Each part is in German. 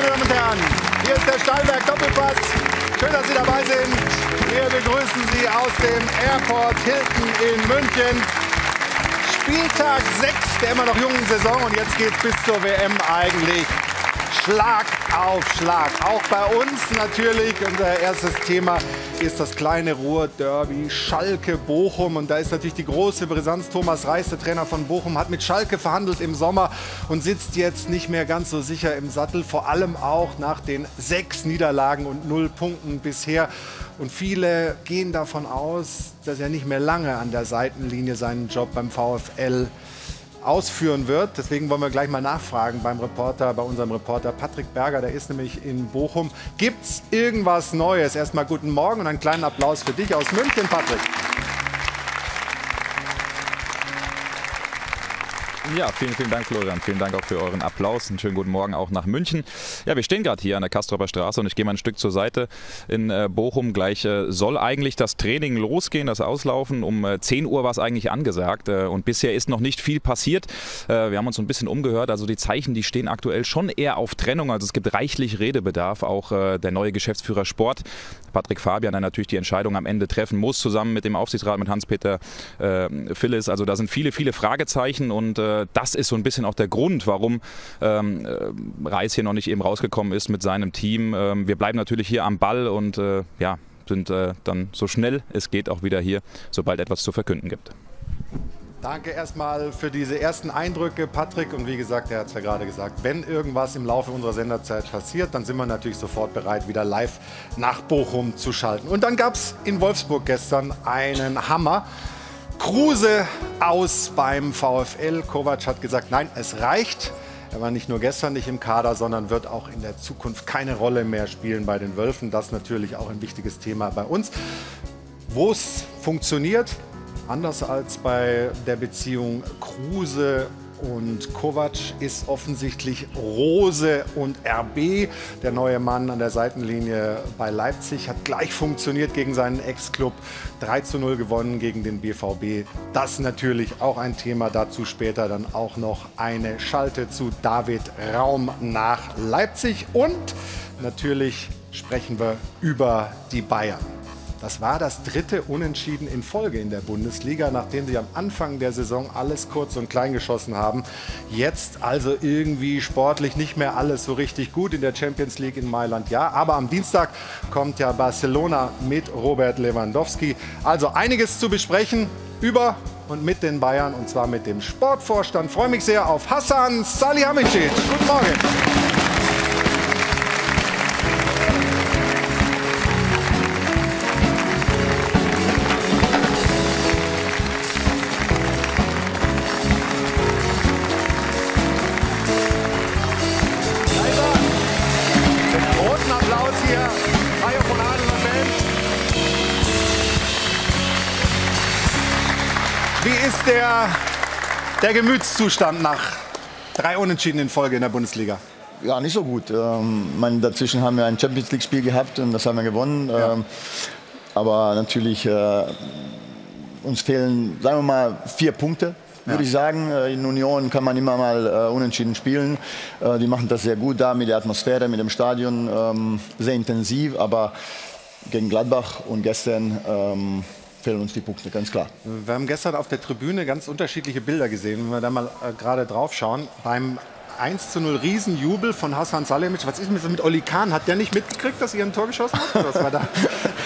meine Damen und Herren. Hier ist der Steinberg Doppelpass. Schön, dass Sie dabei sind. Wir begrüßen Sie aus dem Airport Hilton in München. Spieltag 6 der immer noch jungen Saison und jetzt geht's bis zur WM eigentlich Schlag auf Schlag. Auch bei uns natürlich. Unser erstes Thema ist das kleine Ruhr-Derby Schalke-Bochum. Und da ist natürlich die große Brisanz. Thomas Reis, der Trainer von Bochum, hat mit Schalke verhandelt im Sommer und sitzt jetzt nicht mehr ganz so sicher im Sattel. Vor allem auch nach den sechs Niederlagen und null Punkten bisher. Und viele gehen davon aus, dass er nicht mehr lange an der Seitenlinie seinen Job beim VfL ausführen wird. Deswegen wollen wir gleich mal nachfragen beim Reporter, bei unserem Reporter Patrick Berger, der ist nämlich in Bochum. Gibt es irgendwas Neues? Erstmal guten Morgen und einen kleinen Applaus für dich aus München, Patrick. Ja, vielen, vielen Dank, Florian. Vielen Dank auch für euren Applaus. Einen schönen guten Morgen auch nach München. Ja, wir stehen gerade hier an der Kastropper Straße und ich gehe mal ein Stück zur Seite in äh, Bochum. Gleich äh, soll eigentlich das Training losgehen, das Auslaufen. Um äh, 10 Uhr war es eigentlich angesagt äh, und bisher ist noch nicht viel passiert. Äh, wir haben uns so ein bisschen umgehört. Also die Zeichen, die stehen aktuell schon eher auf Trennung. Also es gibt reichlich Redebedarf. Auch äh, der neue Geschäftsführer Sport, Patrick Fabian, der natürlich die Entscheidung am Ende treffen muss, zusammen mit dem Aufsichtsrat, mit Hans-Peter Phillis. Also da sind viele, viele Fragezeichen und das ist so ein bisschen auch der Grund, warum ähm, äh, Reis hier noch nicht eben rausgekommen ist mit seinem Team. Ähm, wir bleiben natürlich hier am Ball und äh, ja, sind äh, dann so schnell es geht auch wieder hier, sobald etwas zu verkünden gibt. Danke erstmal für diese ersten Eindrücke, Patrick. Und wie gesagt, er hat es ja gerade gesagt, wenn irgendwas im Laufe unserer Senderzeit passiert, dann sind wir natürlich sofort bereit, wieder live nach Bochum zu schalten. Und dann gab es in Wolfsburg gestern einen Hammer. Kruse aus beim VfL. Kovac hat gesagt, nein, es reicht. Er war nicht nur gestern nicht im Kader, sondern wird auch in der Zukunft keine Rolle mehr spielen bei den Wölfen. Das ist natürlich auch ein wichtiges Thema bei uns. Wo es funktioniert, anders als bei der Beziehung Kruse und Kovac ist offensichtlich Rose und RB. Der neue Mann an der Seitenlinie bei Leipzig hat gleich funktioniert gegen seinen Ex-Club. 3 zu 0 gewonnen gegen den BVB. Das natürlich auch ein Thema. Dazu später dann auch noch eine Schalte zu David Raum nach Leipzig. Und natürlich sprechen wir über die Bayern. Das war das dritte Unentschieden in Folge in der Bundesliga, nachdem sie am Anfang der Saison alles kurz und klein geschossen haben. Jetzt also irgendwie sportlich nicht mehr alles so richtig gut in der Champions League in Mailand. Ja, aber am Dienstag kommt ja Barcelona mit Robert Lewandowski. Also einiges zu besprechen über und mit den Bayern und zwar mit dem Sportvorstand. Freue mich sehr auf Hassan Salihamidzic. Guten Morgen. Der Gemütszustand nach drei Unentschieden in Folge in der Bundesliga? Ja, nicht so gut. Ähm, meine, dazwischen haben wir ein Champions League-Spiel gehabt und das haben wir gewonnen. Ja. Ähm, aber natürlich, äh, uns fehlen, sagen wir mal, vier Punkte würde ja. ich sagen. Äh, in Union kann man immer mal äh, unentschieden spielen. Äh, die machen das sehr gut da mit der Atmosphäre, mit dem Stadion, ähm, sehr intensiv. Aber gegen Gladbach und gestern ähm, fehlen uns die Punkte, ganz klar. Wir haben gestern auf der Tribüne ganz unterschiedliche Bilder gesehen. Wenn wir da mal äh, gerade drauf schauen, beim 1 zu 0 Riesenjubel von Hassan Salemic. Was ist mit, Oli Kahn? Hat der nicht mitgekriegt, dass ihr ein Tor geschossen habt? Was war da?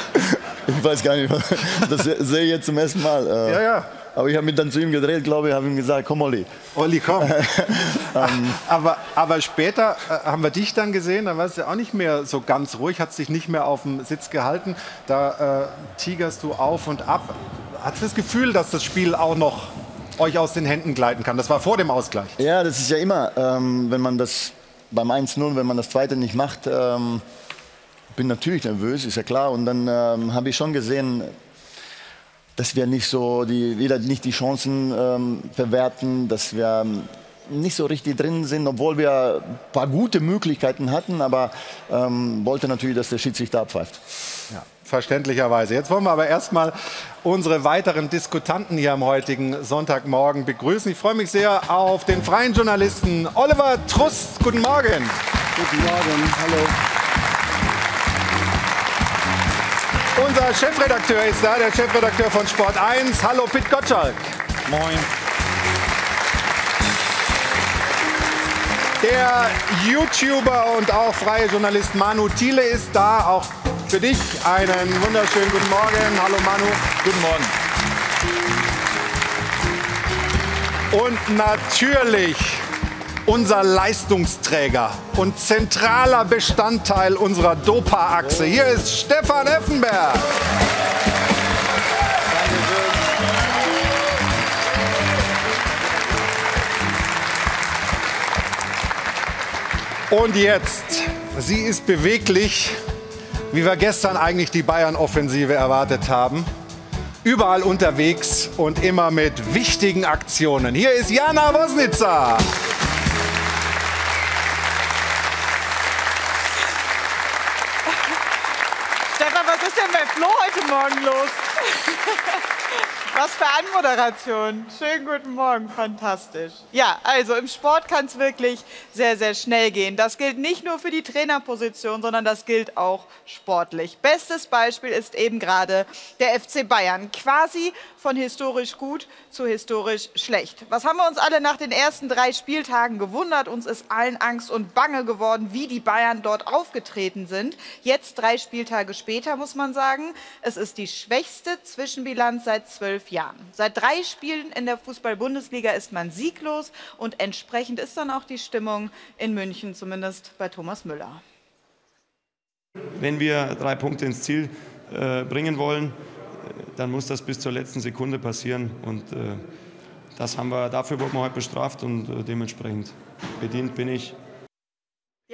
ich weiß gar nicht, das sehe ich jetzt zum ersten Mal. Äh. Ja, ja. Aber ich habe mich dann zu ihm gedreht, glaube ich, habe ihm gesagt, komm Olli. Olli, komm. ähm. aber, aber später äh, haben wir dich dann gesehen, da warst du auch nicht mehr so ganz ruhig, hat dich nicht mehr auf dem Sitz gehalten. Da äh, tigerst du auf und ab. Hast du das Gefühl, dass das Spiel auch noch euch aus den Händen gleiten kann? Das war vor dem Ausgleich. Ja, das ist ja immer, ähm, wenn man das beim 1-0, wenn man das zweite nicht macht, ähm, bin natürlich nervös, ist ja klar. Und dann ähm, habe ich schon gesehen, dass wir nicht so die, wieder nicht die Chancen ähm, verwerten, dass wir ähm, nicht so richtig drin sind, obwohl wir ein paar gute Möglichkeiten hatten, aber ähm, wollte natürlich, dass der Schiedsrichter abpfeift. Ja, verständlicherweise. Jetzt wollen wir aber erstmal unsere weiteren Diskutanten hier am heutigen Sonntagmorgen begrüßen. Ich freue mich sehr auf den freien Journalisten Oliver Truss. Guten Morgen. Guten Morgen, hallo. Unser Chefredakteur ist da, der Chefredakteur von Sport 1. Hallo, Pit Gottschalk. Moin. Der YouTuber und auch freie Journalist Manu Thiele ist da. Auch für dich einen wunderschönen guten Morgen. Hallo Manu. Guten Morgen. Und natürlich unser Leistungsträger und zentraler Bestandteil unserer Dopa-Achse. Hier ist Stefan Effenberg. Und jetzt, sie ist beweglich, wie wir gestern eigentlich die Bayern-Offensive erwartet haben. Überall unterwegs und immer mit wichtigen Aktionen. Hier ist Jana Wosnitzer. Flo heute Morgen los? Was für Anmoderation. Schönen guten Morgen, fantastisch. Ja, also im Sport kann es wirklich sehr, sehr schnell gehen. Das gilt nicht nur für die Trainerposition, sondern das gilt auch sportlich. Bestes Beispiel ist eben gerade der FC Bayern. Quasi von historisch gut zu historisch schlecht. Was haben wir uns alle nach den ersten drei Spieltagen gewundert? Uns ist allen Angst und Bange geworden, wie die Bayern dort aufgetreten sind. Jetzt, drei Spieltage später, muss man sagen, es ist die schwächste Zwischenbilanz seit zwölf Jahren. Seit drei Spielen in der Fußball-Bundesliga ist man sieglos und entsprechend ist dann auch die Stimmung in München, zumindest bei Thomas Müller. Wenn wir drei Punkte ins Ziel äh, bringen wollen, dann muss das bis zur letzten Sekunde passieren. Und äh, das haben wir, dafür wurden wir heute bestraft und äh, dementsprechend bedient bin ich.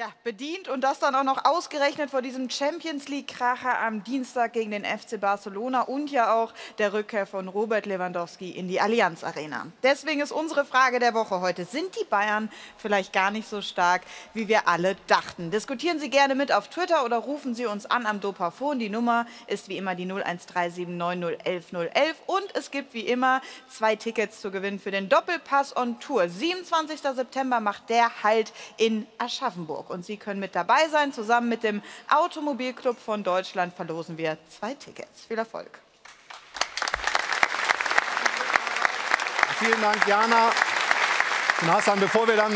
Ja, bedient und das dann auch noch ausgerechnet vor diesem Champions League-Kracher am Dienstag gegen den FC Barcelona und ja auch der Rückkehr von Robert Lewandowski in die Allianz Arena. Deswegen ist unsere Frage der Woche heute, sind die Bayern vielleicht gar nicht so stark, wie wir alle dachten? Diskutieren Sie gerne mit auf Twitter oder rufen Sie uns an am Dopafon. Die Nummer ist wie immer die 01379011011 und es gibt wie immer zwei Tickets zu gewinnen für den Doppelpass on Tour. 27. September macht der Halt in Aschaffenburg. Und Sie können mit dabei sein. Zusammen mit dem Automobilclub von Deutschland verlosen wir zwei Tickets. Viel Erfolg. Vielen Dank, Jana. Und Hassan, bevor wir dann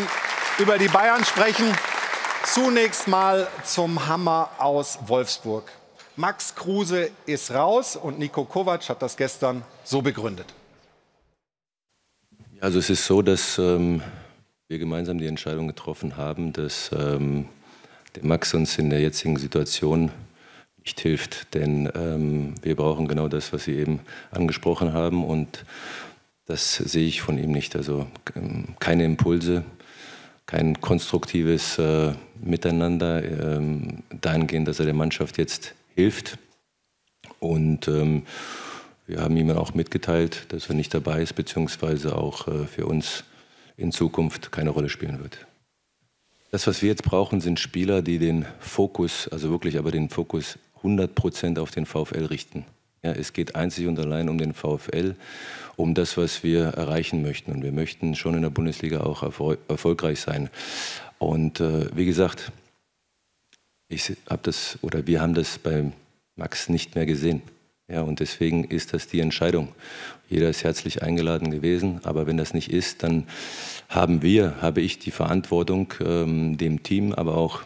über die Bayern sprechen, zunächst mal zum Hammer aus Wolfsburg. Max Kruse ist raus und Nico Kovac hat das gestern so begründet. Also es ist so, dass ähm, wir gemeinsam die Entscheidung getroffen haben, dass ähm, der Max uns in der jetzigen Situation nicht hilft. Denn ähm, wir brauchen genau das, was Sie eben angesprochen haben. Und das sehe ich von ihm nicht. Also ähm, keine Impulse, kein konstruktives äh, Miteinander ähm, dahingehend, dass er der Mannschaft jetzt hilft. Und ähm, wir haben ihm auch mitgeteilt, dass er nicht dabei ist, beziehungsweise auch äh, für uns in Zukunft keine Rolle spielen wird. Das, was wir jetzt brauchen, sind Spieler, die den Fokus, also wirklich aber den Fokus 100 Prozent auf den VfL richten. Ja, es geht einzig und allein um den VfL, um das, was wir erreichen möchten. Und wir möchten schon in der Bundesliga auch erfol erfolgreich sein. Und äh, wie gesagt, ich habe das oder wir haben das bei Max nicht mehr gesehen. Ja, und deswegen ist das die Entscheidung. Jeder ist herzlich eingeladen gewesen, aber wenn das nicht ist, dann haben wir, habe ich die Verantwortung ähm, dem Team, aber auch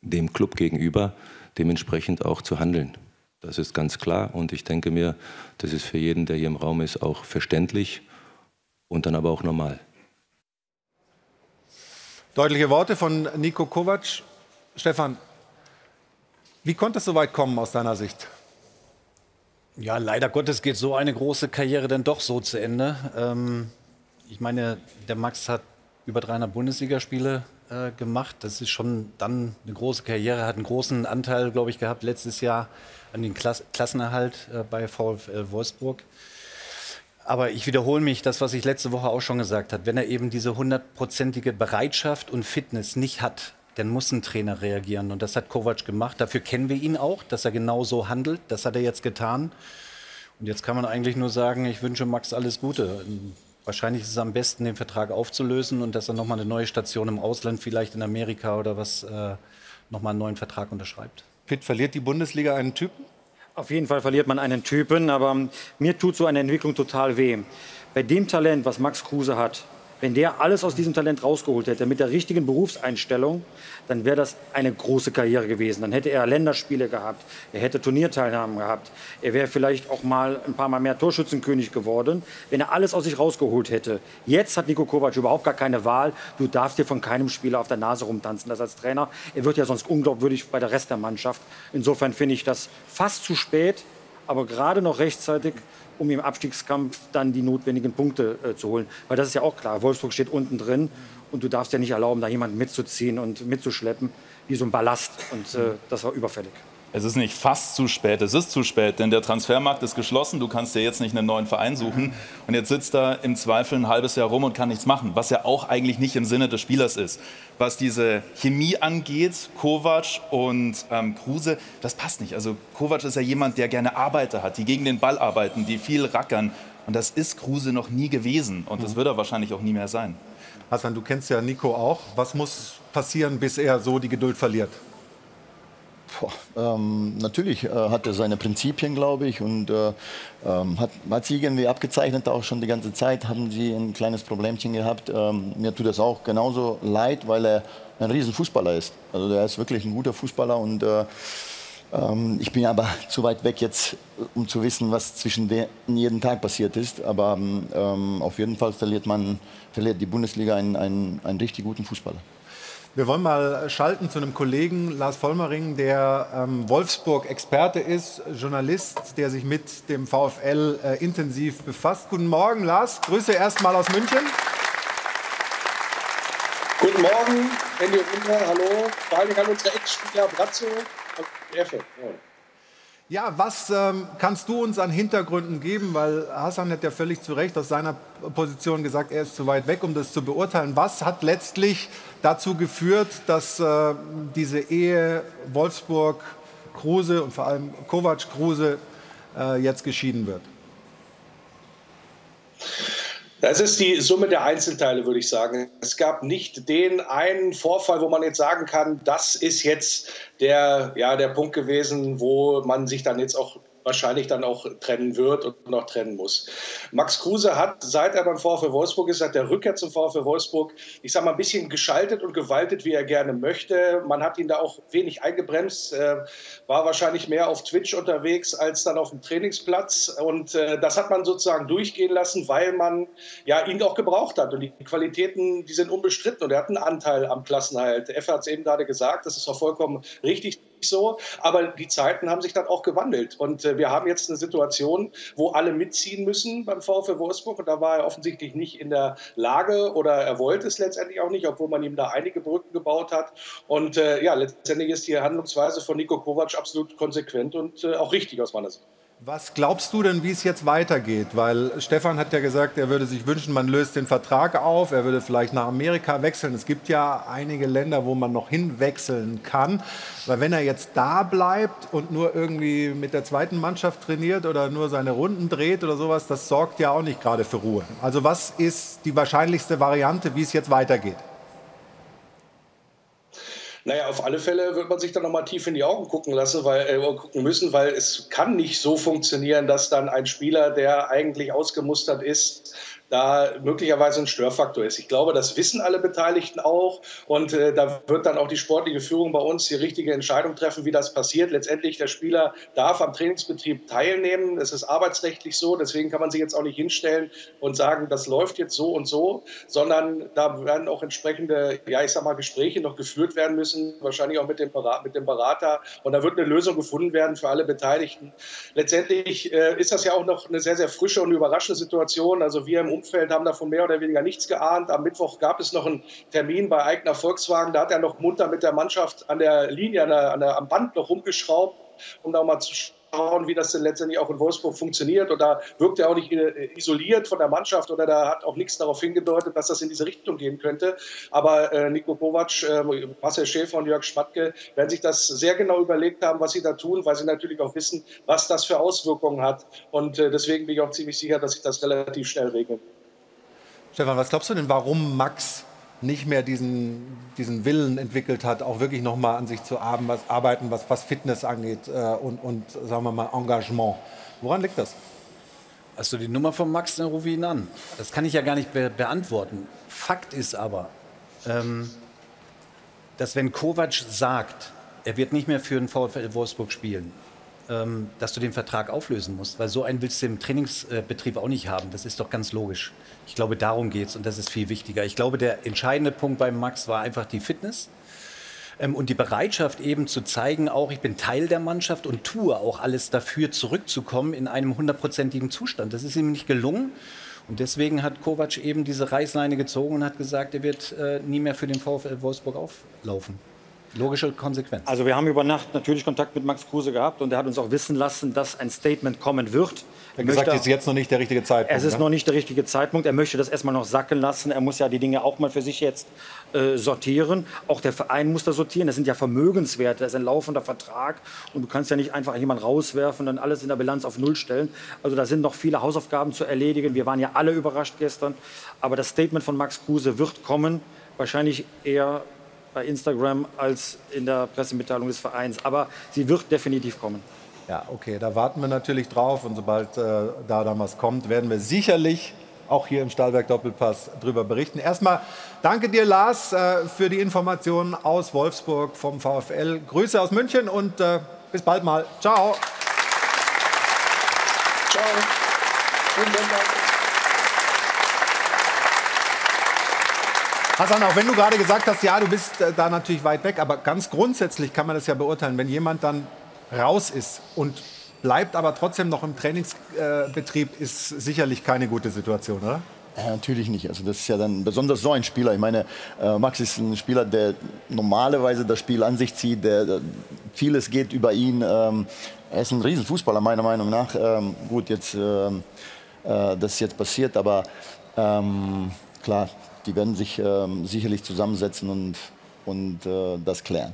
dem Club gegenüber, dementsprechend auch zu handeln. Das ist ganz klar und ich denke mir, das ist für jeden, der hier im Raum ist, auch verständlich und dann aber auch normal. Deutliche Worte von Nico Kovac. Stefan, wie konnte es so weit kommen aus deiner Sicht? Ja, leider Gottes geht so eine große Karriere dann doch so zu Ende. Ähm, ich meine, der Max hat über 300 Bundesligaspiele äh, gemacht. Das ist schon dann eine große Karriere, hat einen großen Anteil, glaube ich, gehabt letztes Jahr an den Klas Klassenerhalt äh, bei VfL Wolfsburg. Aber ich wiederhole mich, das, was ich letzte Woche auch schon gesagt habe. Wenn er eben diese hundertprozentige Bereitschaft und Fitness nicht hat, dann muss ein Trainer reagieren. Und das hat Kovac gemacht. Dafür kennen wir ihn auch, dass er genau so handelt. Das hat er jetzt getan. Und jetzt kann man eigentlich nur sagen, ich wünsche Max alles Gute. Wahrscheinlich ist es am besten, den Vertrag aufzulösen und dass er nochmal eine neue Station im Ausland, vielleicht in Amerika oder was, äh, nochmal einen neuen Vertrag unterschreibt. Pitt, verliert die Bundesliga einen Typen? Auf jeden Fall verliert man einen Typen, aber mir tut so eine Entwicklung total weh. Bei dem Talent, was Max Kruse hat, wenn der alles aus diesem Talent rausgeholt hätte, mit der richtigen Berufseinstellung, dann wäre das eine große Karriere gewesen. Dann hätte er Länderspiele gehabt, er hätte Turnierteilnahmen gehabt, er wäre vielleicht auch mal ein paar Mal mehr Torschützenkönig geworden, wenn er alles aus sich rausgeholt hätte. Jetzt hat Nico Kovac überhaupt gar keine Wahl. Du darfst dir von keinem Spieler auf der Nase rumtanzen. Das als Trainer, er wird ja sonst unglaubwürdig bei der Rest der Mannschaft. Insofern finde ich das fast zu spät, aber gerade noch rechtzeitig um im Abstiegskampf dann die notwendigen Punkte äh, zu holen. Weil das ist ja auch klar, Wolfsburg steht unten drin und du darfst ja nicht erlauben, da jemanden mitzuziehen und mitzuschleppen, wie so ein Ballast. Und äh, das war überfällig. Es ist nicht fast zu spät, es ist zu spät, denn der Transfermarkt ist geschlossen. Du kannst dir jetzt nicht einen neuen Verein suchen. Und jetzt sitzt da im Zweifel ein halbes Jahr rum und kann nichts machen, was ja auch eigentlich nicht im Sinne des Spielers ist. Was diese Chemie angeht, Kovac und ähm, Kruse, das passt nicht. Also Kovac ist ja jemand, der gerne Arbeiter hat, die gegen den Ball arbeiten, die viel rackern. Und das ist Kruse noch nie gewesen. Und das mhm. wird er wahrscheinlich auch nie mehr sein. Hassan, du kennst ja Nico auch. Was muss passieren, bis er so die Geduld verliert? Boah, ähm, natürlich äh, hat er seine Prinzipien, glaube ich, und äh, ähm, hat, hat sie irgendwie abgezeichnet, auch schon die ganze Zeit haben sie ein kleines Problemchen gehabt. Ähm, mir tut das auch genauso leid, weil er ein riesen Fußballer ist. Also der ist wirklich ein guter Fußballer und äh, ähm, ich bin aber zu weit weg jetzt, um zu wissen, was zwischen denen jeden Tag passiert ist. Aber ähm, auf jeden Fall verliert man, verliert die Bundesliga einen, einen, einen richtig guten Fußballer. Wir wollen mal schalten zu einem Kollegen, Lars Vollmering, der ähm, Wolfsburg-Experte ist, Journalist, der sich mit dem VfL äh, intensiv befasst. Guten Morgen, Lars. Grüße erst mal aus München. Guten Morgen, Andy und Indra, hallo. Vor allem an unsere Ex-Spieler Brazzo und Erfe. Ja. Was ähm, kannst du uns an Hintergründen geben? Weil Hassan hat ja völlig zu Recht aus seiner Position gesagt, er ist zu weit weg, um das zu beurteilen. Was hat letztlich dazu geführt, dass äh, diese Ehe Wolfsburg-Kruse und vor allem Kovac-Kruse äh, jetzt geschieden wird? Das ist die Summe der Einzelteile, würde ich sagen. Es gab nicht den einen Vorfall, wo man jetzt sagen kann, das ist jetzt der, ja, der Punkt gewesen, wo man sich dann jetzt auch wahrscheinlich dann auch trennen wird und noch trennen muss. Max Kruse hat, seit er beim VfL Wolfsburg ist, seit der Rückkehr zum VfL Wolfsburg, ich sage mal, ein bisschen geschaltet und gewaltet, wie er gerne möchte. Man hat ihn da auch wenig eingebremst, äh, war wahrscheinlich mehr auf Twitch unterwegs als dann auf dem Trainingsplatz. Und äh, das hat man sozusagen durchgehen lassen, weil man ja ihn auch gebraucht hat. Und die Qualitäten, die sind unbestritten und er hat einen Anteil am Klassenhalt. Effe hat es eben gerade gesagt, das ist auch vollkommen richtig so, aber die Zeiten haben sich dann auch gewandelt. Und äh, wir haben jetzt eine Situation, wo alle mitziehen müssen beim VfL Wolfsburg. Und da war er offensichtlich nicht in der Lage oder er wollte es letztendlich auch nicht, obwohl man ihm da einige Brücken gebaut hat. Und äh, ja, letztendlich ist die Handlungsweise von Nico Kovac absolut konsequent und äh, auch richtig aus meiner Sicht. Was glaubst du denn, wie es jetzt weitergeht? Weil Stefan hat ja gesagt, er würde sich wünschen, man löst den Vertrag auf, er würde vielleicht nach Amerika wechseln. Es gibt ja einige Länder, wo man noch hinwechseln kann. Weil wenn er jetzt da bleibt und nur irgendwie mit der zweiten Mannschaft trainiert oder nur seine Runden dreht oder sowas, das sorgt ja auch nicht gerade für Ruhe. Also was ist die wahrscheinlichste Variante, wie es jetzt weitergeht? Naja, auf alle Fälle wird man sich dann nochmal tief in die Augen gucken lassen, weil, äh, gucken müssen, weil es kann nicht so funktionieren, dass dann ein Spieler, der eigentlich ausgemustert ist, da möglicherweise ein Störfaktor ist. Ich glaube, das wissen alle Beteiligten auch und äh, da wird dann auch die sportliche Führung bei uns die richtige Entscheidung treffen, wie das passiert. Letztendlich, der Spieler darf am Trainingsbetrieb teilnehmen. Es ist arbeitsrechtlich so, deswegen kann man sich jetzt auch nicht hinstellen und sagen, das läuft jetzt so und so, sondern da werden auch entsprechende, ja, ich sag mal, Gespräche noch geführt werden müssen, wahrscheinlich auch mit dem, mit dem Berater und da wird eine Lösung gefunden werden für alle Beteiligten. Letztendlich äh, ist das ja auch noch eine sehr, sehr frische und überraschende Situation. Also wir im Umfeld haben davon mehr oder weniger nichts geahnt. Am Mittwoch gab es noch einen Termin bei Eigner Volkswagen. Da hat er noch munter mit der Mannschaft an der Linie, an der, an der, am Band noch rumgeschraubt, um da mal zu schauen, wie das denn letztendlich auch in Wolfsburg funktioniert. Und da wirkt er auch nicht äh, isoliert von der Mannschaft oder da hat auch nichts darauf hingedeutet, dass das in diese Richtung gehen könnte. Aber äh, Nico Kovac, äh, Marcel Schäfer und Jörg Schmatke werden sich das sehr genau überlegt haben, was sie da tun, weil sie natürlich auch wissen, was das für Auswirkungen hat. Und äh, deswegen bin ich auch ziemlich sicher, dass sich das relativ schnell regelt. Stefan, was glaubst du denn, warum Max nicht mehr diesen, diesen Willen entwickelt hat, auch wirklich nochmal an sich zu arbeiten, was, was Fitness angeht äh, und, und, sagen wir mal, Engagement? Woran liegt das? Also die Nummer von Max, dann rufe ich ihn an. Das kann ich ja gar nicht be beantworten. Fakt ist aber, ähm, dass wenn Kovac sagt, er wird nicht mehr für den VfL Wolfsburg spielen, dass du den Vertrag auflösen musst, weil so einen willst du im Trainingsbetrieb auch nicht haben. Das ist doch ganz logisch. Ich glaube, darum geht es und das ist viel wichtiger. Ich glaube, der entscheidende Punkt beim Max war einfach die Fitness ähm, und die Bereitschaft eben zu zeigen, auch ich bin Teil der Mannschaft und tue auch alles dafür, zurückzukommen in einem hundertprozentigen Zustand. Das ist ihm nicht gelungen. Und deswegen hat Kovac eben diese Reißleine gezogen und hat gesagt, er wird äh, nie mehr für den VfL Wolfsburg auflaufen. Logische Konsequenz. Also wir haben über Nacht natürlich Kontakt mit Max Kruse gehabt und er hat uns auch wissen lassen, dass ein Statement kommen wird. Er hat gesagt, es ist jetzt noch nicht der richtige Zeitpunkt. Es ist ne? noch nicht der richtige Zeitpunkt. Er möchte das erstmal noch sacken lassen. Er muss ja die Dinge auch mal für sich jetzt äh, sortieren. Auch der Verein muss da sortieren. Das sind ja Vermögenswerte. Das ist ein laufender Vertrag. Und du kannst ja nicht einfach jemanden rauswerfen und dann alles in der Bilanz auf Null stellen. Also da sind noch viele Hausaufgaben zu erledigen. Wir waren ja alle überrascht gestern. Aber das Statement von Max Kruse wird kommen. Wahrscheinlich eher bei Instagram als in der Pressemitteilung des Vereins. Aber sie wird definitiv kommen. Ja, okay, da warten wir natürlich drauf. Und sobald äh, da dann was kommt, werden wir sicherlich auch hier im Stahlwerk Doppelpass darüber berichten. Erstmal danke dir, Lars, äh, für die Informationen aus Wolfsburg vom VfL. Grüße aus München und äh, bis bald mal. Ciao. Ciao. Vielen Dank. Hassan, auch wenn du gerade gesagt hast, ja, du bist äh, da natürlich weit weg, aber ganz grundsätzlich kann man das ja beurteilen, wenn jemand dann raus ist und bleibt aber trotzdem noch im Trainingsbetrieb, äh, ist sicherlich keine gute Situation, oder? Ja, natürlich nicht. Also das ist ja dann besonders so ein Spieler. Ich meine, äh, Max ist ein Spieler, der normalerweise das Spiel an sich zieht. Der, vieles geht über ihn. Ähm, er ist ein Riesenfußballer meiner Meinung nach. Ähm, gut, jetzt ähm, äh, das ist jetzt passiert, aber klar, die werden sich ähm, sicherlich zusammensetzen und, und äh, das klären.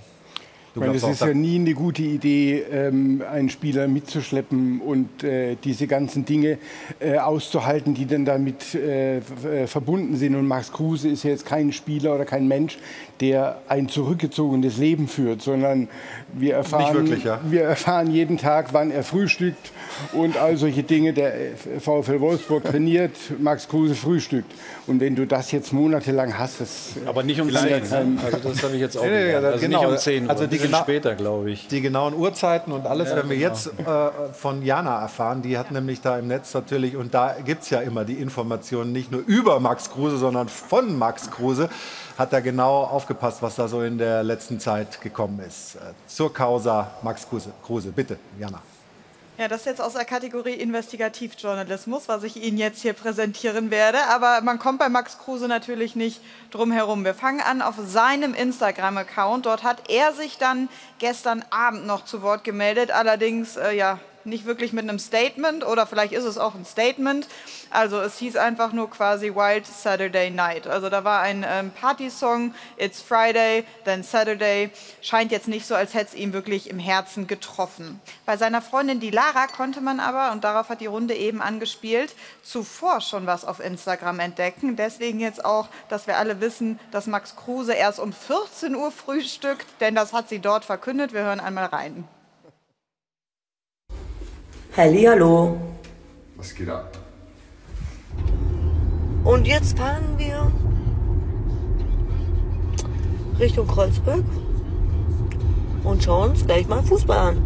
Ich meine, es ist ja nie eine gute Idee, ähm, einen Spieler mitzuschleppen und äh, diese ganzen Dinge äh, auszuhalten, die dann damit äh, verbunden sind. Und Max Kruse ist ja jetzt kein Spieler oder kein Mensch, der ein zurückgezogenes Leben führt, sondern wir erfahren, wirklich, ja. wir erfahren jeden Tag, wann er frühstückt und all solche Dinge. Der VfL Wolfsburg trainiert, Max Kruse frühstückt. Und wenn du das jetzt monatelang hast, das aber nicht um 10. Ne? Also das habe ich jetzt auch. Ja, ja, also genau. nicht um 10, also die genau, später, glaube ich. Die genauen Uhrzeiten und alles ja, werden wir genau. jetzt äh, von Jana erfahren. Die hat nämlich da im Netz natürlich und da gibt es ja immer die Informationen nicht nur über Max Kruse, sondern von Max Kruse hat er genau aufgepasst, was da so in der letzten Zeit gekommen ist. Äh, zur Causa Max Kruse. Bitte, Jana. Ja, das ist jetzt aus der Kategorie Investigativjournalismus, was ich Ihnen jetzt hier präsentieren werde. Aber man kommt bei Max Kruse natürlich nicht drum herum. Wir fangen an auf seinem Instagram-Account. Dort hat er sich dann gestern Abend noch zu Wort gemeldet. Allerdings, äh, ja, nicht wirklich mit einem Statement oder vielleicht ist es auch ein Statement. Also es hieß einfach nur quasi Wild Saturday Night. Also da war ein ähm, Party-Song, It's Friday, then Saturday. Scheint jetzt nicht so, als hätte es ihm wirklich im Herzen getroffen. Bei seiner Freundin, die Lara, konnte man aber, und darauf hat die Runde eben angespielt, zuvor schon was auf Instagram entdecken. Deswegen jetzt auch, dass wir alle wissen, dass Max Kruse erst um 14 Uhr frühstückt, denn das hat sie dort verkündet. Wir hören einmal rein. Hallo. Was geht ab? Und jetzt fahren wir Richtung Kreuzberg und schauen uns gleich mal Fußball an.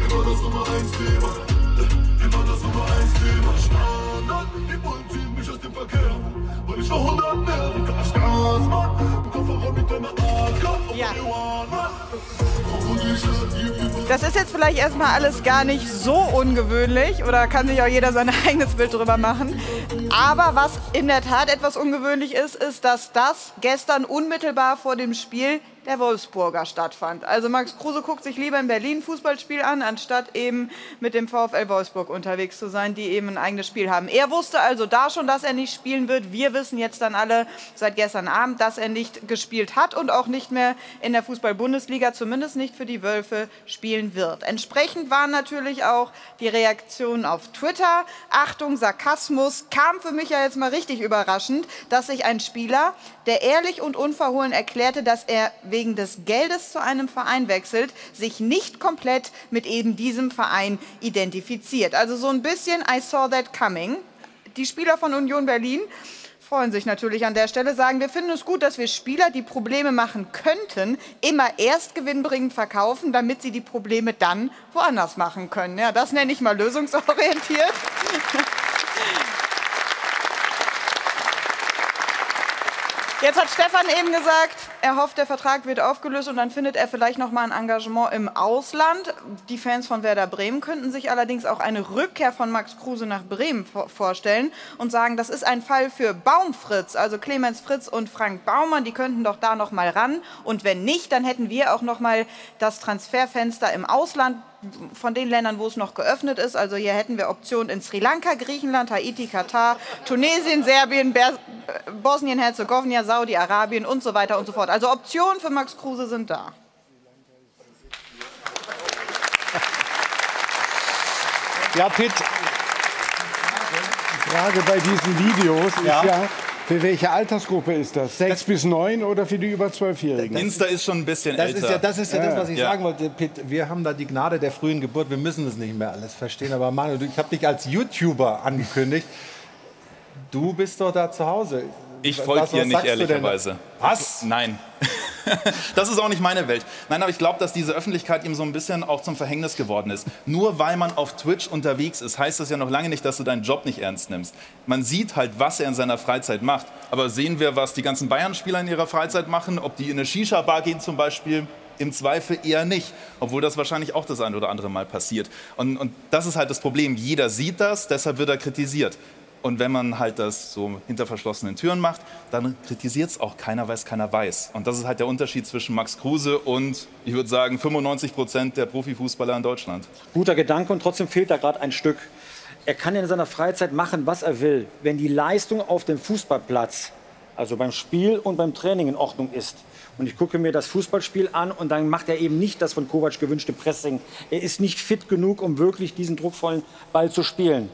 Immer das Nummer 1 Thema. Immer das Nummer 1 Thema. Standard, die Bullen ziehen mich aus dem Verkehr. Weil ich vor 100 Amerika Spaß, Mann. Ja. Das ist jetzt vielleicht erstmal alles gar nicht so ungewöhnlich oder kann sich auch jeder sein eigenes Bild drüber machen. Aber was in der Tat etwas ungewöhnlich ist, ist, dass das gestern unmittelbar vor dem Spiel der Wolfsburger stattfand. Also Max Kruse guckt sich lieber in Berlin Fußballspiel an, anstatt eben mit dem VfL Wolfsburg unterwegs zu sein, die eben ein eigenes Spiel haben. Er wusste also da schon, dass er nicht spielen wird. Wir wissen jetzt dann alle seit gestern Abend, dass er nicht gespielt hat und auch nicht mehr in der Fußball-Bundesliga, zumindest nicht für die Wölfe, spielen wird. Entsprechend waren natürlich auch die Reaktionen auf Twitter. Achtung, Sarkasmus kam für mich ja jetzt mal richtig überraschend, dass sich ein Spieler, der ehrlich und unverhohlen erklärte, dass er wegen des Geldes zu einem Verein wechselt, sich nicht komplett mit eben diesem Verein identifiziert. Also so ein bisschen I saw that coming. Die Spieler von Union Berlin freuen sich natürlich an der Stelle, sagen, wir finden es gut, dass wir Spieler, die Probleme machen könnten, immer erst gewinnbringend verkaufen, damit sie die Probleme dann woanders machen können. Ja, das nenne ich mal lösungsorientiert. Jetzt hat Stefan eben gesagt, er hofft, der Vertrag wird aufgelöst und dann findet er vielleicht noch mal ein Engagement im Ausland. Die Fans von Werder Bremen könnten sich allerdings auch eine Rückkehr von Max Kruse nach Bremen vorstellen und sagen, das ist ein Fall für Baumfritz, also Clemens Fritz und Frank Baumann, die könnten doch da noch mal ran und wenn nicht, dann hätten wir auch noch mal das Transferfenster im Ausland von den Ländern, wo es noch geöffnet ist. Also hier hätten wir Optionen in Sri Lanka, Griechenland, Haiti, Katar, Tunesien, Serbien, Bosnien-Herzegowina, Saudi-Arabien und so weiter und so fort. Also Optionen für Max Kruse sind da. Ja, Pitt. Die Frage bei diesen Videos ist ja, ja für welche Altersgruppe ist das? Sechs das bis neun oder für die über zwölfjährigen? Insta ist schon ein bisschen das älter. Ist ja, das ist ja, ja das, was ich ja. sagen wollte, Pitt. Wir haben da die Gnade der frühen Geburt. Wir müssen das nicht mehr alles verstehen. Aber Manuel, ich habe dich als YouTuber angekündigt. Du bist doch da zu Hause. Ich folge dir nicht, ehrlicherweise. Was? Nein. das ist auch nicht meine Welt. Nein, aber ich glaube, dass diese Öffentlichkeit ihm so ein bisschen auch zum Verhängnis geworden ist. Nur weil man auf Twitch unterwegs ist, heißt das ja noch lange nicht, dass du deinen Job nicht ernst nimmst. Man sieht halt, was er in seiner Freizeit macht. Aber sehen wir, was die ganzen Bayern-Spieler in ihrer Freizeit machen? Ob die in eine Shisha-Bar gehen zum Beispiel? Im Zweifel eher nicht, obwohl das wahrscheinlich auch das ein oder andere Mal passiert. Und, und das ist halt das Problem. Jeder sieht das, deshalb wird er kritisiert. Und wenn man halt das so hinter verschlossenen Türen macht, dann kritisiert es auch keiner, weil es keiner weiß. Und das ist halt der Unterschied zwischen Max Kruse und, ich würde sagen, 95 Prozent der Profifußballer in Deutschland. Guter Gedanke und trotzdem fehlt da gerade ein Stück. Er kann in seiner Freizeit machen, was er will. Wenn die Leistung auf dem Fußballplatz, also beim Spiel und beim Training in Ordnung ist, und ich gucke mir das Fußballspiel an und dann macht er eben nicht das von Kovac gewünschte Pressing. Er ist nicht fit genug, um wirklich diesen druckvollen Ball zu spielen.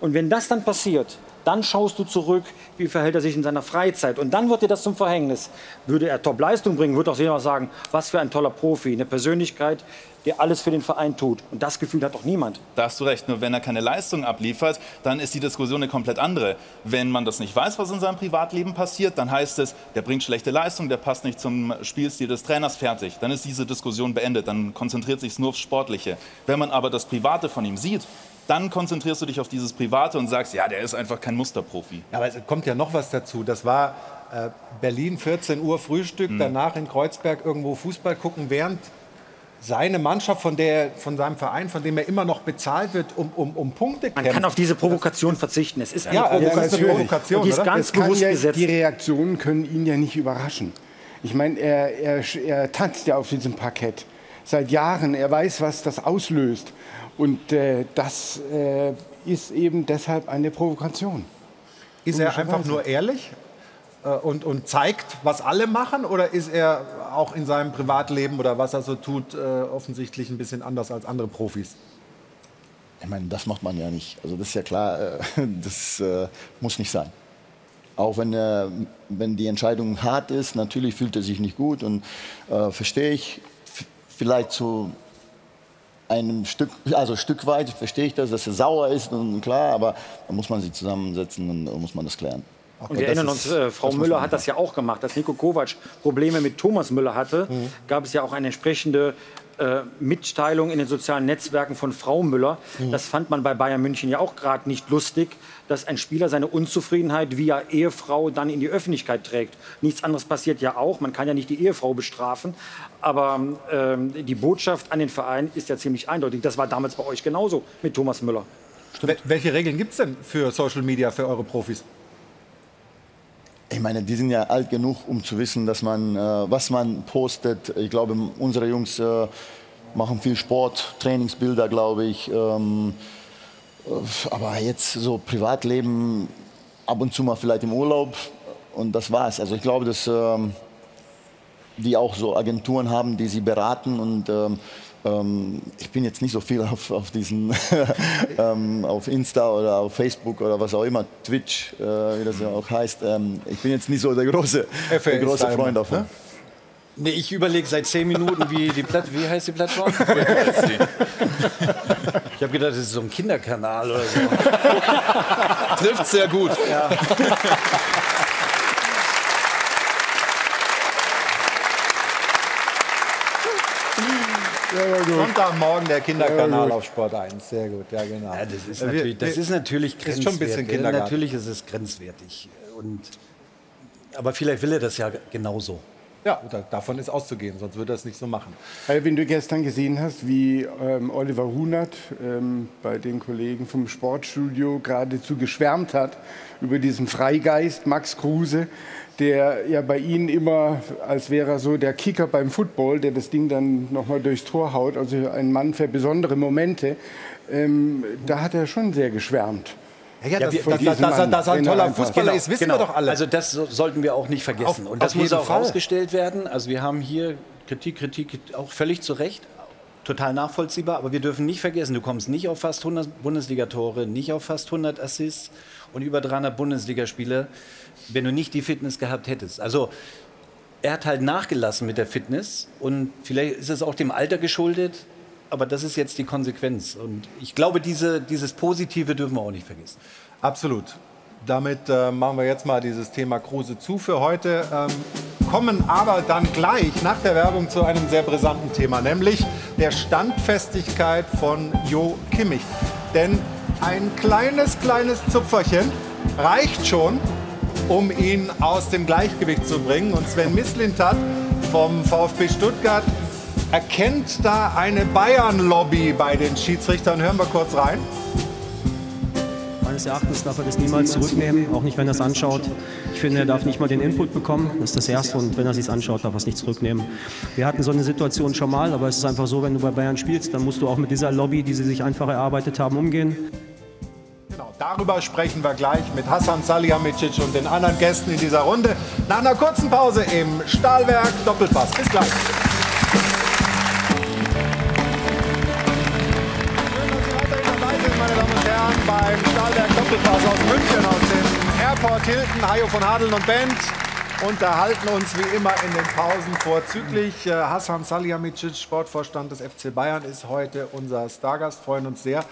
Und wenn das dann passiert, dann schaust du zurück, wie verhält er sich in seiner Freizeit. Und dann wird dir das zum Verhängnis. Würde er Top-Leistung bringen, würde auch jeder sagen, was für ein toller Profi, eine Persönlichkeit, der alles für den Verein tut. Und das Gefühl hat doch niemand. Da hast du recht. Nur wenn er keine Leistung abliefert, dann ist die Diskussion eine komplett andere. Wenn man das nicht weiß, was in seinem Privatleben passiert, dann heißt es, der bringt schlechte Leistung, der passt nicht zum Spielstil des Trainers, fertig. Dann ist diese Diskussion beendet. Dann konzentriert sich nur aufs Sportliche. Wenn man aber das Private von ihm sieht, dann konzentrierst du dich auf dieses Private und sagst, ja, der ist einfach kein Musterprofi. Ja, aber es kommt ja noch was dazu. Das war äh, Berlin, 14 Uhr Frühstück, mhm. danach in Kreuzberg irgendwo Fußball gucken, während seine Mannschaft, von, der, von seinem Verein, von dem er immer noch bezahlt wird, um, um, um Punkte kämpft. Man kann auf diese Provokation verzichten. Es ist eine ja, Provokation. Ja, eine Provokation die ist ganz bewusst ja, gesetzt. Die Reaktionen können ihn ja nicht überraschen. Ich meine, er, er, er tanzt ja auf diesem Parkett seit Jahren. Er weiß, was das auslöst. Und äh, das äh, ist eben deshalb eine Provokation. Ist er einfach nur ehrlich äh, und, und zeigt, was alle machen? Oder ist er auch in seinem Privatleben oder was er so tut, äh, offensichtlich ein bisschen anders als andere Profis? Ich meine, das macht man ja nicht. Also das ist ja klar, äh, das äh, muss nicht sein. Auch wenn, er, wenn die Entscheidung hart ist, natürlich fühlt er sich nicht gut und verstehe ich vielleicht so einem Stück, also ein Stück weit verstehe ich das, dass er sauer ist und klar, aber da muss man sie zusammensetzen und muss man das klären. Okay, und wir erinnern uns, äh, Frau Müller hat das ja auch gemacht. Als Nico Kovac Probleme mit Thomas Müller hatte, mhm. gab es ja auch eine entsprechende äh, Mitteilung in den sozialen Netzwerken von Frau Müller. Mhm. Das fand man bei Bayern München ja auch gerade nicht lustig, dass ein Spieler seine Unzufriedenheit via Ehefrau dann in die Öffentlichkeit trägt. Nichts anderes passiert ja auch. Man kann ja nicht die Ehefrau bestrafen. Aber ähm, die Botschaft an den Verein ist ja ziemlich eindeutig. Das war damals bei euch genauso mit Thomas Müller. Stimmt. Welche Regeln gibt es denn für Social Media für eure Profis? Ich meine, die sind ja alt genug, um zu wissen, dass man, äh, was man postet. Ich glaube, unsere Jungs äh, machen viel Sport, Trainingsbilder, glaube ich. Ähm, äh, aber jetzt so Privatleben, ab und zu mal vielleicht im Urlaub und das war's. Also ich glaube, dass ähm, die auch so Agenturen haben, die sie beraten und ähm, ähm ich bin jetzt nicht so viel auf, auf diesen ähm, auf Insta oder auf Facebook oder was auch immer, Twitch, äh, wie das ja auch heißt. Ähm, ich bin jetzt nicht so der große, der große Freund davon. Ne? Nee, ich überlege seit zehn Minuten, wie die Platt, wie heißt die Plattform? ich habe gedacht, das ist so ein Kinderkanal oder so. Trifft sehr gut. Ja. Sonntagmorgen der Kinderkanal auf Sport 1. Sehr gut, ja genau. Ja, das ist natürlich, das ist natürlich grenzwertig. Ist schon ein bisschen Kindergarten. Natürlich ist es grenzwertig. Und, aber vielleicht will er das ja genauso. Ja, davon ist auszugehen, sonst würde er es nicht so machen. Wenn du gestern gesehen hast, wie ähm, Oliver Hunert ähm, bei den Kollegen vom Sportstudio geradezu geschwärmt hat über diesen Freigeist Max Kruse, der ja bei Ihnen immer, als wäre er so der Kicker beim Football, der das Ding dann nochmal durchs Tor haut, also ein Mann für besondere Momente, ähm, da hat er schon sehr geschwärmt. Ja, ja, das, dass, dass, dass, er, dass, er, ein toller Fußballer genau, ist, wissen genau. wir doch alle. Also das sollten wir auch nicht vergessen. Auf, und das muss auch Fall. rausgestellt werden. Also wir haben hier Kritik, Kritik auch völlig zu Recht. Total nachvollziehbar, aber wir dürfen nicht vergessen, du kommst nicht auf fast 100 Bundesligatore, nicht auf fast 100 Assists und über 300 Bundesligaspiele, wenn du nicht die Fitness gehabt hättest. Also er hat halt nachgelassen mit der Fitness und vielleicht ist es auch dem Alter geschuldet, aber das ist jetzt die Konsequenz. Und ich glaube, diese, dieses Positive dürfen wir auch nicht vergessen. Absolut. Damit äh, machen wir jetzt mal dieses Thema Kruse zu für heute. Ähm, kommen aber dann gleich nach der Werbung zu einem sehr brisanten Thema, nämlich der Standfestigkeit von Jo Kimmich. Denn ein kleines, kleines Zupferchen reicht schon, um ihn aus dem Gleichgewicht zu bringen. Und Sven Mislintat vom VfB Stuttgart erkennt da eine Bayern-Lobby bei den Schiedsrichtern. Hören wir kurz rein. Meines Erachtens darf er das niemals zurücknehmen, auch nicht, wenn er es anschaut. Ich finde, er darf nicht mal den Input bekommen. Das ist das Erste. Und wenn er sich anschaut, darf er es nicht zurücknehmen. Wir hatten so eine Situation schon mal, aber es ist einfach so, wenn du bei Bayern spielst, dann musst du auch mit dieser Lobby, die sie sich einfach erarbeitet haben, umgehen. Darüber sprechen wir gleich mit Hassan Salihamidzic und den anderen Gästen in dieser Runde. Nach einer kurzen Pause im Stahlwerk Doppelpass. Bis gleich. beim Stahlwerk Doppelpass aus München, aus dem Airport Hilton. Hajo von Hadeln und Band unterhalten uns wie immer in den Pausen vorzüglich. Äh, Hassan Salihamidzic, Sportvorstand des FC Bayern, ist heute unser Stargast. Freuen uns sehr,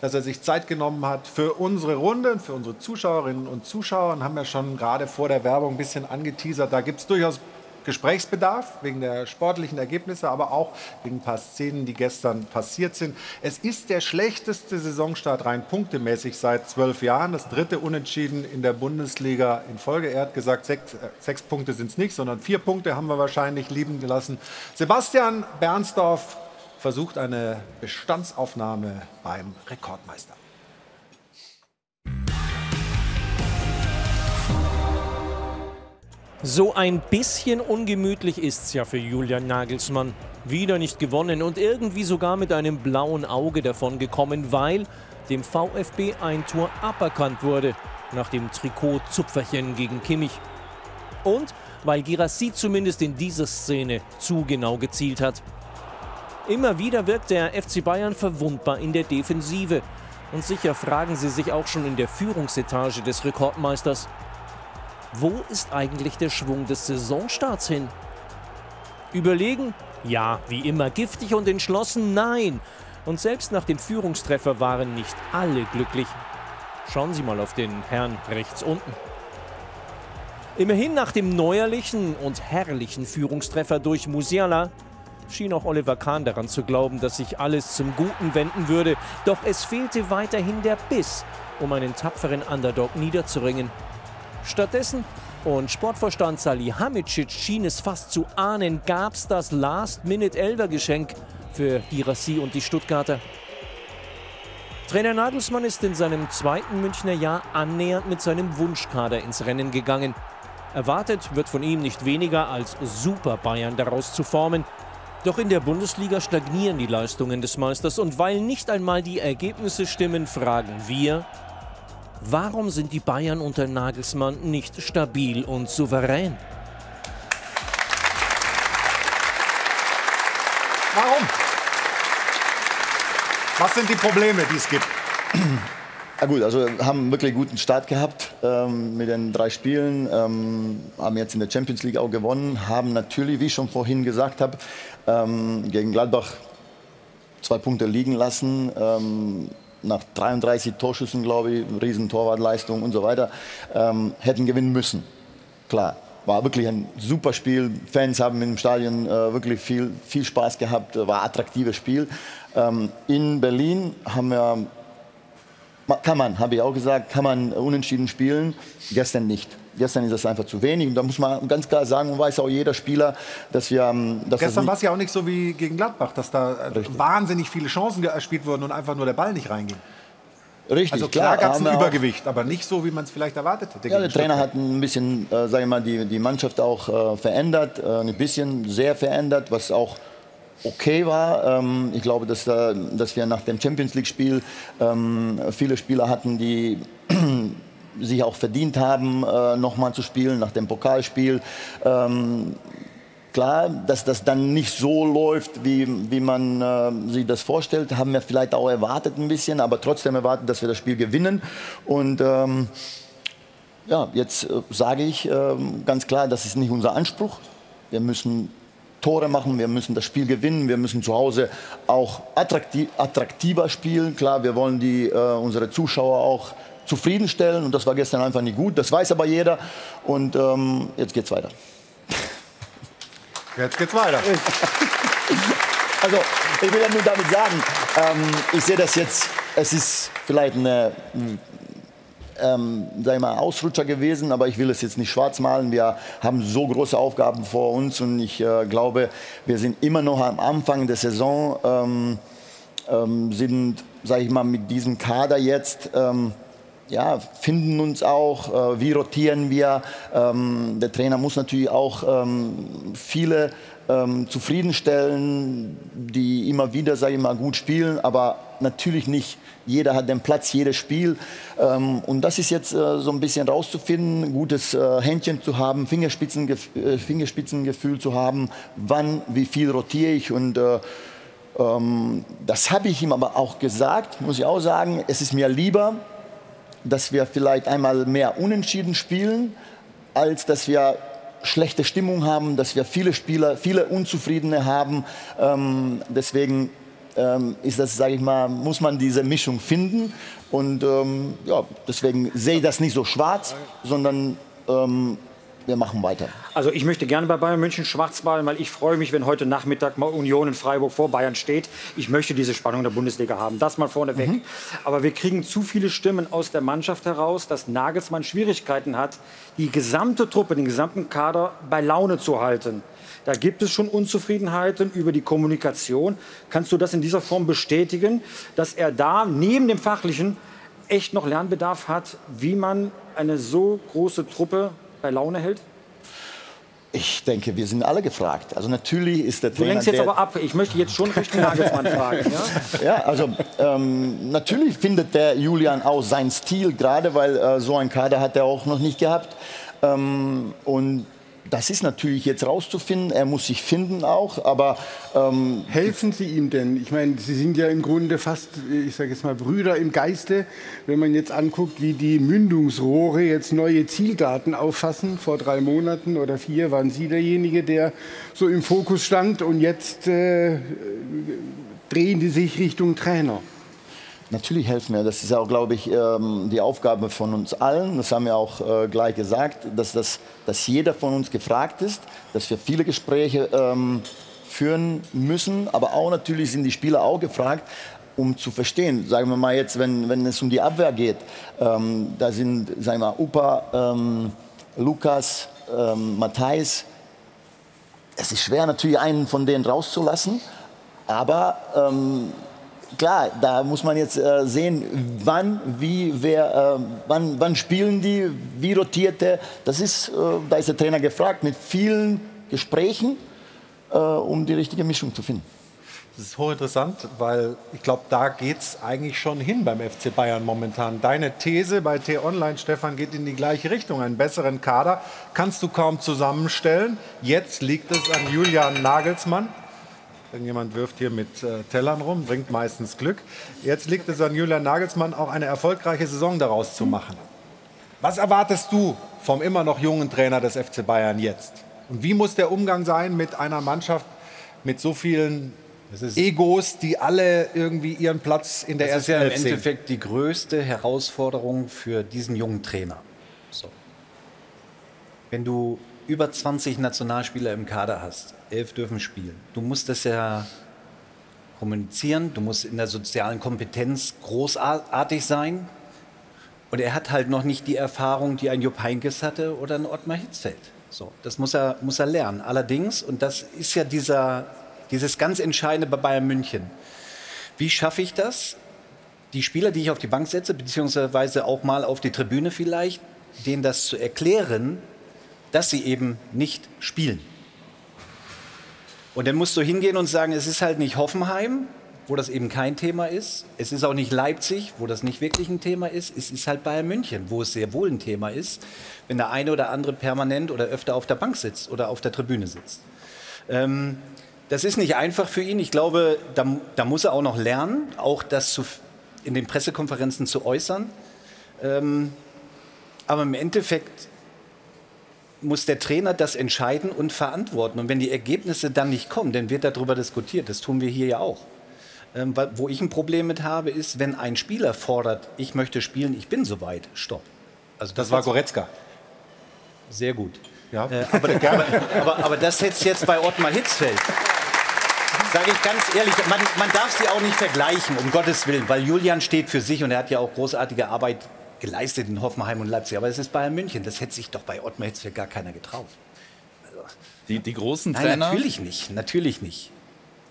dass er sich Zeit genommen hat für unsere Runde, für unsere Zuschauerinnen und Zuschauer. Und haben ja schon gerade vor der Werbung ein bisschen angeteasert. Da gibt es durchaus Gesprächsbedarf wegen der sportlichen Ergebnisse, aber auch wegen ein paar Szenen, die gestern passiert sind. Es ist der schlechteste Saisonstart rein punktemäßig seit zwölf Jahren. Das dritte Unentschieden in der Bundesliga in Folge. Er hat gesagt, sechs, äh, sechs Punkte sind es nicht, sondern vier Punkte haben wir wahrscheinlich lieben gelassen. Sebastian Bernsdorf versucht eine Bestandsaufnahme beim Rekordmeister. So ein bisschen ungemütlich ist's ja für Julian Nagelsmann. Wieder nicht gewonnen und irgendwie sogar mit einem blauen Auge davongekommen, weil dem VfB ein Tor aberkannt wurde nach dem Trikot-Zupferchen gegen Kimmich. Und weil Girassi zumindest in dieser Szene zu genau gezielt hat. Immer wieder wirkt der FC Bayern verwundbar in der Defensive. Und sicher fragen sie sich auch schon in der Führungsetage des Rekordmeisters, wo ist eigentlich der Schwung des Saisonstarts hin? Überlegen? Ja, wie immer giftig und entschlossen? Nein. Und selbst nach dem Führungstreffer waren nicht alle glücklich. Schauen Sie mal auf den Herrn rechts unten. Immerhin nach dem neuerlichen und herrlichen Führungstreffer durch Musiala schien auch Oliver Kahn daran zu glauben, dass sich alles zum Guten wenden würde. Doch es fehlte weiterhin der Biss, um einen tapferen Underdog niederzuringen. Stattdessen, und Sportvorstand Salihamidzic schien es fast zu ahnen, gab es das Last-Minute-Elver-Geschenk für Girassi und die Stuttgarter. Trainer Nagelsmann ist in seinem zweiten Münchner Jahr annähernd mit seinem Wunschkader ins Rennen gegangen. Erwartet wird von ihm nicht weniger als Super Bayern daraus zu formen. Doch in der Bundesliga stagnieren die Leistungen des Meisters und weil nicht einmal die Ergebnisse stimmen, fragen wir, warum sind die Bayern unter Nagelsmann nicht stabil und souverän? Warum? Was sind die Probleme, die es gibt? Ja gut, also haben wirklich einen guten Start gehabt ähm, mit den drei Spielen, ähm, haben jetzt in der Champions League auch gewonnen, haben natürlich, wie ich schon vorhin gesagt habe, ähm, gegen Gladbach zwei Punkte liegen lassen. Nach 33 Torschüssen, glaube ich, riesen Torwartleistung und so weiter, ähm, hätten gewinnen müssen. Klar, war wirklich ein super Spiel. Fans haben im Stadion äh, wirklich viel, viel Spaß gehabt, war ein attraktives Spiel. Ähm, in Berlin haben wir kann man, habe ich auch gesagt, kann man unentschieden spielen. Gestern nicht. Gestern ist das einfach zu wenig. Und da muss man ganz klar sagen, und weiß auch jeder Spieler, dass wir. ähm, Dass das Gestern war es ja auch nicht so wie gegen Gladbach, dass da äh, wahnsinnig viele Chancen gespielt wurden und einfach nur der Ball nicht reinging. Richtig, Also klar, gab es ein Übergewicht, aber nicht so, wie man es vielleicht erwartet hätte. Ja, der Trainer hat ein bisschen, äh, sage ich mal, die, die Mannschaft auch äh, verändert, äh, ein bisschen sehr verändert, was auch okay war. Ähm, ich glaube, dass, da, dass wir nach dem Champions League-Spiel ähm, viele Spieler hatten, die sich auch verdient haben, äh, nochmal zu spielen nach dem Pokalspiel. Ähm, Klar, dass das dann nicht so läuft, wie, wie man äh, sich das vorstellt, haben wir vielleicht auch erwartet ein bisschen, aber trotzdem erwartet, dass wir das Spiel gewinnen. Und ähm, ja, jetzt äh, sage ich ähm, ganz klar, das ist nicht unser Anspruch. Wir müssen Tore machen, wir müssen das Spiel gewinnen, wir müssen zu Hause auch attraktiv, attraktiver spielen. Klar, wir wollen die, äh, unsere Zuschauer auch zufriedenstellen und das war gestern einfach nicht gut. Das weiß aber jeder und ähm, jetzt geht's weiter. Jetzt geht's weiter. Also, ich will ja nur damit sagen, ähm, ich sehe das jetzt, es ist vielleicht eine, ähm, sag mal, Ausrutscher gewesen, aber ich will es jetzt nicht schwarz malen. Wir haben so große Aufgaben vor uns und ich äh, glaube, wir sind immer noch am Anfang der Saison, ähm, ähm, sind, sage ich mal, mit diesem Kader jetzt ähm, ja, finden uns auch, äh, wie rotieren wir. Ähm, der Trainer muss natürlich auch ähm, viele ähm, zufriedenstellen, die immer wieder, sage ich mal, gut spielen, aber natürlich nicht jeder hat den Platz, jedes Spiel. Ähm, und das ist jetzt äh, so ein bisschen rauszufinden, gutes äh, Händchen zu haben, Fingerspitzengef äh, Fingerspitzengefühl zu haben, wann, wie viel rotiere ich und äh, ähm, das habe ich ihm aber auch gesagt, muss ich auch sagen. Es ist mir lieber, dass wir vielleicht einmal mehr unentschieden spielen, als dass wir schlechte Stimmung haben, dass wir viele Spieler, viele Unzufriedene haben. Ähm, deswegen ähm, ist das, sage ich mal, muss man diese Mischung finden. Und ähm, ja, deswegen sehe ich das nicht so schwarz, sondern ähm, wir machen weiter. Also ich möchte gerne bei Bayern München schwarz malen, weil ich freue mich, wenn heute Nachmittag mal Union in Freiburg vor Bayern steht. Ich möchte diese Spannung der Bundesliga haben. Das mal vorneweg. Mhm. Aber wir kriegen zu viele Stimmen aus der Mannschaft heraus, dass Nagelsmann Schwierigkeiten hat, die gesamte Truppe, den gesamten Kader bei Laune zu halten. Da gibt es schon Unzufriedenheiten über die Kommunikation. Kannst du das in dieser Form bestätigen, dass er da neben dem Fachlichen echt noch Lernbedarf hat, wie man eine so große Truppe bei Laune hält? Ich denke, wir sind alle gefragt. Also natürlich ist der Du Trainer. lenkst jetzt aber ab. Ich möchte jetzt schon Richtung Nagelsmann fragen. Ja? Ja, also ähm, natürlich findet der Julian auch seinen Stil, gerade weil äh, so ein Kader hat er auch noch nicht gehabt. Ähm, und das ist natürlich jetzt rauszufinden. Er muss sich finden auch, aber ähm, Helfen Sie ihm denn? Ich meine, Sie sind ja im Grunde fast, ich sage jetzt mal, Brüder im Geiste. Wenn man jetzt anguckt, wie die Mündungsrohre jetzt neue Zieldaten auffassen, vor drei Monaten oder vier waren Sie derjenige, der so im Fokus stand und jetzt äh, drehen die sich Richtung Trainer. Natürlich helfen wir. Das ist auch, glaube ich, ähm, die Aufgabe von uns allen. Das haben wir auch äh, gleich gesagt, dass, das, dass jeder von uns gefragt ist, dass wir viele Gespräche ähm, führen müssen. Aber auch natürlich sind die Spieler auch gefragt, um zu verstehen. Sagen wir mal jetzt, wenn, wenn es um die Abwehr geht, ähm, da sind, sagen wir mal, Upa, Lukas, Matthijs. Es ist schwer, natürlich einen von denen rauszulassen. Aber klar, da muss man jetzt äh, sehen, wann, wie, wer, äh, wann, wann spielen die, wie rotiert der. Das ist, äh, da ist der Trainer gefragt mit vielen Gesprächen, äh, um die richtige Mischung zu finden. Das ist hochinteressant, weil ich glaube, da geht es eigentlich schon hin beim FC Bayern momentan. Deine These bei T-Online, Stefan, geht in die gleiche Richtung. Einen besseren Kader kannst du kaum zusammenstellen. Jetzt liegt es an Julian Nagelsmann. Irgendjemand wirft hier mit äh, Tellern rum, bringt meistens Glück. Jetzt liegt es an Julian Nagelsmann, auch eine erfolgreiche Saison daraus zu machen. Was erwartest du vom immer noch jungen Trainer des FC Bayern jetzt? Und wie muss der Umgang sein mit einer Mannschaft mit so vielen Egos, die alle irgendwie ihren Platz in der das ersten ist ja im Elf sehen? Endeffekt die größte Herausforderung für diesen jungen Trainer. So. Wenn du über 20 Nationalspieler im Kader hast, elf dürfen spielen, du musst das ja kommunizieren, du musst in der sozialen Kompetenz großartig sein. Und er hat halt noch nicht die Erfahrung, die ein Jupp Heynckes hatte oder ein Ottmar Hitzfeld. So, das muss er, muss er lernen. Allerdings, und das ist ja dieser, dieses ganz Entscheidende bei Bayern München. Wie schaffe ich das? Die Spieler, die ich auf die Bank setze, beziehungsweise auch mal auf die Tribüne vielleicht, denen das zu erklären, dass sie eben nicht spielen. Und dann musst du hingehen und sagen, es ist halt nicht Hoffenheim, wo das eben kein Thema ist. Es ist auch nicht Leipzig, wo das nicht wirklich ein Thema ist. Es ist halt Bayern München, wo es sehr wohl ein Thema ist, wenn der eine oder andere permanent oder öfter auf der Bank sitzt oder auf der Tribüne sitzt. Ähm, das ist nicht einfach für ihn. Ich glaube, da, da muss er auch noch lernen, auch das zu, in den Pressekonferenzen zu äußern. Ähm, aber im Endeffekt muss der Trainer das entscheiden und verantworten. Und wenn die Ergebnisse dann nicht kommen, dann wird darüber diskutiert. Das tun wir hier ja auch. Ähm, wo ich ein Problem mit habe, ist, wenn ein Spieler fordert, ich möchte spielen, ich bin soweit, stopp. Also Das war Goretzka. Sehr gut. Ja. Äh, aber, aber, aber, das jetzt, jetzt bei Ottmar Hitzfeld. Sage ich ganz ehrlich, man, man darf sie auch nicht vergleichen, um Gottes Willen, weil Julian steht für sich und er hat ja auch großartige Arbeit geleistet in Hoffenheim und Leipzig. Aber es ist Bayern München, das hätte sich doch bei Ottmar Hitzfeld gar keiner getraut. Die, die großen Nein, Trainer. natürlich nicht, natürlich nicht.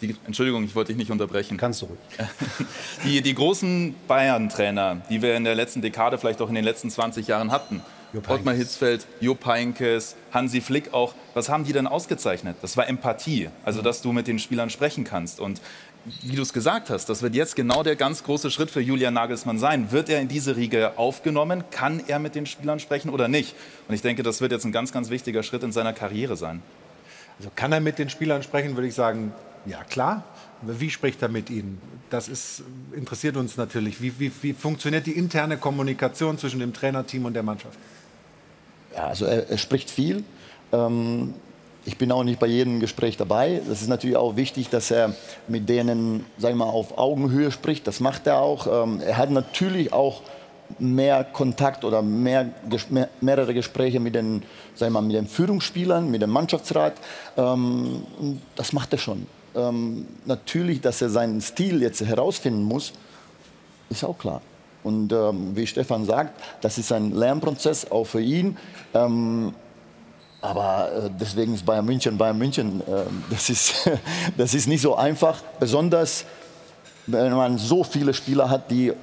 Die, Entschuldigung, ich wollte dich nicht unterbrechen. Kannst du ruhig. Die, die großen Bayern-Trainer, die wir in der letzten Dekade, vielleicht auch in den letzten 20 Jahren hatten, Ottmar Hitzfeld, Jupp Heynckes, Hansi Flick auch, was haben die denn ausgezeichnet? Das war Empathie, also dass du mit den Spielern sprechen kannst. Und wie du es gesagt hast, das wird jetzt genau der ganz große Schritt für Julian Nagelsmann sein. Wird er in diese Riege aufgenommen? Kann er mit den Spielern sprechen oder nicht? Und ich denke, das wird jetzt ein ganz, ganz wichtiger Schritt in seiner Karriere sein. Also kann er mit den Spielern sprechen, würde ich sagen, ja klar. Wie spricht er mit ihnen? Das ist, interessiert uns natürlich. Wie, wie, wie funktioniert die interne Kommunikation zwischen dem Trainerteam und der Mannschaft? Ja, also er, er spricht viel. Ähm, ich bin auch nicht bei jedem Gespräch dabei. Das ist natürlich auch wichtig, dass er mit denen, sagen wir mal, auf Augenhöhe spricht. Das macht er auch. Ähm, er hat natürlich auch mehr Kontakt oder mehr, mehrere Gespräche mit den, sagen wir mal, mit den Führungsspielern, mit dem Mannschaftsrat. Ähm, das macht er schon. Ähm, natürlich, dass er seinen Stil jetzt herausfinden muss, ist auch klar. Und ähm, wie Stefan sagt, das ist ein Lernprozess auch für ihn. Ähm, aber äh, deswegen ist Bayern München Bayern München. ähm, das, ist, das ist nicht so einfach, besonders wenn man so viele Spieler hat, die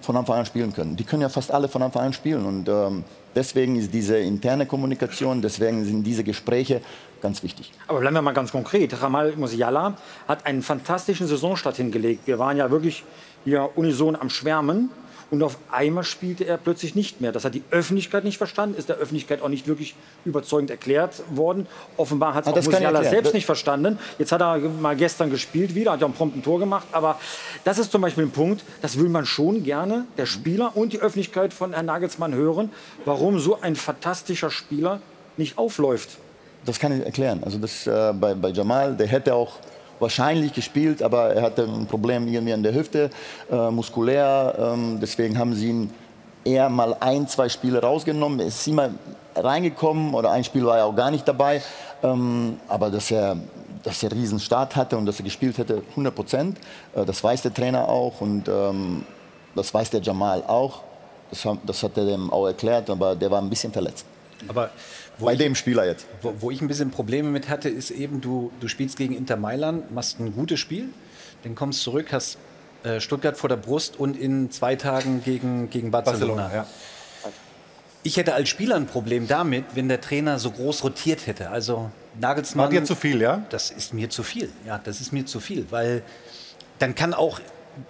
von Anfang an spielen können. Die können ja fast alle von Anfang an spielen. Und ähm, deswegen ist diese interne Kommunikation, deswegen sind diese Gespräche ganz wichtig. Aber bleiben wir mal ganz konkret. Ramal Musiala hat einen fantastischen Saisonstart hingelegt. Wir waren ja wirklich hier unison am Schwärmen. Und auf einmal spielte er plötzlich nicht mehr. Das hat die Öffentlichkeit nicht verstanden, ist der Öffentlichkeit auch nicht wirklich überzeugend erklärt worden. Offenbar hat es Ah, auch Musiala selbst nicht verstanden. Jetzt hat er mal gestern gespielt wieder, hat ja auch prompt ein Tor gemacht. Aber das ist zum Beispiel ein Punkt, das will man schon gerne, der Spieler und die Öffentlichkeit von Herrn Nagelsmann hören, warum so ein fantastischer Spieler nicht aufläuft. Das kann ich erklären. Also das, äh, bei, bei Jamal, der hätte auch wahrscheinlich gespielt, aber er hatte ein Problem irgendwie an der Hüfte, äh, muskulär. Ähm, deswegen haben sie ihn eher mal ein, zwei Spiele rausgenommen. Er ist immer reingekommen oder ein Spiel war er auch gar nicht dabei. Ähm, aber dass er, dass er riesen Start hatte und dass er gespielt hätte, 100 Prozent. Äh, das weiß der Trainer auch und ähm, das weiß der Jamal auch. Das, das hat er dem auch erklärt, aber der war ein bisschen verletzt. Aber Bei ich, dem Spieler jetzt. Wo, wo ich ein bisschen Probleme mit hatte, ist eben, du, du spielst gegen Inter Mailand, machst ein gutes Spiel, dann kommst zurück, hast Äh, Stuttgart vor der Brust und in zwei Tagen gegen, gegen Barcelona. Barcelona, ja. Ich hätte als Spieler ein Problem damit, wenn der Trainer so groß rotiert hätte. Also Nagelsmann. War dir zu viel, ja? Das ist mir zu viel. Ja, das ist mir zu viel, weil dann kann auch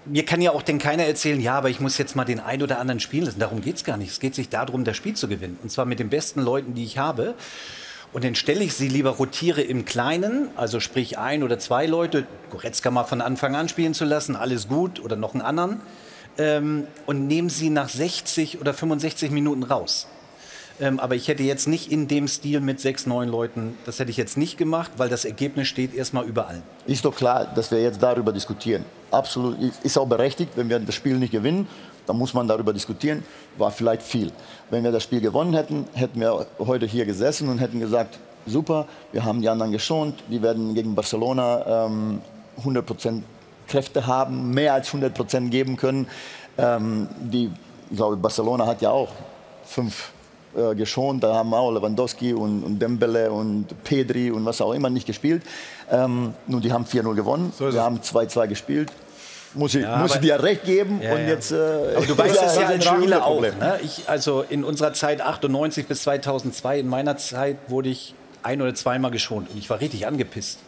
mir kann ja auch denn keiner erzählen, ja, aber ich muss jetzt mal den ein oder anderen spielen lassen. Darum geht es gar nicht. Es geht sich darum, das Spiel zu gewinnen. Und zwar mit den besten Leuten, die ich habe. Und dann stelle ich sie lieber rotiere im Kleinen, also sprich ein oder zwei Leute, Goretzka mal von Anfang an spielen zu lassen, alles gut, oder noch einen anderen, ähm, und nehme sie nach 60 oder 65 Minuten raus. Ähm, aber ich hätte jetzt nicht in dem Stil mit sechs, neun Leuten, das hätte ich jetzt nicht gemacht, weil das Ergebnis steht erstmal über allen. Ist doch klar, dass wir jetzt darüber diskutieren. Absolut, ist auch berechtigt, wenn wir das Spiel nicht gewinnen, dann muss man darüber diskutieren, war vielleicht viel. Wenn wir das Spiel gewonnen hätten, hätten wir heute hier gesessen und hätten gesagt, super, wir haben die anderen geschont, die werden gegen Barcelona ähm, 100% Kräfte haben, mehr als 100% geben können. Ähm, die, ich glaube, Barcelona hat ja auch fünf äh, geschont. Da haben auch Lewandowski und, und Dembele und Pedri und was auch immer nicht gespielt. Ähm, nun, die haben 4-0 gewonnen. So wir haben 2-2 gespielt. Muss ich, Ja, muss ich dir recht geben. Ja, und jetzt, äh, Aber du weißt es ja ist als ein Spieler auch. Ne? Ich, also in unserer Zeit 98 bis 2002, in meiner Zeit wurde ich ein oder zweimal geschont und ich war richtig angepisst.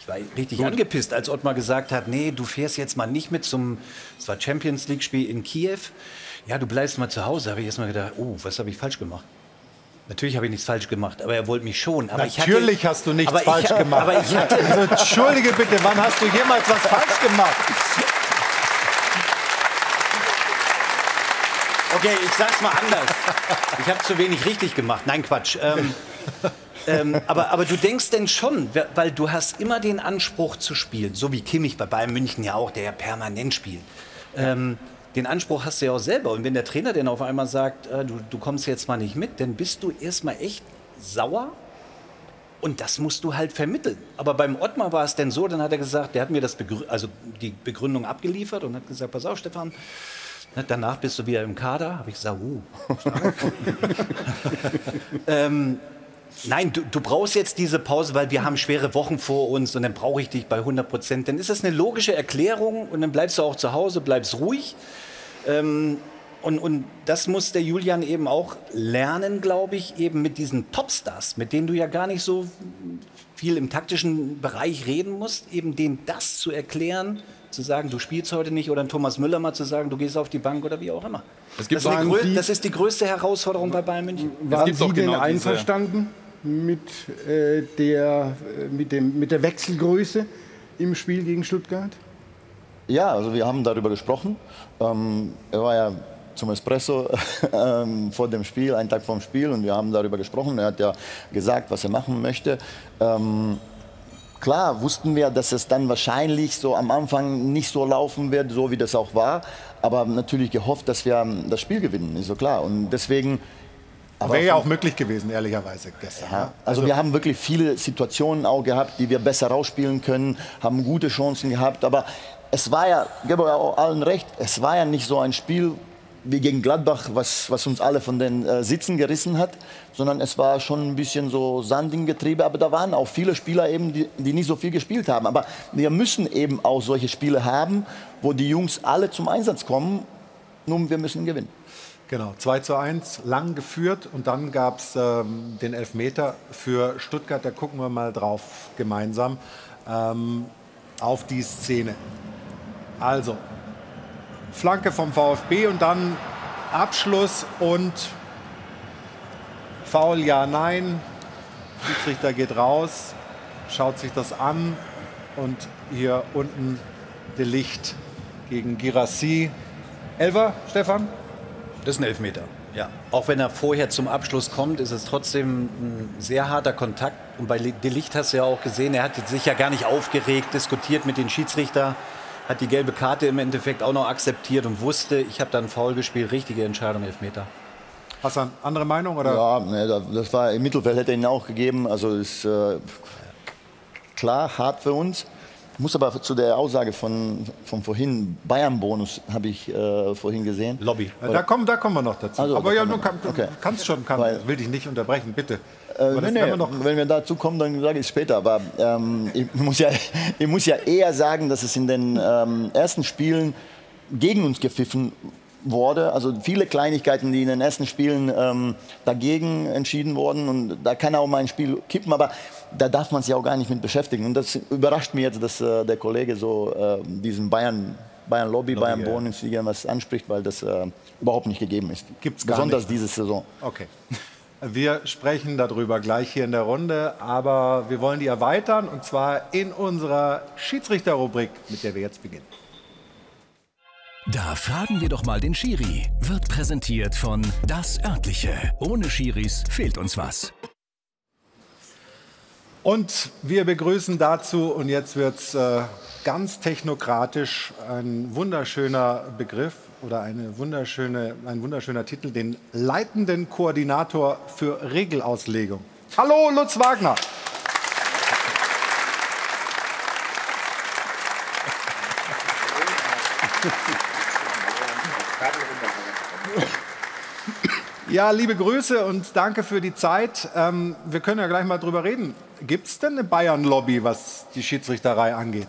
Ich war richtig angepisst, als Ottmar gesagt hat, nee, du fährst jetzt mal nicht mit zum, es war Champions League Spiel in Kiew. Ja, du bleibst mal zu Hause. Habe ich erst mal gedacht, oh, was habe ich falsch gemacht? Natürlich habe ich nichts falsch gemacht, aber er wollte mich schon. Aber ich hatte, Natürlich hast du nichts aber ich- falsch gemacht. Aber ich hatte, also, entschuldige bitte, wann hast du jemals was falsch gemacht? Okay, ich sag's mal anders. Ich habe zu wenig richtig gemacht. Nein, Quatsch. Ähm, ähm, aber, aber du denkst denn schon, weil du hast immer den Anspruch zu spielen, so wie Kimmich bei Bayern München ja auch, der ja permanent spielt. Ähm, den Anspruch hast du ja auch selber. Und wenn der Trainer dann auf einmal sagt, äh, du, du kommst jetzt mal nicht mit, dann bist du erstmal echt sauer. Und das musst du halt vermitteln. Aber beim Ottmar war es denn so, dann hat er gesagt, der hat mir das Begrü also die Begründung abgeliefert und hat gesagt, pass auf, Stefan, Ne, Danach bist du wieder im Kader. Habe ich gesagt, uh. ähm, nein, du, du brauchst jetzt diese Pause, weil wir haben schwere Wochen vor uns und dann brauche ich dich bei 100 Prozent. Dann ist das eine logische Erklärung und dann bleibst du auch zu Hause, bleibst ruhig. Ähm, und, und das muss der Julian eben auch lernen, glaube ich, eben mit diesen Topstars, mit denen du ja gar nicht so viel im taktischen Bereich reden musst, eben denen das zu erklären, zu sagen, du spielst heute nicht, oder ein Thomas Müller mal zu sagen, du gehst auf die Bank oder wie auch immer. Es gibt das, ist die das ist die größte Herausforderung bei Bayern München. Waren Sie denn einverstanden mit, äh, der, äh, mit, dem, mit der Wechselgröße im Spiel gegen Stuttgart? Ja, also wir haben darüber gesprochen. Ähm, er war ja zum Espresso ähm, vor dem Spiel, einen Tag vor dem Spiel, und wir haben darüber gesprochen. Er hat ja gesagt, was er machen möchte. Ähm, klar wussten wir, dass es dann wahrscheinlich so am Anfang nicht so laufen wird, so wie das auch war. Aber natürlich gehofft, dass wir ähm, das Spiel gewinnen, ist so klar. Und deswegen. Aber Wäre ja auch möglich gewesen, ehrlicherweise, gestern. ja, also wir haben wirklich viele Situationen auch gehabt, die wir besser rausspielen können, haben gute Chancen gehabt, aber es war ja, ich gebe auch allen recht, es war ja nicht so ein Spiel wie gegen Gladbach, was, was uns alle von den äh, Sitzen gerissen hat, sondern es war schon ein bisschen so Sand im Getriebe, aber da waren auch viele Spieler eben, die, die nicht so viel gespielt haben. Aber wir müssen eben auch solche Spiele haben, wo die Jungs alle zum Einsatz kommen, nun wir müssen gewinnen. Genau, 2 zu 1, lang geführt und dann gab es ähm, den Elfmeter für Stuttgart. Da gucken wir mal drauf gemeinsam ähm, auf die Szene. Also, Flanke vom VfB und dann Abschluss und Foul, ja, nein. Schiedsrichter geht raus, schaut sich das an und hier unten der Licht gegen Girassi. Elfer, Stefan? Das ist ein Elfmeter. Ja. Auch wenn er vorher zum Abschluss kommt, ist es trotzdem ein sehr harter Kontakt. Und bei De Licht hast du ja auch gesehen, er hat sich ja gar nicht aufgeregt, diskutiert mit den Schiedsrichter, hat die gelbe Karte im Endeffekt auch noch akzeptiert und wusste, ich habe dann faul gespielt, richtige Entscheidung, Elfmeter. Hassan, andere Meinung? Oder? Ja, ne, da- das war im Mittelfeld hätte er ihn auch gegeben. Also ist äh, klar hart für uns. Muss aber zu der Aussage von, von vorhin, Bayern-Bonus habe ich äh, vorhin gesehen. Lobby. Da kommen, da kommen wir noch dazu. Also, Aber da ja, du kann. Okay. kannst schon, kann, Weil- will dich nicht unterbrechen, bitte. Äh, nee, nee, wir noch- wenn wir dazu kommen, dann sage ich es später. Aber ähm, ich, muss ja, ich muss ja eher sagen, dass es in den ähm, ersten Spielen gegen uns gepfiffen wurde. Also viele Kleinigkeiten, die in den ersten Spielen ähm, dagegen entschieden wurden. Und da kann auch mal ein Spiel kippen. Aber da darf man sich auch gar nicht mit beschäftigen. Und das überrascht mich jetzt, dass äh, der Kollege so äh, diesen Bayern Bayern Lobby, Bayern ja. Bundesliga was anspricht, weil das äh, überhaupt nicht gegeben ist. Gibt's gar Besonders nicht. diese Saison. Okay. Wir sprechen darüber gleich hier in der Runde, aber wir wollen die erweitern und zwar in unserer Schiedsrichterrubrik, mit der wir jetzt beginnen. Da fragen wir doch mal den Schiri. Wird präsentiert von Das Örtliche. Ohne Schiris fehlt uns was. Und wir begrüßen dazu, und jetzt wird es äh, ganz technokratisch, ein wunderschöner Begriff oder eine wunderschöne, ein wunderschöner Titel, den leitenden Koordinator für Regelauslegung. Hallo, Lutz Wagner. Ja, liebe Grüße und danke für die Zeit. Ähm, wir können ja gleich mal drüber reden. Gibt es denn eine Bayern-Lobby, was die Schiedsrichterei angeht?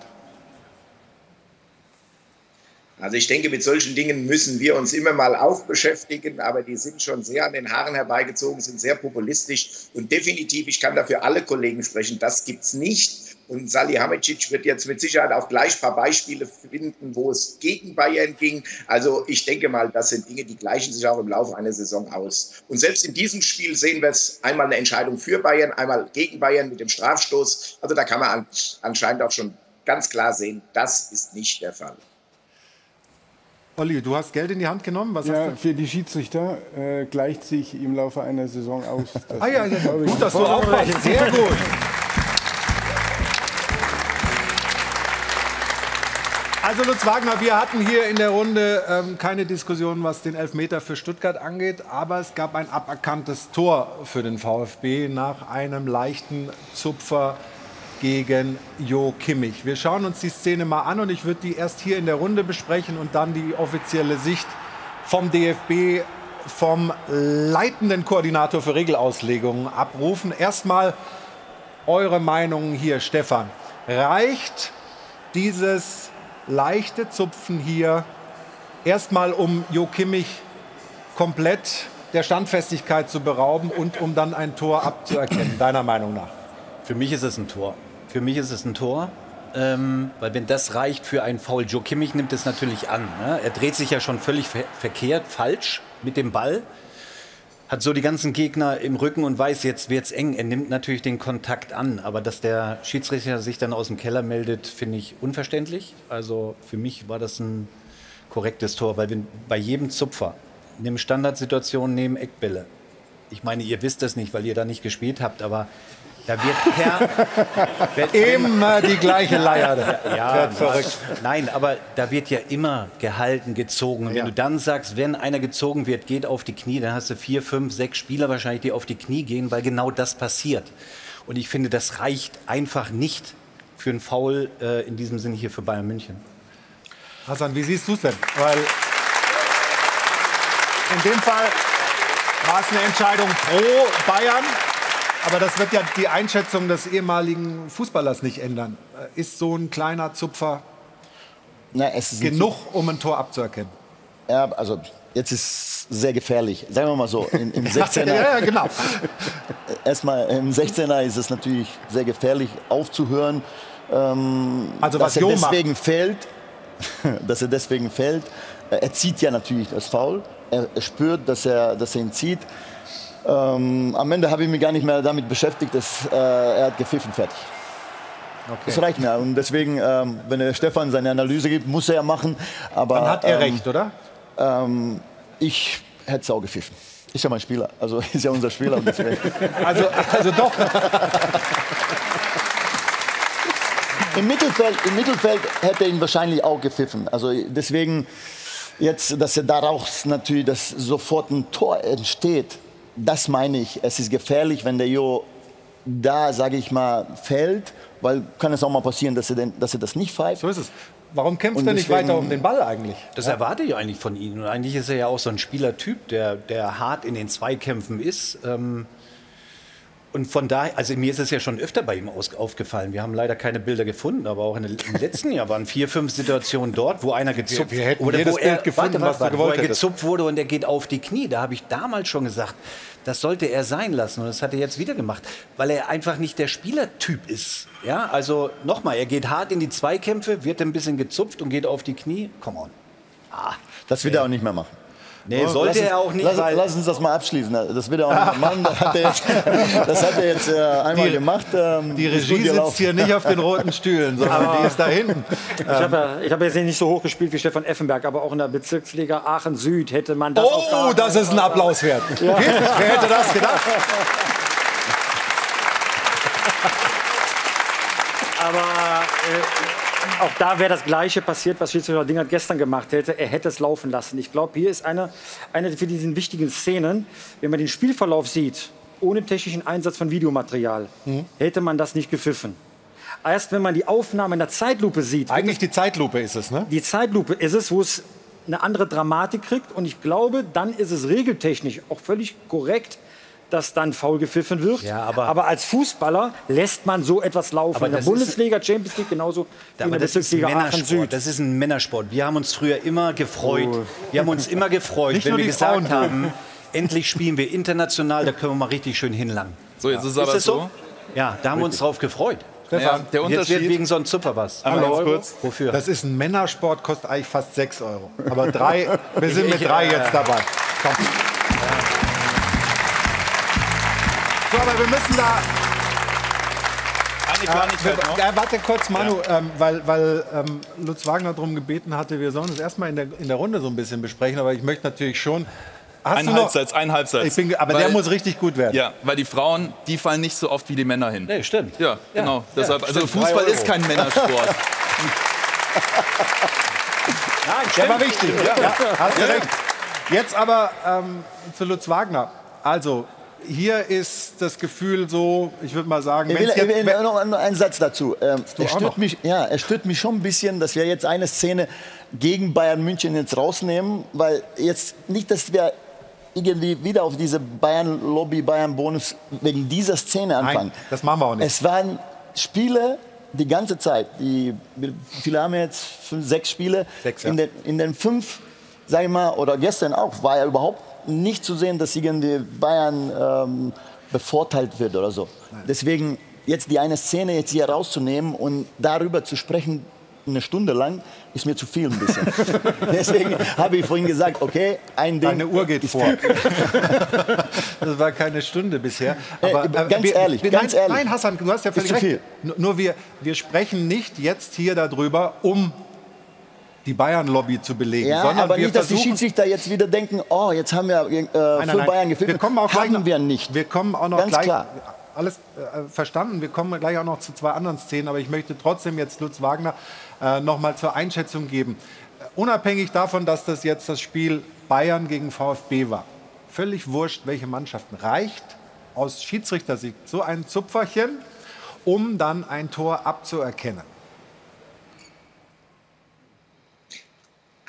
Also ich denke, mit solchen Dingen müssen wir uns immer mal auch beschäftigen, aber die sind schon sehr an den Haaren herbeigezogen, sind sehr populistisch und definitiv, ich kann dafür alle Kollegen sprechen, das gibt's nicht. Und Salihamidzic wird jetzt mit Sicherheit auch gleich ein paar Beispiele finden, wo es gegen Bayern ging. Also ich denke mal, das sind Dinge, die gleichen sich auch im Laufe einer Saison aus. Und selbst in diesem Spiel sehen wir es einmal eine Entscheidung für Bayern, einmal gegen Bayern mit dem Strafstoß. Also da kann man an- anscheinend auch schon ganz klar sehen, das ist nicht der Fall. Olli, du hast Geld in die Hand genommen. Was Ja, hast für die Schiedsrichter äh, gleicht sich im Laufe einer Saison aus. Ah ja, ja gut, dass du aufpasst. Sehr gut. Also Lutz Wagner, wir hatten hier in der Runde ähm, keine Diskussion, was den Elfmeter für Stuttgart angeht, aber es gab ein aberkanntes Tor für den VfB nach einem leichten Zupfer gegen Jo Kimmich. Wir schauen uns die Szene mal an und ich würde die erst hier in der Runde besprechen und dann die offizielle Sicht vom DFB, vom leitenden Koordinator für Regelauslegungen abrufen. Erstmal eure Meinung hier, Stefan. Reicht dieses leichte Zupfen hier erstmal, um Jo Kimmich komplett der Standfestigkeit zu berauben und um dann ein Tor abzuerkennen, deiner Meinung nach? Für mich ist es ein Tor. Für mich ist es ein Tor. Ähm, weil wenn das reicht für einen Foul, Joe Kimmich nimmt es natürlich an. Ne? Er dreht sich ja schon völlig ver verkehrt, falsch mit dem Ball. Hat so die ganzen Gegner im Rücken und weiß, jetzt wird's eng. Er nimmt natürlich den Kontakt an. Aber dass der Schiedsrichter sich dann aus dem Keller meldet, finde ich unverständlich. Also für mich war das ein korrektes Tor, weil wenn bei jedem Zupfer, nehmen Standardsituationen, nehmen Eckbälle. Ich meine, ihr wisst das nicht, weil ihr da nicht gespielt habt, aber da wird per Immer die gleiche Leier. Ja, verrückt. Nein, aber da wird ja immer gehalten, gezogen. Und wenn Ja. du dann sagst, wenn einer gezogen wird, geht auf die Knie, dann hast du vier, fünf, sechs Spieler wahrscheinlich, die auf die Knie gehen, weil genau das passiert. Und ich finde, das reicht einfach nicht für einen Foul äh, in diesem Sinne hier für Bayern München. Hassan, wie siehst du es denn? Weil in dem Fall war es eine Entscheidung pro Bayern. Aber das wird ja die Einschätzung des ehemaligen Fußballers nicht ändern. Ist so ein kleiner Zupfer Na, es ist ein genug, um ein Tor abzuerkennen? Ja, also jetzt ist es sehr gefährlich. Sagen wir mal so, im, im 16er. ja, ja, genau. Erstmal im 16er ist es natürlich sehr gefährlich aufzuhören. Ähm, Also dass was er Jo macht. deswegen fällt, dass er deswegen fällt. Er zieht ja natürlich das Foul. Er, spürt, dass er, dass er ihn zieht. Ähm, am Ende habe ich mich gar nicht mehr damit beschäftigt, dass äh, er hat gepfiffen fertig. Das reicht mir. Und deswegen, ähm, wenn der Stefan seine Analyse gibt, muss er ja machen. Aber, Dann hat er ähm, recht, oder? Ähm, ich hätte es auch gepfiffen. Ist ja mein Spieler. Also ist ja unser Spieler. Also, also doch. Im Mittelfeld, Im Mittelfeld hätte er ihn wahrscheinlich auch gepfiffen. Also deswegen jetzt, dass er daraus natürlich dass sofort ein Tor entsteht, das meine ich. Es ist gefährlich, wenn der Jo da, sage ich mal, fällt, weil kann es auch mal passieren, dass er, denn, dass er das nicht pfeift. So ist es. Warum kämpft er nicht weiter um den Ball eigentlich? Das erwarte ich eigentlich von ihm. Und eigentlich ist er ja auch so ein Spielertyp, der, der hart in den Zweikämpfen ist. Ähm, und von daher, also mir ist es ja schon öfter bei ihm aus, aufgefallen. Wir haben leider keine Bilder gefunden, aber auch in den, im letzten Jahr waren vier, fünf Situationen dort, wo einer gezupft Wir- wir hätten oder jedes wo er, Bild gefunden, warte, warte, du warte, wo er gezupft wurde und er geht auf die Knie. Da habe ich damals schon gesagt, das sollte er sein lassen. Und das hat er jetzt wieder gemacht, weil er einfach nicht der Spielertyp ist. Ja, also nochmal, er geht hart in die Zweikämpfe, wird ein bisschen gezupft und geht auf die Knie. Come on. Ah, Das wird er auch nicht mehr machen. Nee, sollte lass er uns- auch nicht, Lass, weil- lass uns das mal abschließen. Das wird er auch nicht mehr machen. Das hat er jetzt, das hat er jetzt äh, einmal Die- gemacht. Ähm, Die Regie sitzt gelaufen. hier nicht auf den roten Stühlen, sondern Aber- die ist da hinten. Ich habe ja, ich hab jetzt nicht so hoch gespielt wie Stefan Effenberg, aber auch in der Bezirksliga Aachen Süd hätte man das Oh, das ist ein Applaus wert. Ja. Wer hätte das gedacht? Aber äh, auch da wäre das Gleiche passiert, was Schiedsrichter Dingert gestern gemacht hätte. Er hätte es laufen lassen. Ich glaube, hier ist eine, eine für diesen wichtigen Szenen, wenn man den Spielverlauf sieht, ohne technischen Einsatz von Videomaterial, Mhm. hätte man das nicht gepfiffen. Erst wenn man die Aufnahme in der Zeitlupe sieht. Eigentlich die Zeitlupe ist es, ne? Die Zeitlupe ist es, wo es eine andere Dramatik kriegt. Und ich glaube, dann ist es regeltechnisch auch völlig korrekt, dass dann faul gepfiffen wird. aber, als Fußballer lässt man so etwas laufen. Aber in der das ist- Bundesliga, Champions League genauso wie in Aber der das ist Bezirksliga Aachen. Süd. Das ist ein Männersport. Wir haben uns früher immer gefreut. Wir haben uns immer gefreut, Nicht wenn wir gesagt Frauen. haben, endlich spielen wir international, da können wir mal richtig schön hinlangen. So, jetzt ist es aber das so. Ja, da haben wir uns drauf gefreut. Ja, der Jetzt wird Unterschied- wegen so ein Zupfer was. Hallo, ganz kurz. Wofür? Das ist ein Männersport, kostet eigentlich fast 6 Euro. Aber drei, wir sind mit drei äh, jetzt dabei. Komm. Aber wir müssen da. Eine Kleinigkeit noch. Ja, warte kurz, Manu, ähm, weil, weil ähm, Lutz Wagner darum gebeten hatte, wir sollen es erstmal in der, in der Runde so ein bisschen besprechen, aber ich möchte natürlich schon. Hast Ein du noch- Halbsatz, ein Halbsatz. Bin, aber Weil- der muss richtig gut werden. Ja, weil die Frauen, die fallen nicht so oft wie die Männer hin. Nee, stimmt. Ja, genau. Deshalb, also stimmt. Fußball Drei ist kein Männersport. Der war wichtig. Ja, hast du recht. Jetzt aber ähm, zu Lutz Wagner. Also, hier ist das Gefühl so, ich würde mal sagen, Ich will, ich jetzt, will noch, einen Satz dazu. Ähm, es, stört mich, ja, es stört mich schon ein bisschen, dass wir jetzt eine Szene gegen Bayern München jetzt rausnehmen, weil jetzt nicht, dass wir irgendwie wieder auf diese Bayern-Lobby, Bayern-Bonus wegen dieser Szene anfangen. Nein, das machen wir auch nicht. Es waren Spiele die ganze Zeit. Die, wie viele haben wir jetzt? Fünf, sechs Spiele. Sechs, ja. in, den, in den fünf, sag ich mal, oder gestern auch, war ja überhaupt nicht zu sehen, dass irgendwie Bayern ähm, bevorteilt wird oder so. Deswegen jetzt die eine Szene jetzt hier rauszunehmen und darüber zu sprechen, eine Stunde lang, ist mir zu viel ein bisschen. Deswegen habe ich vorhin gesagt, okay, ein Ding. Deine Uhr geht vor. das war keine Stunde bisher. Äh, Aber, ganz ehrlich, ganz nein, ehrlich. Nein, Hassan, du hast ja völlig zu recht. Nur- Nur wir, wir sprechen nicht jetzt hier darüber, um die Bayern-Lobby zu belegen, Ja, sondern aber nicht, dass die Schiedsrichter jetzt wieder denken, oh, jetzt haben wir äh, Nein, für nein, nein. Bayern. Wir kommen auch gleich Haben noch, wir nicht. Wir kommen auch noch Ganz gleich. klar. Alles äh, verstanden. Wir kommen gleich auch noch zu zwei anderen Szenen, aber ich möchte trotzdem jetzt Lutz Wagner äh, noch mal zur Einschätzung geben. Äh, unabhängig davon, dass das jetzt das Spiel Bayern gegen VfB war, völlig wurscht, welche Mannschaften reicht aus Schiedsrichtersicht so ein Zupferchen, um dann ein Tor abzuerkennen.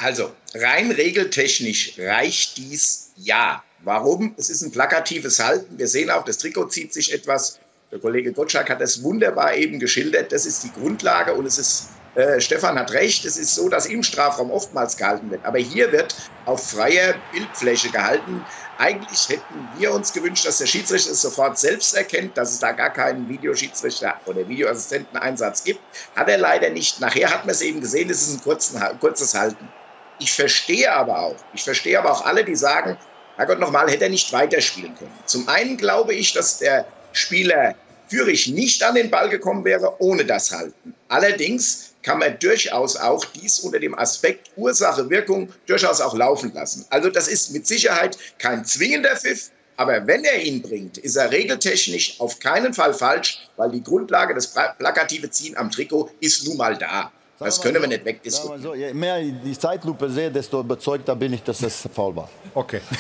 Also, rein regeltechnisch reicht dies ja. Warum? Es ist ein plakatives Halten. Wir sehen auch, das Trikot zieht sich etwas. Der Kollege Gottschalk hat das wunderbar eben geschildert. Das ist die Grundlage und es ist, äh, Stefan hat recht, es ist so, dass im Strafraum oftmals gehalten wird. Aber hier wird auf freier Bildfläche gehalten. Eigentlich hätten wir uns gewünscht, dass der Schiedsrichter es sofort selbst erkennt, dass es da gar keinen Videoschiedsrichter oder Videoassistenteneinsatz gibt. Hat er leider nicht. Nachher hat man es eben gesehen, es ist ein kurzes Halten. Ich verstehe aber auch, ich verstehe aber auch alle, die sagen, Herrgott, nochmal, hätte er nicht weiterspielen können. Zum einen glaube ich, dass der Spieler Fürich nicht an den Ball gekommen wäre ohne das Halten. Allerdings kann man durchaus auch dies unter dem Aspekt Ursache, Wirkung durchaus auch laufen lassen. Also das ist mit Sicherheit kein zwingender Pfiff, aber wenn er ihn bringt, ist er regeltechnisch auf keinen Fall falsch, weil die Grundlage, das plakative Ziehen am Trikot ist nun mal da. Das können wir nicht wegdiskutieren. So, je mehr ich die Zeitlupe sehe, desto überzeugter bin ich, dass das faul war. Okay.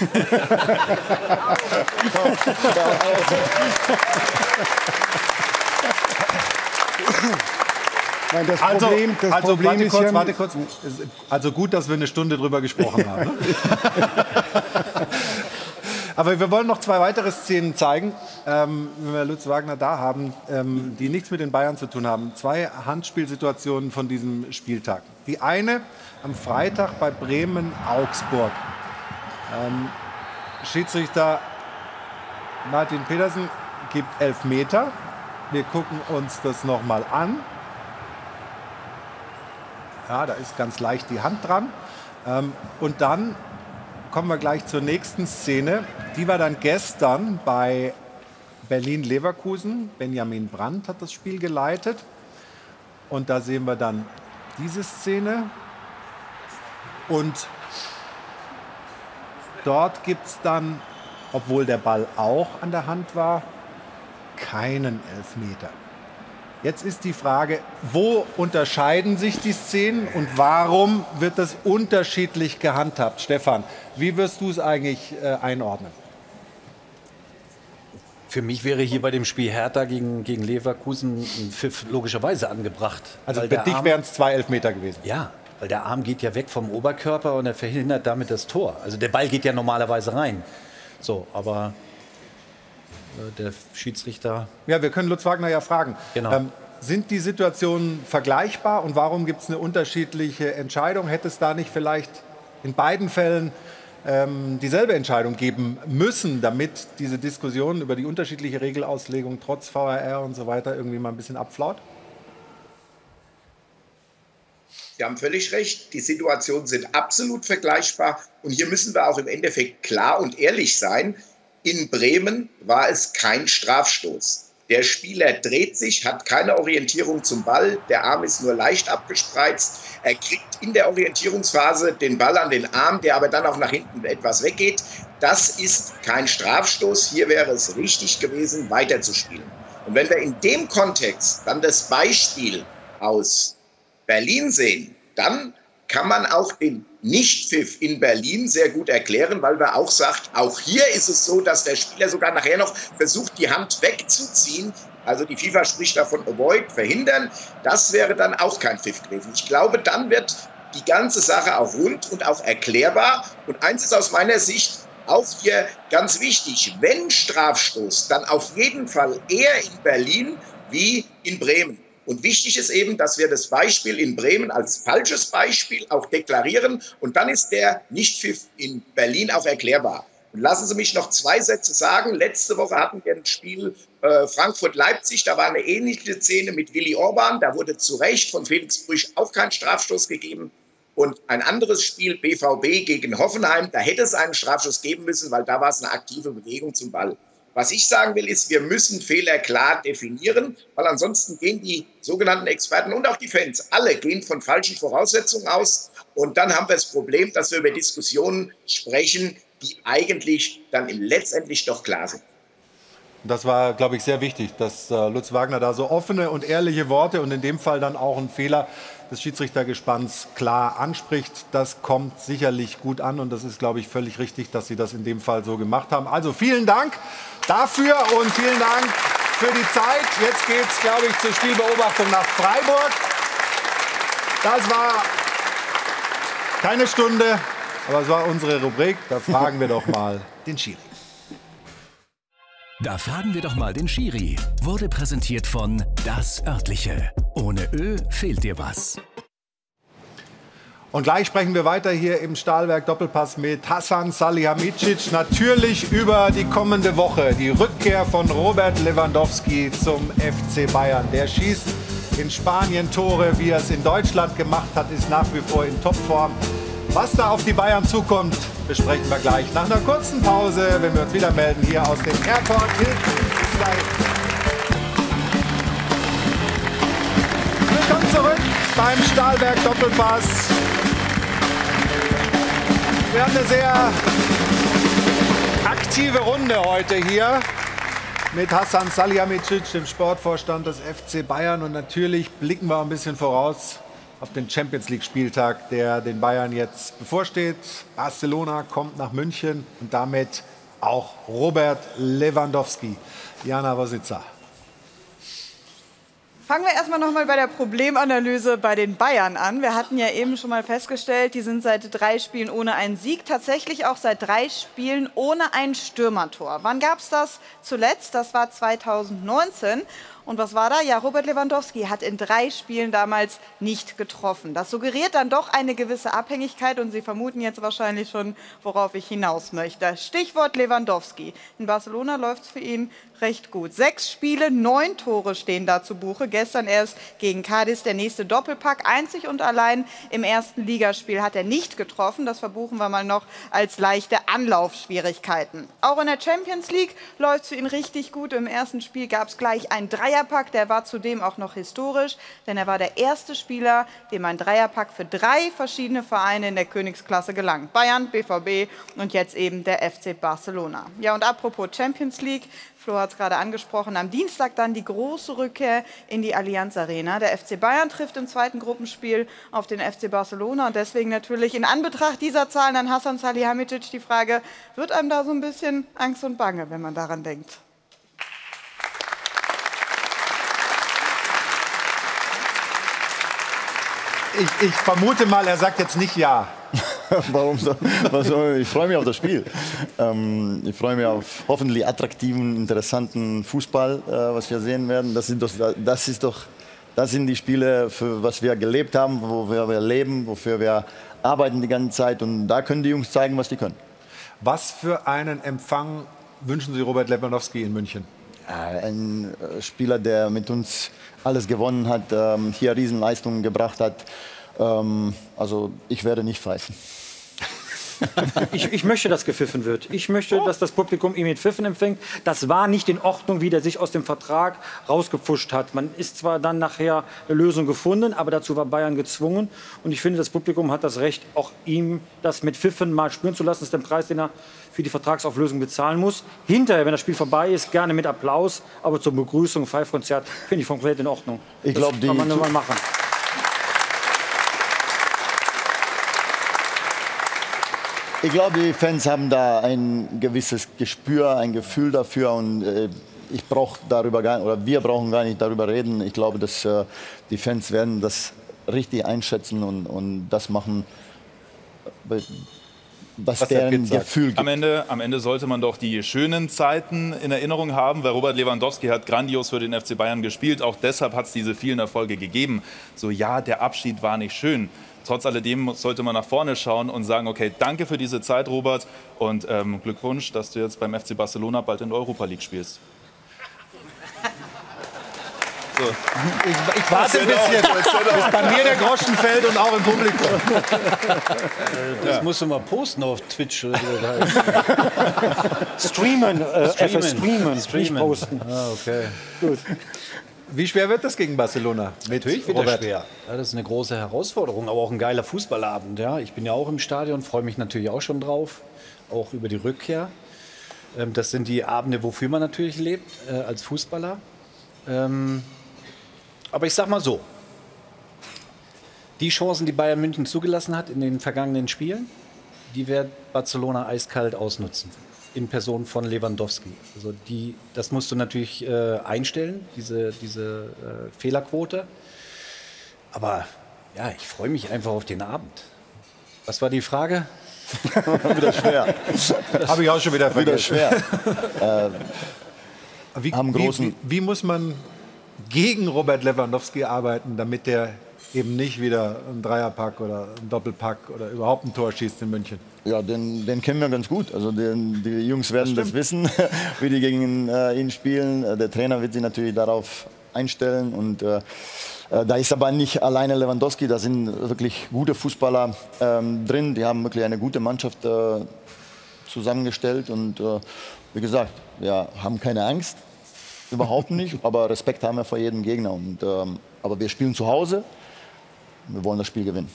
Nein, das also, Problem, das also Problem warte ist kurz, ja, warte kurz. Also gut, dass wir eine Stunde drüber gesprochen haben. Aber wir wollen noch zwei weitere Szenen zeigen, ähm, wenn wir Lutz Wagner da haben, ähm, die nichts mit den Bayern zu tun haben. Zwei Handspielsituationen von diesem Spieltag. Die eine am Freitag bei Bremen-Augsburg. Ähm, Schiedsrichter Martin Petersen gibt elf Meter. Wir gucken uns das nochmal an. Ja, da ist ganz leicht die Hand dran. Ähm, und dann kommen wir gleich zur nächsten Szene. Die war dann gestern bei Berlin-Leverkusen. Benjamin Brandt hat das Spiel geleitet. Und da sehen wir dann diese Szene. Und dort gibt es dann, obwohl der Ball auch an der Hand war, keinen Elfmeter. Jetzt ist die Frage, wo unterscheiden sich die Szenen und warum wird das unterschiedlich gehandhabt? Stefan, wie wirst du es eigentlich äh, einordnen? Für mich wäre hier bei dem Spiel Hertha gegen, gegen Leverkusen ein Pfiff logischerweise angebracht. Also der dich wären es zwei Elfmeter gewesen. Ja, weil der Arm geht ja weg vom Oberkörper und er verhindert damit das Tor. Also der Ball geht ja normalerweise rein. So, aber der Schiedsrichter. Ja, wir können Lutz Wagner ja fragen. Genau. Ähm, sind die Situationen vergleichbar und warum gibt es eine unterschiedliche Entscheidung? Hätte es da nicht vielleicht in beiden Fällen ähm, dieselbe Entscheidung geben müssen, damit diese Diskussion über die unterschiedliche Regelauslegung trotz VRR und so weiter irgendwie mal ein bisschen abflaut? Sie haben völlig recht. Die Situationen sind absolut vergleichbar. Und hier müssen wir auch im Endeffekt klar und ehrlich sein. In Bremen war es kein Strafstoß. Der Spieler dreht sich, hat keine Orientierung zum Ball. Der Arm ist nur leicht abgespreizt. Er kriegt in der Orientierungsphase den Ball an den Arm, der aber dann auch nach hinten etwas weggeht. Das ist kein Strafstoß. Hier wäre es richtig gewesen, weiterzuspielen. Und wenn wir in dem Kontext dann das Beispiel aus Berlin sehen, dann kann man auch den Nichtpfiff in Berlin sehr gut erklären, weil man auch sagt, auch hier ist es so, dass der Spieler sogar nachher noch versucht, die Hand wegzuziehen. Also die FIFA spricht davon avoid, verhindern. Das wäre dann auch kein Pfiff gewesen. Ich glaube, dann wird die ganze Sache auch rund und auch erklärbar. Und eins ist aus meiner Sicht auch hier ganz wichtig. Wenn Strafstoß, dann auf jeden Fall eher in Berlin wie in Bremen. Und wichtig ist eben, dass wir das Beispiel in Bremen als falsches Beispiel auch deklarieren. Und dann ist der Nichtpfiff in Berlin auch erklärbar. Und lassen Sie mich noch zwei Sätze sagen. Letzte Woche hatten wir ein Spiel äh, Frankfurt-Leipzig. Da war eine ähnliche Szene mit Willi Orban. Da wurde zu Recht von Felix Brüch auch kein Strafstoß gegeben. Und ein anderes Spiel, BVB gegen Hoffenheim, da hätte es einen Strafstoß geben müssen, weil da war es eine aktive Bewegung zum Ball. Was ich sagen will, ist, wir müssen Fehler klar definieren, weil ansonsten gehen die sogenannten Experten und auch die Fans, alle gehen von falschen Voraussetzungen aus. Und dann haben wir das Problem, dass wir über Diskussionen sprechen, die eigentlich dann letztendlich doch klar sind. Das war, glaube ich, sehr wichtig, dass äh, Lutz Wagner da so offene und ehrliche Worte und in dem Fall dann auch einen Fehler des Schiedsrichtergespanns klar anspricht. Das kommt sicherlich gut an und das ist, glaube ich, völlig richtig, dass Sie das in dem Fall so gemacht haben. Also vielen Dank dafür und vielen Dank für die Zeit. Jetzt geht es, glaube ich, zur Spielbeobachtung nach Freiburg. Das war keine Stunde, aber es war unsere Rubrik. Da fragen wir doch mal den Schiri. Da fragen wir doch mal den Schiri. Wurde präsentiert von Das Örtliche. Ohne Ö fehlt dir was. Und gleich sprechen wir weiter hier im Stahlwerk Doppelpass mit Hassan Salihamidzic. Natürlich über die kommende Woche. Die Rückkehr von Robert Lewandowski zum FC Bayern. Der schießt in Spanien Tore, wie er es in Deutschland gemacht hat, ist nach wie vor in Topform. Was da auf die Bayern zukommt, besprechen wir gleich nach einer kurzen Pause, wenn wir uns wieder melden hier aus dem Airport. Willkommen zurück beim Stahlwerk Doppelpass. Wir haben eine sehr aktive Runde heute hier mit Hassan Salihamidzic, dem Sportvorstand des FC Bayern. Und natürlich blicken wir ein bisschen voraus auf den Champions League-Spieltag, der den Bayern jetzt bevorsteht. Barcelona kommt nach München und damit auch Robert Lewandowski. Jana Wasitzer. Fangen wir erstmal nochmal bei der Problemanalyse bei den Bayern an. Wir hatten ja eben schon mal festgestellt, die sind seit drei Spielen ohne einen Sieg, tatsächlich auch seit drei Spielen ohne ein Stürmertor. Wann gab es das zuletzt? Das war 2019. Und was war da? Ja, Robert Lewandowski hat in drei Spielen damals nicht getroffen. Das suggeriert dann doch eine gewisse Abhängigkeit und Sie vermuten jetzt wahrscheinlich schon, worauf ich hinaus möchte. Stichwort Lewandowski. In Barcelona läuft es für ihn recht gut. Sechs Spiele, neun Tore stehen da zu Buche. Gestern erst gegen Cadiz der nächste Doppelpack. Einzig und allein im ersten Ligaspiel hat er nicht getroffen. Das verbuchen wir mal noch als leichte Anlaufschwierigkeiten. Auch in der Champions League läuft es für ihn richtig gut. Im ersten Spiel gab es gleich ein Dreierpack. Der war zudem auch noch historisch, denn er war der erste Spieler, dem ein Dreierpack für drei verschiedene Vereine in der Königsklasse gelang. Bayern, BVB und jetzt eben der FC Barcelona. Ja, und apropos Champions League, Flo hat es gerade angesprochen, am Dienstag dann die große Rückkehr in die Allianz Arena. Der FC Bayern trifft im zweiten Gruppenspiel auf den FC Barcelona und deswegen natürlich in Anbetracht dieser Zahlen an Hassan Salihamidzic die Frage, wird einem da so ein bisschen Angst und Bange, wenn man daran denkt? Ich, ich vermute mal, er sagt jetzt nicht ja. Warum so? Ich freue mich auf das Spiel. Ähm, ich freue mich auf hoffentlich attraktiven, interessanten Fußball, äh, was wir sehen werden. Das, sind doch, das, ist doch, das sind die Spiele, für was wir gelebt haben, wofür wir leben, wofür wir arbeiten die ganze Zeit. Und da können die Jungs zeigen, was die können. Was für einen Empfang wünschen Sie Robert Lewandowski in München? Ein äh, Spieler, der mit uns alles gewonnen hat, ähm, hier Riesenleistungen gebracht hat. Ähm, also ich werde nicht pfeifen. ich, ich, möchte, dass gepfiffen wird. Ich möchte, dass das Publikum ihn mit Pfiffen empfängt. Das war nicht in Ordnung, wie der sich aus dem Vertrag rausgepfuscht hat. Man ist zwar dann nachher eine Lösung gefunden, aber dazu war Bayern gezwungen. Und ich finde, das Publikum hat das Recht, auch ihm das mit Pfiffen mal spüren zu lassen. Das ist der Preis, den er für die Vertragsauflösung bezahlen muss. Hinterher, wenn das Spiel vorbei ist, gerne mit Applaus. Aber zur Begrüßung, Pfeifkonzert, finde ich komplett in Ordnung. Ich glaube, die kann man nur mal machen. Ich glaube, die Fans haben da ein gewisses Gespür, ein Gefühl dafür und äh, ich brauche darüber gar oder wir brauchen gar nicht darüber reden. Ich glaube, dass äh, die Fans werden das richtig einschätzen und, und das machen, was, Was der deren. Gefühl gibt. Am Ende, am Ende sollte man doch die schönen Zeiten in Erinnerung haben, weil Robert Lewandowski hat grandios für den FC Bayern gespielt. Auch deshalb hat es diese vielen Erfolge gegeben. So ja, der Abschied war nicht schön. Trotz alledem sollte man nach vorne schauen und sagen, okay, danke für diese Zeit, Robert, und ähm, Glückwunsch, dass du jetzt beim FC Barcelona bald in der Europa League spielst. So. Ich, ich warte ein bisschen, bis bei mir der Groschen fällt und auch im Publikum. Das musst du mal posten auf Twitch oder heißt. Streamen, äh, Streamen. FS streamen, nicht posten. Ah, okay. Gut. Wie schwer wird das gegen Barcelona? Mit Natürlich wird Robert? das schwer. Ja, das ist eine große Herausforderung, aber auch ein geiler Fußballabend. Ja. Ich bin ja auch im Stadion, freue mich natürlich auch schon drauf, auch über die Rückkehr. Ähm, das sind die Abende, wofür man natürlich lebt äh, als Fußballer. Ähm, aber ich sag mal so: Die Chancen, die Bayern München zugelassen hat in den vergangenen Spielen, die wird Barcelona eiskalt ausnutzen. In Person von Lewandowski. Also die, das musst du natürlich äh, einstellen, diese, diese äh, Fehlerquote. Aber ja, ich freue mich einfach auf den Abend. Was war die Frage? wieder schwer. Habe ich auch schon wieder Wieder vergessen. schwer. äh, Wie, wie, großen- wie, wie muss man gegen Robert Lewandowski arbeiten, damit der eben nicht wieder einen Dreierpack oder einen Doppelpack oder überhaupt ein Tor schießt in München? Ja, den, den kennen wir ganz gut. Also den, die Jungs werden das, wissen, wie die gegen äh, ihn spielen. Äh, Der Trainer wird sie natürlich darauf einstellen. Und äh, äh, da ist aber nicht alleine Lewandowski, da sind wirklich gute Fußballer ähm, drin. Die haben wirklich eine gute Mannschaft äh, zusammengestellt. Und äh, wie gesagt, wir haben keine Angst, überhaupt nicht. aber Respekt haben wir vor jedem Gegner. Und, ähm, aber wir spielen zu Hause. Wir wollen das Spiel gewinnen.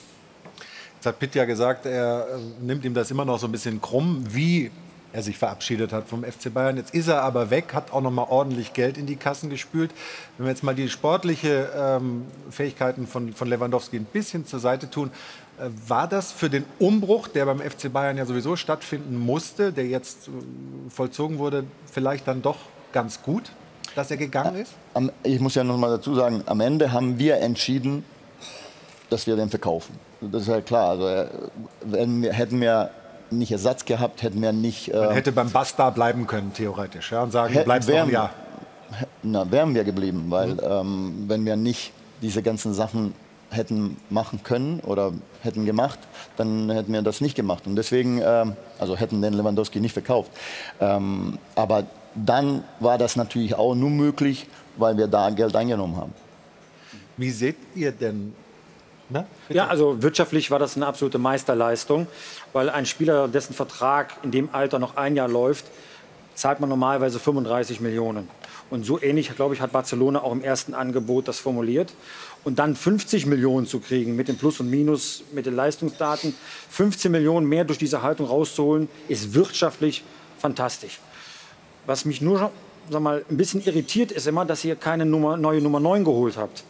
Jetzt hat Pitt ja gesagt, er äh, nimmt ihm das immer noch so ein bisschen krumm. Wie er sich verabschiedet hat vom FC Bayern. Jetzt ist er aber weg, hat auch noch mal ordentlich Geld in die Kassen gespült. Wenn wir jetzt mal die sportliche ähm, Fähigkeiten von, von Lewandowski ein bisschen zur Seite tun, äh, war das für den Umbruch, der beim FC Bayern ja sowieso stattfinden musste, der jetzt äh, vollzogen wurde, vielleicht dann doch ganz gut, dass er gegangen ist? Am- Ich muss ja noch mal dazu sagen, am Ende haben wir entschieden, dass wir den verkaufen. Das ist ja klar. Also, äh, wenn wir, hätten wir nicht Ersatz gehabt, hätten wir nicht. Man äh, hätte beim Basta bleiben können, theoretisch, ja, und sagen, Hätten- bleibst noch ein wären- Jahr. Na, wären wir geblieben, weil Mhm. ähm, wenn wir nicht diese ganzen Sachen hätten machen können oder hätten gemacht, dann hätten wir das nicht gemacht. Und deswegen, ähm, also hätten den Lewandowski nicht verkauft. Ähm, aber dann war das natürlich auch nur möglich, weil wir da Geld eingenommen haben. Wie seht ihr denn? Ne? Ja, also wirtschaftlich war das eine absolute Meisterleistung, weil ein Spieler, dessen Vertrag in dem Alter noch ein Jahr läuft, zahlt man normalerweise 35 Millionen. Und so ähnlich, glaube ich, hat Barcelona auch im ersten Angebot das formuliert. Und dann 50 Millionen zu kriegen mit dem Plus und Minus, mit den Leistungsdaten, 15 Millionen mehr durch diese Haltung rauszuholen, ist wirtschaftlich fantastisch. Was mich nur sag mal, ein bisschen irritiert, ist immer, dass ihr keine Nummer, neue Nummer 9 geholt habt.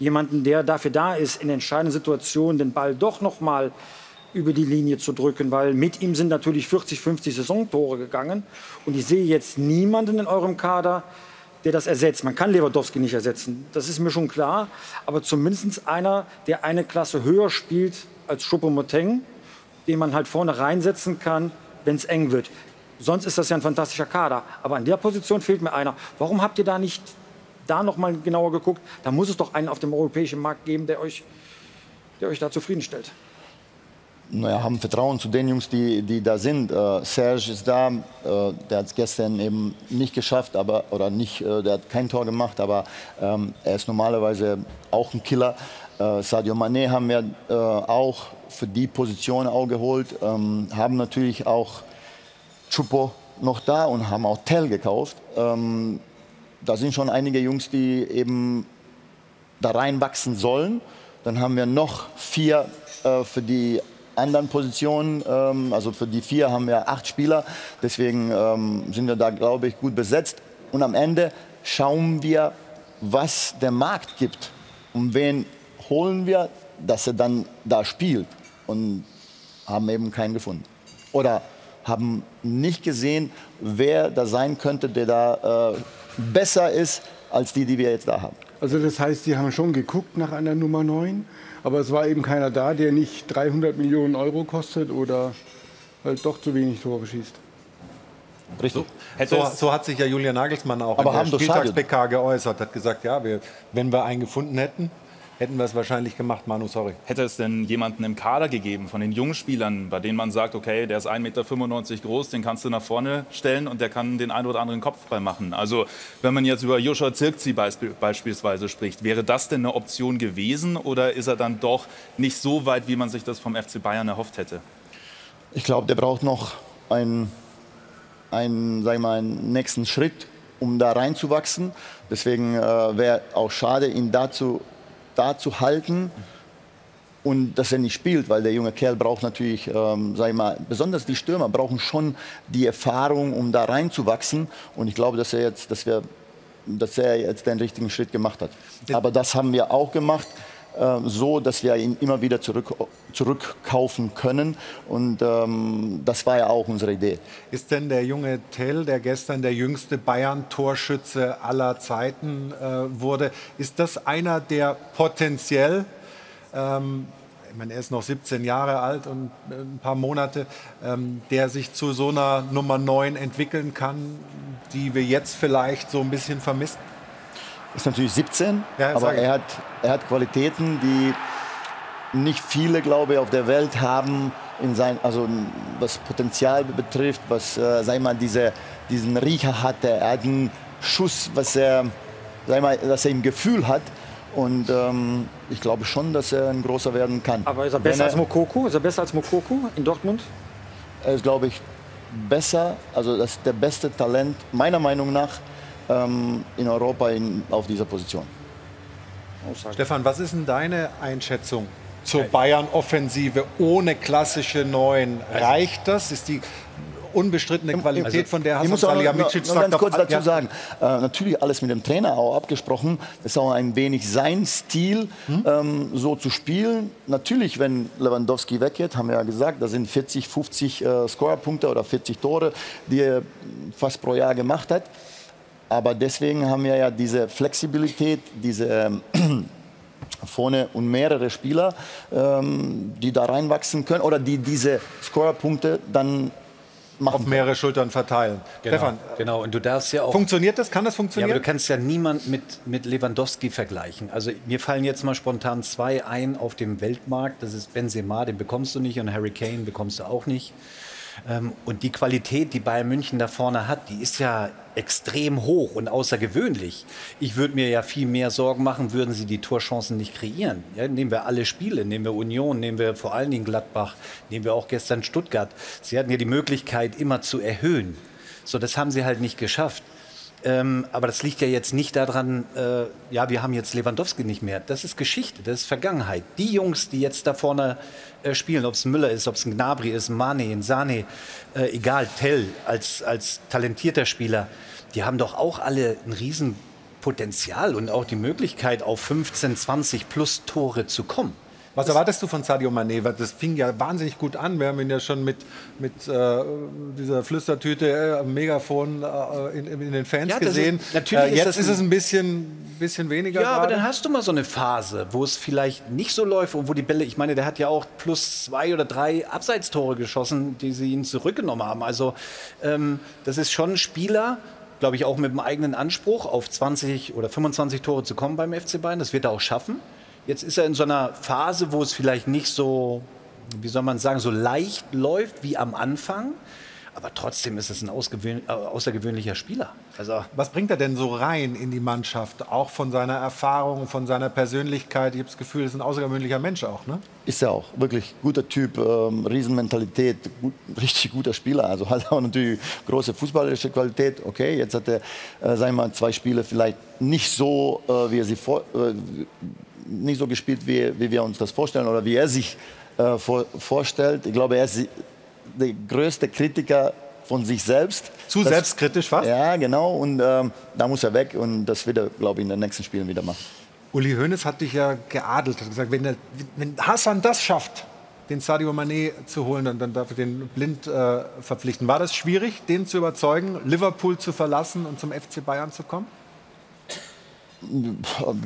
Jemanden, der dafür da ist, in entscheidenden Situationen den Ball doch noch mal über die Linie zu drücken, weil mit ihm sind natürlich 40, 50 Saisontore gegangen. Und ich sehe jetzt niemanden in eurem Kader, der das ersetzt. Man kann Lewandowski nicht ersetzen, das ist mir schon klar. Aber zumindest einer, der eine Klasse höher spielt als Choupo-Moting, den man halt vorne reinsetzen kann, wenn es eng wird. Sonst ist das ja ein fantastischer Kader. Aber an der Position fehlt mir einer. Warum habt ihr da nicht da noch mal genauer geguckt? Da muss es doch einen auf dem europäischen Markt geben, der euch, der euch da zufriedenstellt. Naja, haben Vertrauen zu den Jungs, die, die da sind. Äh, Serge ist da, äh, der hat es gestern eben nicht geschafft, aber, oder nicht, äh, der hat kein Tor gemacht, aber ähm, er ist normalerweise auch ein Killer. Äh, Sadio Mané haben wir äh, auch für die Position auch geholt, ähm, haben natürlich auch Chupo noch da und haben auch Tell gekauft. Ähm, da sind schon einige Jungs, die eben da reinwachsen sollen. Dann haben wir noch vier äh, für die anderen Positionen. Ähm, also für die vier haben wir acht Spieler. Deswegen ähm, sind wir da, glaube ich, gut besetzt. Und am Ende schauen wir, was der Markt gibt. Und wen holen wir, dass er dann da spielt. Und haben eben keinen gefunden. Oder haben nicht gesehen, wer da sein könnte, der da äh, besser ist als die, die wir jetzt da haben. Also das heißt, Sie haben schon geguckt nach einer Nummer 9, aber es war eben keiner da, der nicht 300 Millionen Euro kostet oder halt doch zu wenig Tore schießt. Richtig. So, so hat sich ja Julian Nagelsmann auch Aber in der Spieltags-PK geäußert, hat gesagt, ja, wir, wenn wir einen gefunden hätten, hätten wir es wahrscheinlich gemacht. Manu, sorry. Hätte es denn jemanden im Kader gegeben von den jungen Spielern, bei denen man sagt, okay, der ist 1,95 Meter groß, den kannst du nach vorne stellen und der kann den einen oder anderen Kopfball machen? Also wenn man jetzt über Joshua Zirkzee beisp beispielsweise spricht, wäre das denn eine Option gewesen oder ist er dann doch nicht so weit, wie man sich das vom FC Bayern erhofft hätte? Ich glaube, der braucht noch einen, einen, sag ich mal, einen nächsten Schritt, um da reinzuwachsen. Deswegen äh, wäre auch schade, ihn dazu, da zu halten und dass er nicht spielt, weil der junge Kerl braucht natürlich, ähm, sag ich mal, besonders die Stürmer brauchen schon die Erfahrung, um da reinzuwachsen. Und ich glaube, dass er jetzt, dass wir, dass er jetzt den richtigen Schritt gemacht hat. Aber das haben wir auch gemacht so, dass wir ihn immer wieder zurück, zurückkaufen können. Und ähm, das war ja auch unsere Idee. Ist denn der junge Tell, der gestern der jüngste Bayern-Torschütze aller Zeiten äh, wurde, ist das einer, der potenziell, ähm, ich meine, er ist noch 17 Jahre alt und äh, ein paar Monate, ähm, der sich zu so einer Nummer 9 entwickeln kann, die wir jetzt vielleicht so ein bisschen vermissen? Ist natürlich 17, Ja, aber er hat, er hat Qualitäten, die nicht viele, glaube ich, auf der Welt haben, in sein, also was Potenzial betrifft, was, äh, sag mal, diese, diesen Riecher hat. Er hat einen Schuss, was er, sag mal, dass er im Gefühl hat. Und ähm, ich glaube schon, dass er ein großer werden kann. Aber ist er besser als Mokoko? Ist er besser als Mokoko in Dortmund? Er ist, glaube ich, besser, also das ist der beste Talent, meiner Meinung nach, ähm, in Europa in, auf dieser Position. Stefan, was ist denn deine Einschätzung zur Bayern-Offensive ohne klassische Neun? Reicht das? Ist die unbestrittene Qualität, von der ich Hasan muss auch noch, noch, ganz kurz dazu ja. sagen, äh, natürlich alles mit dem Trainer auch abgesprochen. Das ist auch ein wenig sein Stil, Hm? ähm, so zu spielen. Natürlich, wenn Lewandowski weggeht, haben wir ja gesagt, da sind 40, 50 äh, Scorerpunkte oder 40 Tore, die er fast pro Jahr gemacht hat. Aber deswegen haben wir ja diese Flexibilität, diese ähm, vorne und mehrere Spieler, ähm, die da reinwachsen können oder die diese Scorerpunkte dann machen. Auf mehrere Schultern verteilen. Genau, Stefan, genau. Und du darfst ja auch. funktioniert das? Kann das Ja, funktionieren? aber du kannst ja niemand mit, mit Lewandowski vergleichen. Also mir fallen jetzt mal spontan zwei ein auf dem Weltmarkt. Das ist Benzema, den bekommst du nicht, und Harry Kane bekommst du auch nicht. Ähm, und die Qualität, die Bayern München da vorne hat, die ist ja extrem hoch und außergewöhnlich. Ich würde mir ja viel mehr Sorgen machen, würden sie die Torchancen nicht kreieren. Ja, nehmen wir alle Spiele, nehmen wir Union, nehmen wir vor allen Dingen Gladbach, nehmen wir auch gestern Stuttgart. Sie hatten ja die Möglichkeit, immer zu erhöhen. So, das haben sie halt nicht geschafft. Ähm, aber das liegt ja jetzt nicht daran, äh, ja, wir haben jetzt Lewandowski nicht mehr. Das ist Geschichte, das ist Vergangenheit. Die Jungs, die jetzt da vorne äh, spielen, ob es Müller ist, ob es ein Gnabry ist, Mane, ein Sane, äh, egal, Tell als, als talentierter Spieler, die haben doch auch alle ein Riesenpotenzial und auch die Möglichkeit, auf 15, 20 plus Tore zu kommen. Was erwartest du von Sadio Mané? Das fing ja wahnsinnig gut an. Wir haben ihn ja schon mit, mit äh, dieser Flüstertüte, äh, Megafon äh, in, in den Fans Ja, ist- gesehen. natürlich äh, ist jetzt das ist ein- es ein bisschen, bisschen weniger. Ja, aber gerade. dann hast du mal so eine Phase, wo es vielleicht nicht so läuft und wo die Bälle, ich meine, der hat ja auch plus zwei oder drei Abseitstore geschossen, die sie ihn zurückgenommen haben. Also ähm, das ist schon ein Spieler, glaube ich, auch mit dem eigenen Anspruch, auf 20 oder 25 Tore zu kommen beim FC Bayern. Das wird er auch schaffen. Jetzt ist er in so einer Phase, wo es vielleicht nicht so, wie soll man sagen, so leicht läuft wie am Anfang. Aber trotzdem ist es ein äh, außergewöhnlicher Spieler. Also Was bringt er denn so rein in die Mannschaft? Auch von seiner Erfahrung, von seiner Persönlichkeit. Ich habe das Gefühl, er ist ein außergewöhnlicher Mensch auch. Ne? Ist er auch, wirklich guter Typ, ähm, Riesenmentalität, gut, richtig guter Spieler. Also hat auch natürlich große fußballerische Qualität. Okay, jetzt hat er, äh, sagen wir mal, zwei Spiele vielleicht nicht so, äh, wie er sie vor, äh, nicht so gespielt, wie, wie wir uns das vorstellen oder wie er sich äh, vor, vorstellt. Ich glaube, er ist der größte Kritiker von sich selbst. Zu Das- selbstkritisch fast? Ja, genau. Und ähm, da muss er weg und das wird er, glaube ich, in den nächsten Spielen wieder machen. Uli Hoeneß hat dich ja geadelt, hat gesagt, wenn, der, wenn Hassan das schafft, den Sadio Mané zu holen, dann, dann darf er den blind äh, verpflichten. War das schwierig, den zu überzeugen, Liverpool zu verlassen und zum FC Bayern zu kommen?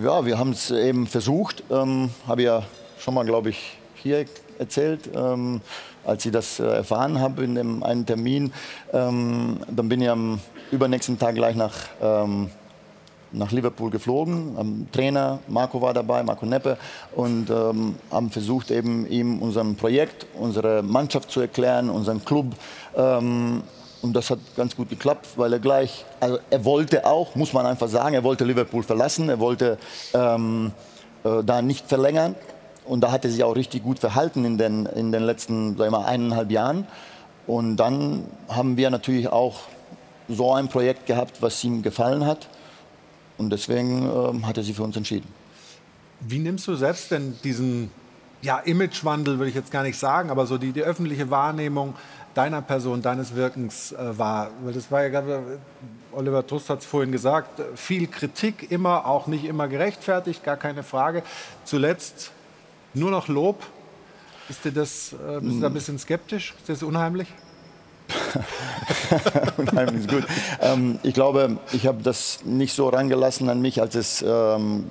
Ja, wir haben es eben versucht. Ähm, Habe ja schon mal, glaube ich, hier erzählt, ähm, als ich das äh, erfahren habe in dem einen Termin. Ähm, dann bin ich am übernächsten Tag gleich nach, ähm, nach Liverpool geflogen. Am Trainer Marco war dabei, Marco Neppe, und ähm, haben versucht, eben ihm unser Projekt, unsere Mannschaft zu erklären, unseren Club. Und das hat ganz gut geklappt, weil er gleich, also er wollte auch, muss man einfach sagen, er wollte Liverpool verlassen, er wollte ähm, äh, da nicht verlängern. Und da hat er sich auch richtig gut verhalten in den, in den letzten sagen wir eineinhalb Jahren. Und dann haben wir natürlich auch so ein Projekt gehabt, was ihm gefallen hat. Und deswegen ähm, hat er sich für uns entschieden. Wie nimmst du selbst denn diesen ja, Imagewandel, würde ich jetzt gar nicht sagen, aber so die, die öffentliche Wahrnehmung deiner Person, deines Wirkens äh, wahr? Weil das war ja Oliver Trust hat es vorhin gesagt, viel Kritik immer, auch nicht immer gerechtfertigt, gar keine Frage. Zuletzt nur noch Lob. Ist dir das, äh, bist du da ein bisschen skeptisch? Ist das unheimlich? Unheimlich gut. Ähm, ich glaube, ich habe das nicht so rangelassen an mich, als es ähm,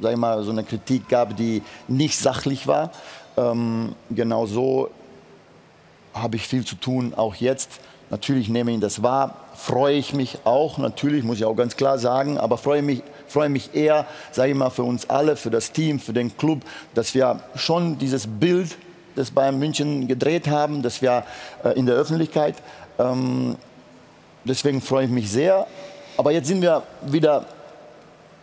sag ich mal, so eine Kritik gab, die nicht sachlich war. Ähm, genau so habe ich viel zu tun, auch jetzt. Natürlich nehme ich das wahr, freue ich mich auch, natürlich, muss ich auch ganz klar sagen, aber freue mich, freue mich eher, sage ich mal, für uns alle, für das Team, für den Club, dass wir schon dieses Bild des Bayern München gedreht haben, dass wir äh, in der Öffentlichkeit. Ähm, deswegen freue ich mich sehr. Aber jetzt sind wir wieder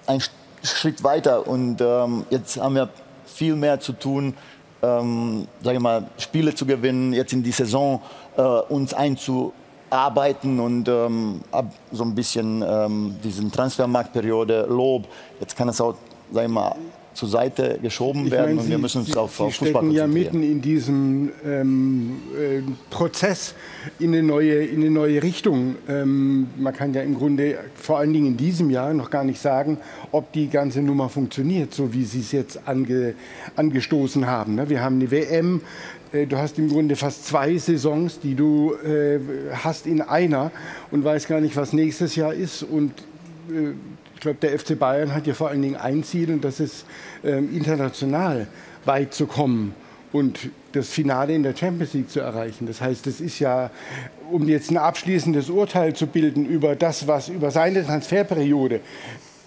einen Schritt weiter und ähm, jetzt haben wir viel mehr zu tun, ähm, sage ich mal, Spiele zu gewinnen, jetzt in die Saison äh, uns einzuarbeiten und ähm, so ein bisschen ähm, diesen Transfermarktperiode Lob. Jetzt kann es auch, sage ich mal, zur Seite geschoben Ich werden meine, und wir Sie- müssen uns Sie, auf, Sie auf Fußball stecken ja konzentrieren. mitten in diesem ähm, äh, Prozess in eine neue, in eine neue Richtung. Ähm, man kann ja im Grunde vor allen Dingen in diesem Jahr noch gar nicht sagen, ob die ganze Nummer funktioniert, so wie Sie es jetzt ange, angestoßen haben. ne? Wir haben eine WM. äh, Du hast im Grunde fast zwei Saisons, die du äh, hast in einer und weißt gar nicht, was nächstes Jahr ist. Und äh, ich glaube, der FC Bayern hat ja vor allen Dingen ein Ziel und das ist ähm, international weit zu kommen und das Finale in der Champions League zu erreichen. Das heißt, es ist ja, um jetzt ein abschließendes Urteil zu bilden über das, was über seine Transferperiode,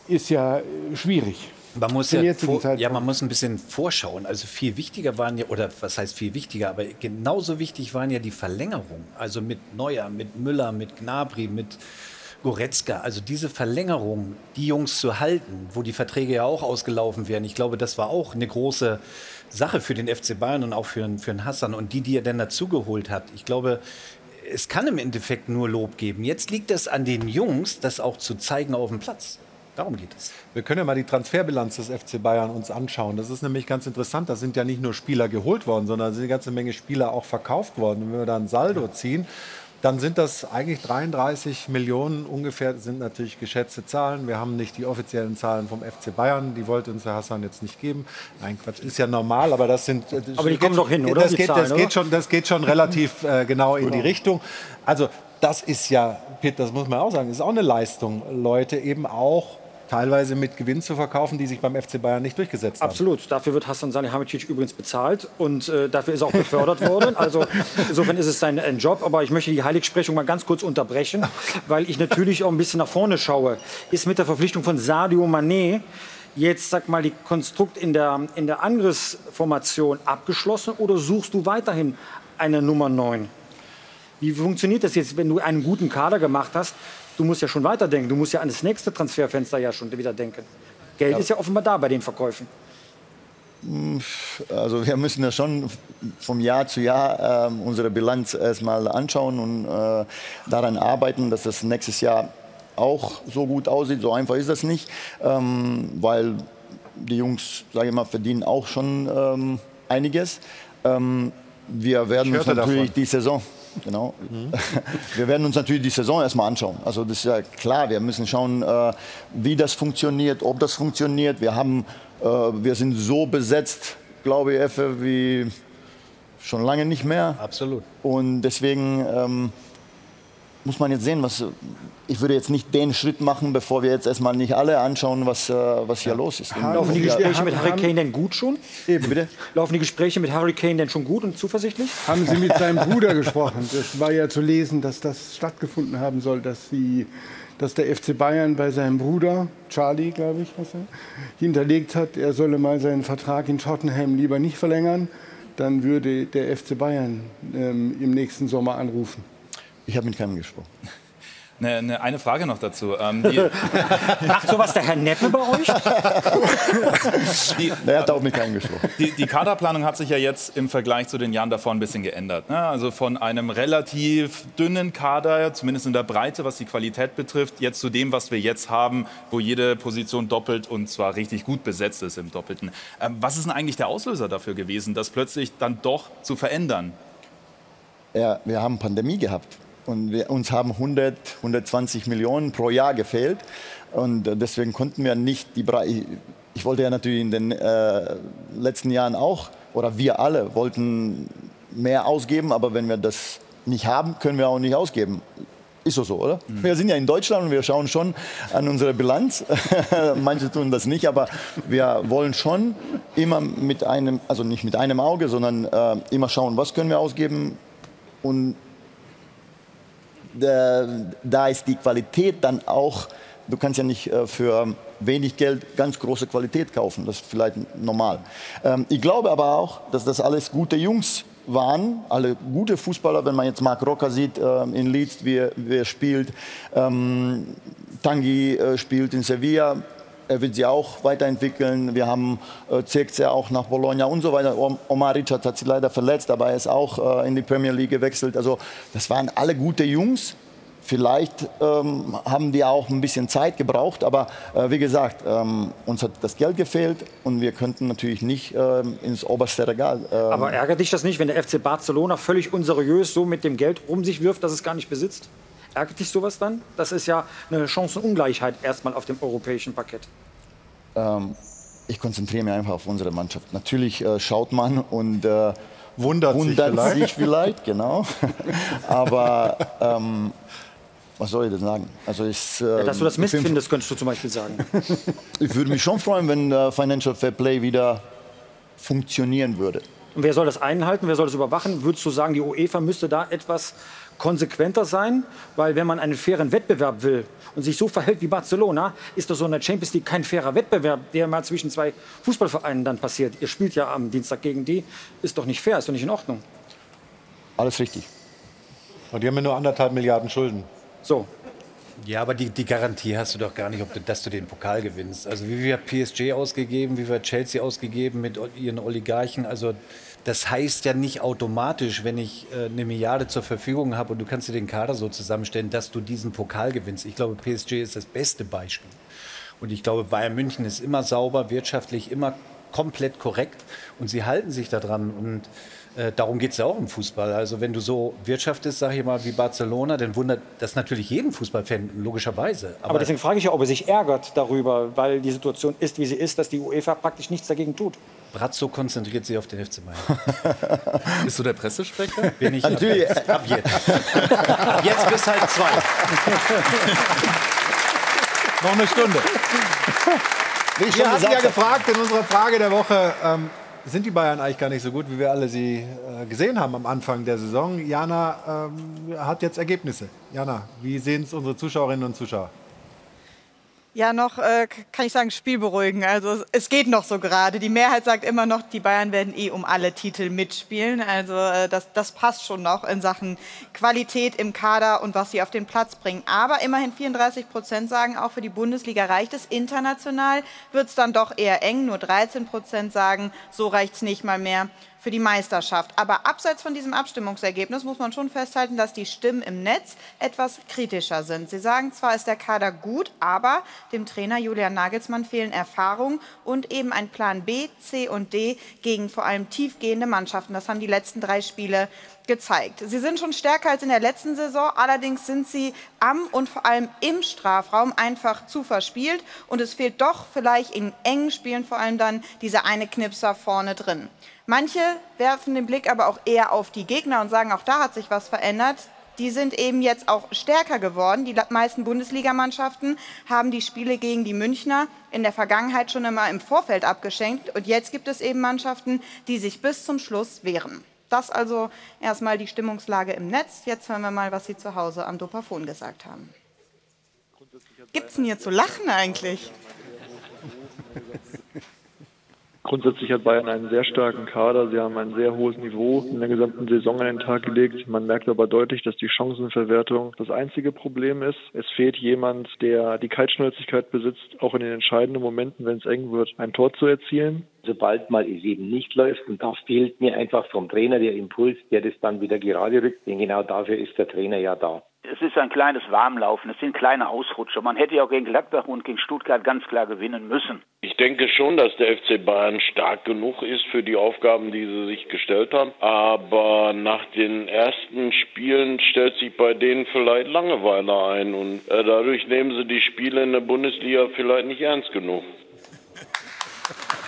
ist ja äh, schwierig. Man muss, ja, vor, ja, man muss ein bisschen vorschauen. Also viel wichtiger waren ja, oder was heißt viel wichtiger, aber genauso wichtig waren ja die Verlängerungen. Also mit Neuer, mit Müller, mit Gnabry, mit Goretzka. Also diese Verlängerung, die Jungs zu halten, wo die Verträge ja auch ausgelaufen wären. Ich glaube, das war auch eine große Sache für den FC Bayern und auch für, für den Hassan und die, die er dann dazugeholt hat. Ich glaube, es kann im Endeffekt nur Lob geben. Jetzt liegt es an den Jungs, das auch zu zeigen auf dem Platz. Darum geht es. Wir können ja mal die Transferbilanz des FC Bayern uns anschauen. Das ist nämlich ganz interessant. Da sind ja nicht nur Spieler geholt worden, sondern sind eine ganze Menge Spieler auch verkauft worden. Und wenn wir da ein Saldo ziehen, dann sind das eigentlich 33 Millionen ungefähr, sind natürlich geschätzte Zahlen. Wir haben nicht die offiziellen Zahlen vom FC Bayern, die wollte uns Herr Hassan jetzt nicht geben. Nein, Quatsch, ist ja normal, aber das sind. das Aber die kommen doch hin, oder? Das, geht, Zahlen, das, oder? geht, schon, das geht schon relativ äh, genau in die Richtung. Also, das ist ja, Pitt, das muss man auch sagen, ist auch eine Leistung, Leute eben auch teilweise mit Gewinn zu verkaufen, die sich beim FC Bayern nicht durchgesetzt haben. Absolut. Dafür wird Hassan Salihamidzic übrigens bezahlt und äh, dafür ist er auch befördert worden. Also insofern ist es sein ein Job. Aber ich möchte die Heiligsprechung mal ganz kurz unterbrechen, weil ich natürlich auch ein bisschen nach vorne schaue. Ist mit der Verpflichtung von Sadio Mané jetzt, sag mal, die Konstrukt in der, in der Angriffsformation abgeschlossen oder suchst du weiterhin eine Nummer 9? Wie funktioniert das jetzt, wenn du einen guten Kader gemacht hast? Du musst ja schon weiterdenken. Du musst ja an das nächste Transferfenster ja schon wieder denken. Geld Ja. ist ja offenbar da bei den Verkäufen. Also wir müssen ja schon vom Jahr zu Jahr ähm, unsere Bilanz erstmal anschauen und äh, daran arbeiten, dass das nächstes Jahr auch so gut aussieht. So einfach ist das nicht, ähm, weil die Jungs, sage ich mal, verdienen auch schon ähm, einiges. Ähm, wir werden uns natürlich davon. die Saison Genau. Wir werden uns natürlich die Saison erstmal anschauen. Also das ist ja klar, wir müssen schauen, äh, wie das funktioniert, ob das funktioniert. Wir, haben, äh, wir sind so besetzt, glaube ich, Effe, wie schon lange nicht mehr. Absolut. Und deswegen ähm, muss man jetzt sehen, was. Ich würde jetzt nicht den Schritt machen, bevor wir jetzt erstmal nicht alle anschauen, was, äh, was hier los ist. Laufen die Ja, Gespräche mit Harry Kane denn gut schon? Eben, bitte? Laufen die Gespräche mit Harry Kane denn schon gut und zuversichtlich? Haben Sie mit seinem Bruder gesprochen? Das war ja zu lesen, dass das stattgefunden haben soll, dass, sie, dass der FC Bayern bei seinem Bruder, Charlie, glaube ich, was er, hinterlegt hat, er solle mal seinen Vertrag in Tottenham lieber nicht verlängern. Dann würde der FC Bayern ähm, im nächsten Sommer anrufen. Ich habe mit keinem gesprochen. Eine, eine, eine Frage noch dazu. Ähm, die, Macht sowas der Herr Neppe bei euch? die, Er hat auch mit keinem gesprochen. die, die Kaderplanung hat sich ja jetzt im Vergleich zu den Jahren davor ein bisschen geändert. Ne? Also von einem relativ dünnen Kader, zumindest in der Breite, was die Qualität betrifft, jetzt zu dem, was wir jetzt haben, wo jede Position doppelt und zwar richtig gut besetzt ist im Doppelten. Ähm, was ist denn eigentlich der Auslöser dafür gewesen, das plötzlich dann doch zu verändern? Ja, wir haben Pandemie gehabt und wir, uns haben 100, 120 Millionen pro Jahr gefehlt und äh, deswegen konnten wir nicht die Bre ich, wollte ja natürlich in den äh, letzten Jahren auch oder wir alle wollten mehr ausgeben, aber wenn wir das nicht haben, können wir auch nicht ausgeben. Ist doch so, oder? Wir sind ja in Deutschland und wir schauen schon an unsere Bilanz. Manche tun das nicht, aber wir wollen schon immer mit einem, also nicht mit einem Auge, sondern äh, immer schauen, was können wir ausgeben, und da, da ist die Qualität dann auch, du kannst ja nicht äh, für wenig Geld ganz große Qualität kaufen, das ist vielleicht normal. Ähm, ich glaube aber auch, dass das alles gute Jungs waren, alle gute Fußballer, wenn man jetzt Marc Rocker sieht ähm, in Leeds, wie, er- wie er spielt, ähm, Tanguy äh, spielt in Sevilla, er wird sie auch weiterentwickeln. Wir haben äh, Zirkzee auch nach Bologna und so weiter. Om- Omar Richard hat sich leider verletzt, aber er ist auch äh, in die Premier League gewechselt. Also das waren alle gute Jungs. Vielleicht ähm, haben die auch ein bisschen Zeit gebraucht, aber äh, wie gesagt, ähm, uns hat das Geld gefehlt und wir könnten natürlich nicht ähm, ins oberste Regal. ähm, Aber ärgert dich das nicht, wenn der FC Barcelona völlig unseriös so mit dem Geld um sich wirft, dass es gar nicht besitzt? Ärgert dich sowas dann? Das ist ja eine Chancenungleichheit erstmal auf dem europäischen Parkett. ähm, ich konzentriere mich einfach auf unsere Mannschaft. Natürlich äh, schaut man und äh, wundert, sich vielleicht. sich vielleicht, genau. Aber ähm, was soll ich denn sagen? Also ich, Ja, dass du das ähm, Mist ich bin- findest, könntest du zum Beispiel sagen. Ich würde mich schon freuen, wenn äh, Financial Fair Play wieder funktionieren würde. Und wer soll das einhalten? Wer soll das überwachen? Würdest du sagen, die UEFA müsste da etwas konsequenter sein? Weil wenn man einen fairen Wettbewerb will und sich so verhält wie Barcelona, ist doch so in der Champions League kein fairer Wettbewerb, der mal zwischen zwei Fußballvereinen dann passiert. Ihr spielt ja am Dienstag gegen die. Ist doch nicht fair, ist doch nicht in Ordnung. Alles richtig. Und die haben ja nur anderthalb Milliarden Schulden. So. Ja, aber die, die Garantie hast du doch gar nicht, ob du, dass du den Pokal gewinnst. Also wie wir PSG ausgegeben, wie wir Chelsea ausgegeben mit ihren Oligarchen. Also das heißt ja nicht automatisch, wenn ich äh, eine Milliarde zur Verfügung habe und du kannst dir den Kader so zusammenstellen, dass du diesen Pokal gewinnst. Ich glaube, PSG ist das beste Beispiel. Und ich glaube, Bayern München ist immer sauber, wirtschaftlich immer komplett korrekt und sie halten sich daran. Und äh, darum geht es ja auch im Fußball. Also wenn du so wirtschaftest, sage ich mal, wie Barcelona, dann wundert das natürlich jeden Fußballfan, logischerweise. Aber, deswegen frage ich ja, ob er sich ärgert darüber, weil die Situation ist, wie sie ist, dass die UEFA praktisch nichts dagegen tut. Brazzo konzentriert sich auf den FC Bayern. Bist du der Pressesprecher? Bin ich Natürlich. Ab, ab jetzt. ab jetzt bis halb zwei. Noch eine Stunde. Wie ich Wir schon hatten ja gefragt in unserer Frage der Woche, ähm, sind die Bayern eigentlich gar nicht so gut, wie wir alle sie äh, gesehen haben am Anfang der Saison? Jana ähm, hat jetzt Ergebnisse. Jana, wie sehen es unsere Zuschauerinnen und Zuschauer? Ja, noch äh, kann ich sagen, Spiel beruhigen. Also es- es geht noch so gerade. Die Mehrheit sagt immer noch, die Bayern werden eh um alle Titel mitspielen. Also äh, das, das passt schon noch in Sachen Qualität im Kader und was sie auf den Platz bringen. Aber immerhin 34 Prozent sagen, auch für die Bundesliga reicht es. International wird es dann doch eher eng. Nur 13 Prozent sagen, so reicht es nicht mal mehr für die Meisterschaft. Aber abseits von diesem Abstimmungsergebnis muss man schon festhalten, dass die Stimmen im Netz etwas kritischer sind. Sie sagen, zwar ist der Kader gut, aber dem Trainer Julian Nagelsmann fehlen Erfahrung und eben ein Plan B, C und D gegen vor allem tiefgehende Mannschaften. Das haben die letzten drei Spiele gezeigt. Sie sind schon stärker als in der letzten Saison, allerdings sind sie am und vor allem im Strafraum einfach zu verspielt und es fehlt doch vielleicht in engen Spielen vor allem dann dieser eine Knipser vorne drin. Manche werfen den Blick aber auch eher auf die Gegner und sagen, auch da hat sich was verändert. Die sind eben jetzt auch stärker geworden. Die meisten Bundesligamannschaften haben die Spiele gegen die Münchner in der Vergangenheit schon immer im Vorfeld abgeschenkt. Und jetzt gibt es eben Mannschaften, die sich bis zum Schluss wehren. Das also erstmal die Stimmungslage im Netz. Jetzt hören wir mal, was Sie zu Hause am Dopafon gesagt haben. Gibt's denn hier zu lachen eigentlich? Grundsätzlich hat Bayern einen sehr starken Kader. Sie haben ein sehr hohes Niveau in der gesamten Saison an den Tag gelegt. Man merkt aber deutlich, dass die Chancenverwertung das einzige Problem ist. Es fehlt jemand, der die Kaltschnäuzigkeit besitzt, auch in den entscheidenden Momenten, wenn es eng wird, ein Tor zu erzielen. Sobald mal es eben nicht läuft, und da fehlt mir einfach vom Trainer der Impuls, der das dann wieder gerade rückt, denn genau dafür ist der Trainer ja da. Es ist ein kleines Warmlaufen, es sind kleine Ausrutscher. Man hätte ja auch gegen Gladbach und gegen Stuttgart ganz klar gewinnen müssen. Ich denke schon, dass der FC Bayern stark genug ist für die Aufgaben, die sie sich gestellt haben. Aber nach den ersten Spielen stellt sich bei denen vielleicht Langeweile ein und äh, dadurch nehmen sie die Spiele in der Bundesliga vielleicht nicht ernst genug.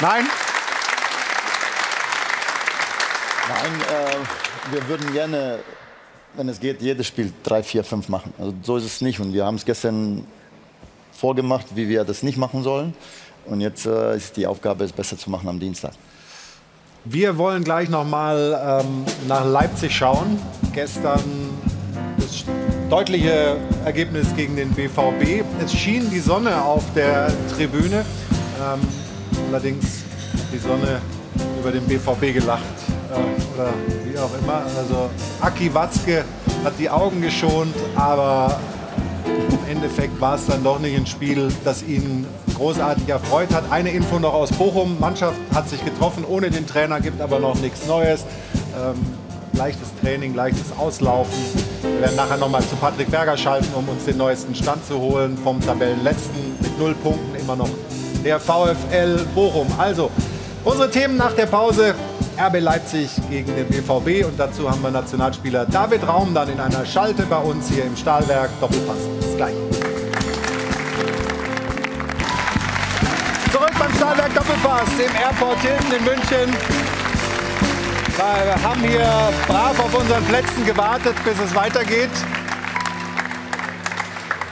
Nein? Nein, äh, wir würden gerne, wenn es geht, jedes Spiel 3, 4, 5 machen. Also so ist es nicht. Und wir haben es gestern vorgemacht, wie wir das nicht machen sollen. Und jetzt äh, ist die Aufgabe, es besser zu machen am Dienstag. Wir wollen gleich noch mal ähm, nach Leipzig schauen. Gestern das deutliche Ergebnis gegen den BVB. Es schien die Sonne auf der Tribüne. Ähm, allerdings die Sonne über den BVB gelacht. Äh, oder wie auch immer. Also Aki Watzke hat die Augen geschont, aber im Endeffekt war es dann doch nicht ein Spiel, das ihn großartig erfreut hat. Eine Info noch aus Bochum. Mannschaft hat sich getroffen ohne den Trainer, gibt aber noch nichts Neues. Ähm, leichtes Training, leichtes Auslaufen. Wir werden nachher nochmal zu Patrick Berger schalten, um uns den neuesten Stand zu holen. Vom Tabellenletzten mit null Punkten immer noch der VfL Bochum. Also, unsere Themen nach der Pause. RB Leipzig gegen den BVB und dazu haben wir Nationalspieler David Raum dann in einer Schalte bei uns hier im Stahlwerk. Doppelpass. Bis gleich. Zurück beim Stahlwerk Doppelpass im Airport Hilton in München. Wir haben hier brav auf unseren Plätzen gewartet, bis es weitergeht.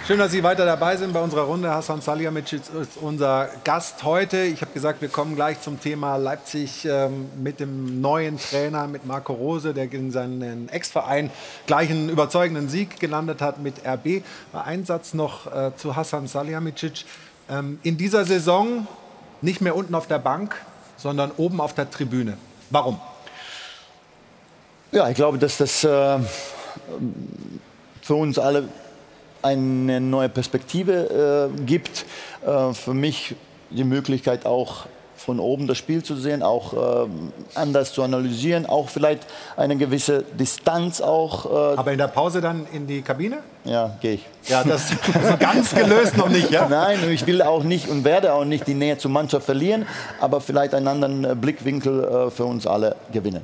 Schön, dass Sie weiter dabei sind bei unserer Runde. Hassan Salihamidzic ist unser Gast heute. Ich habe gesagt, wir kommen gleich zum Thema Leipzig ähm, mit dem neuen Trainer, mit Marco Rose, der in seinen Ex-Verein gleich einen überzeugenden Sieg gelandet hat mit RB. Ein Satz noch äh, zu Hassan Salihamidzic. Ähm, in dieser Saison nicht mehr unten auf der Bank, sondern oben auf der Tribüne. Warum? Ja, ich glaube, dass das äh, für uns alle eine neue Perspektive äh, gibt. Äh, für mich die Möglichkeit auch von oben das Spiel zu sehen, auch äh, anders zu analysieren, auch vielleicht eine gewisse Distanz auch. Äh Aber in der Pause dann in die Kabine? Ja, gehe ich. Ja, das ist ganz gelöst noch nicht, ja? Nein, ich will auch nicht und werde auch nicht die Nähe zur Mannschaft verlieren, aber vielleicht einen anderen äh, Blickwinkel äh, für uns alle gewinnen.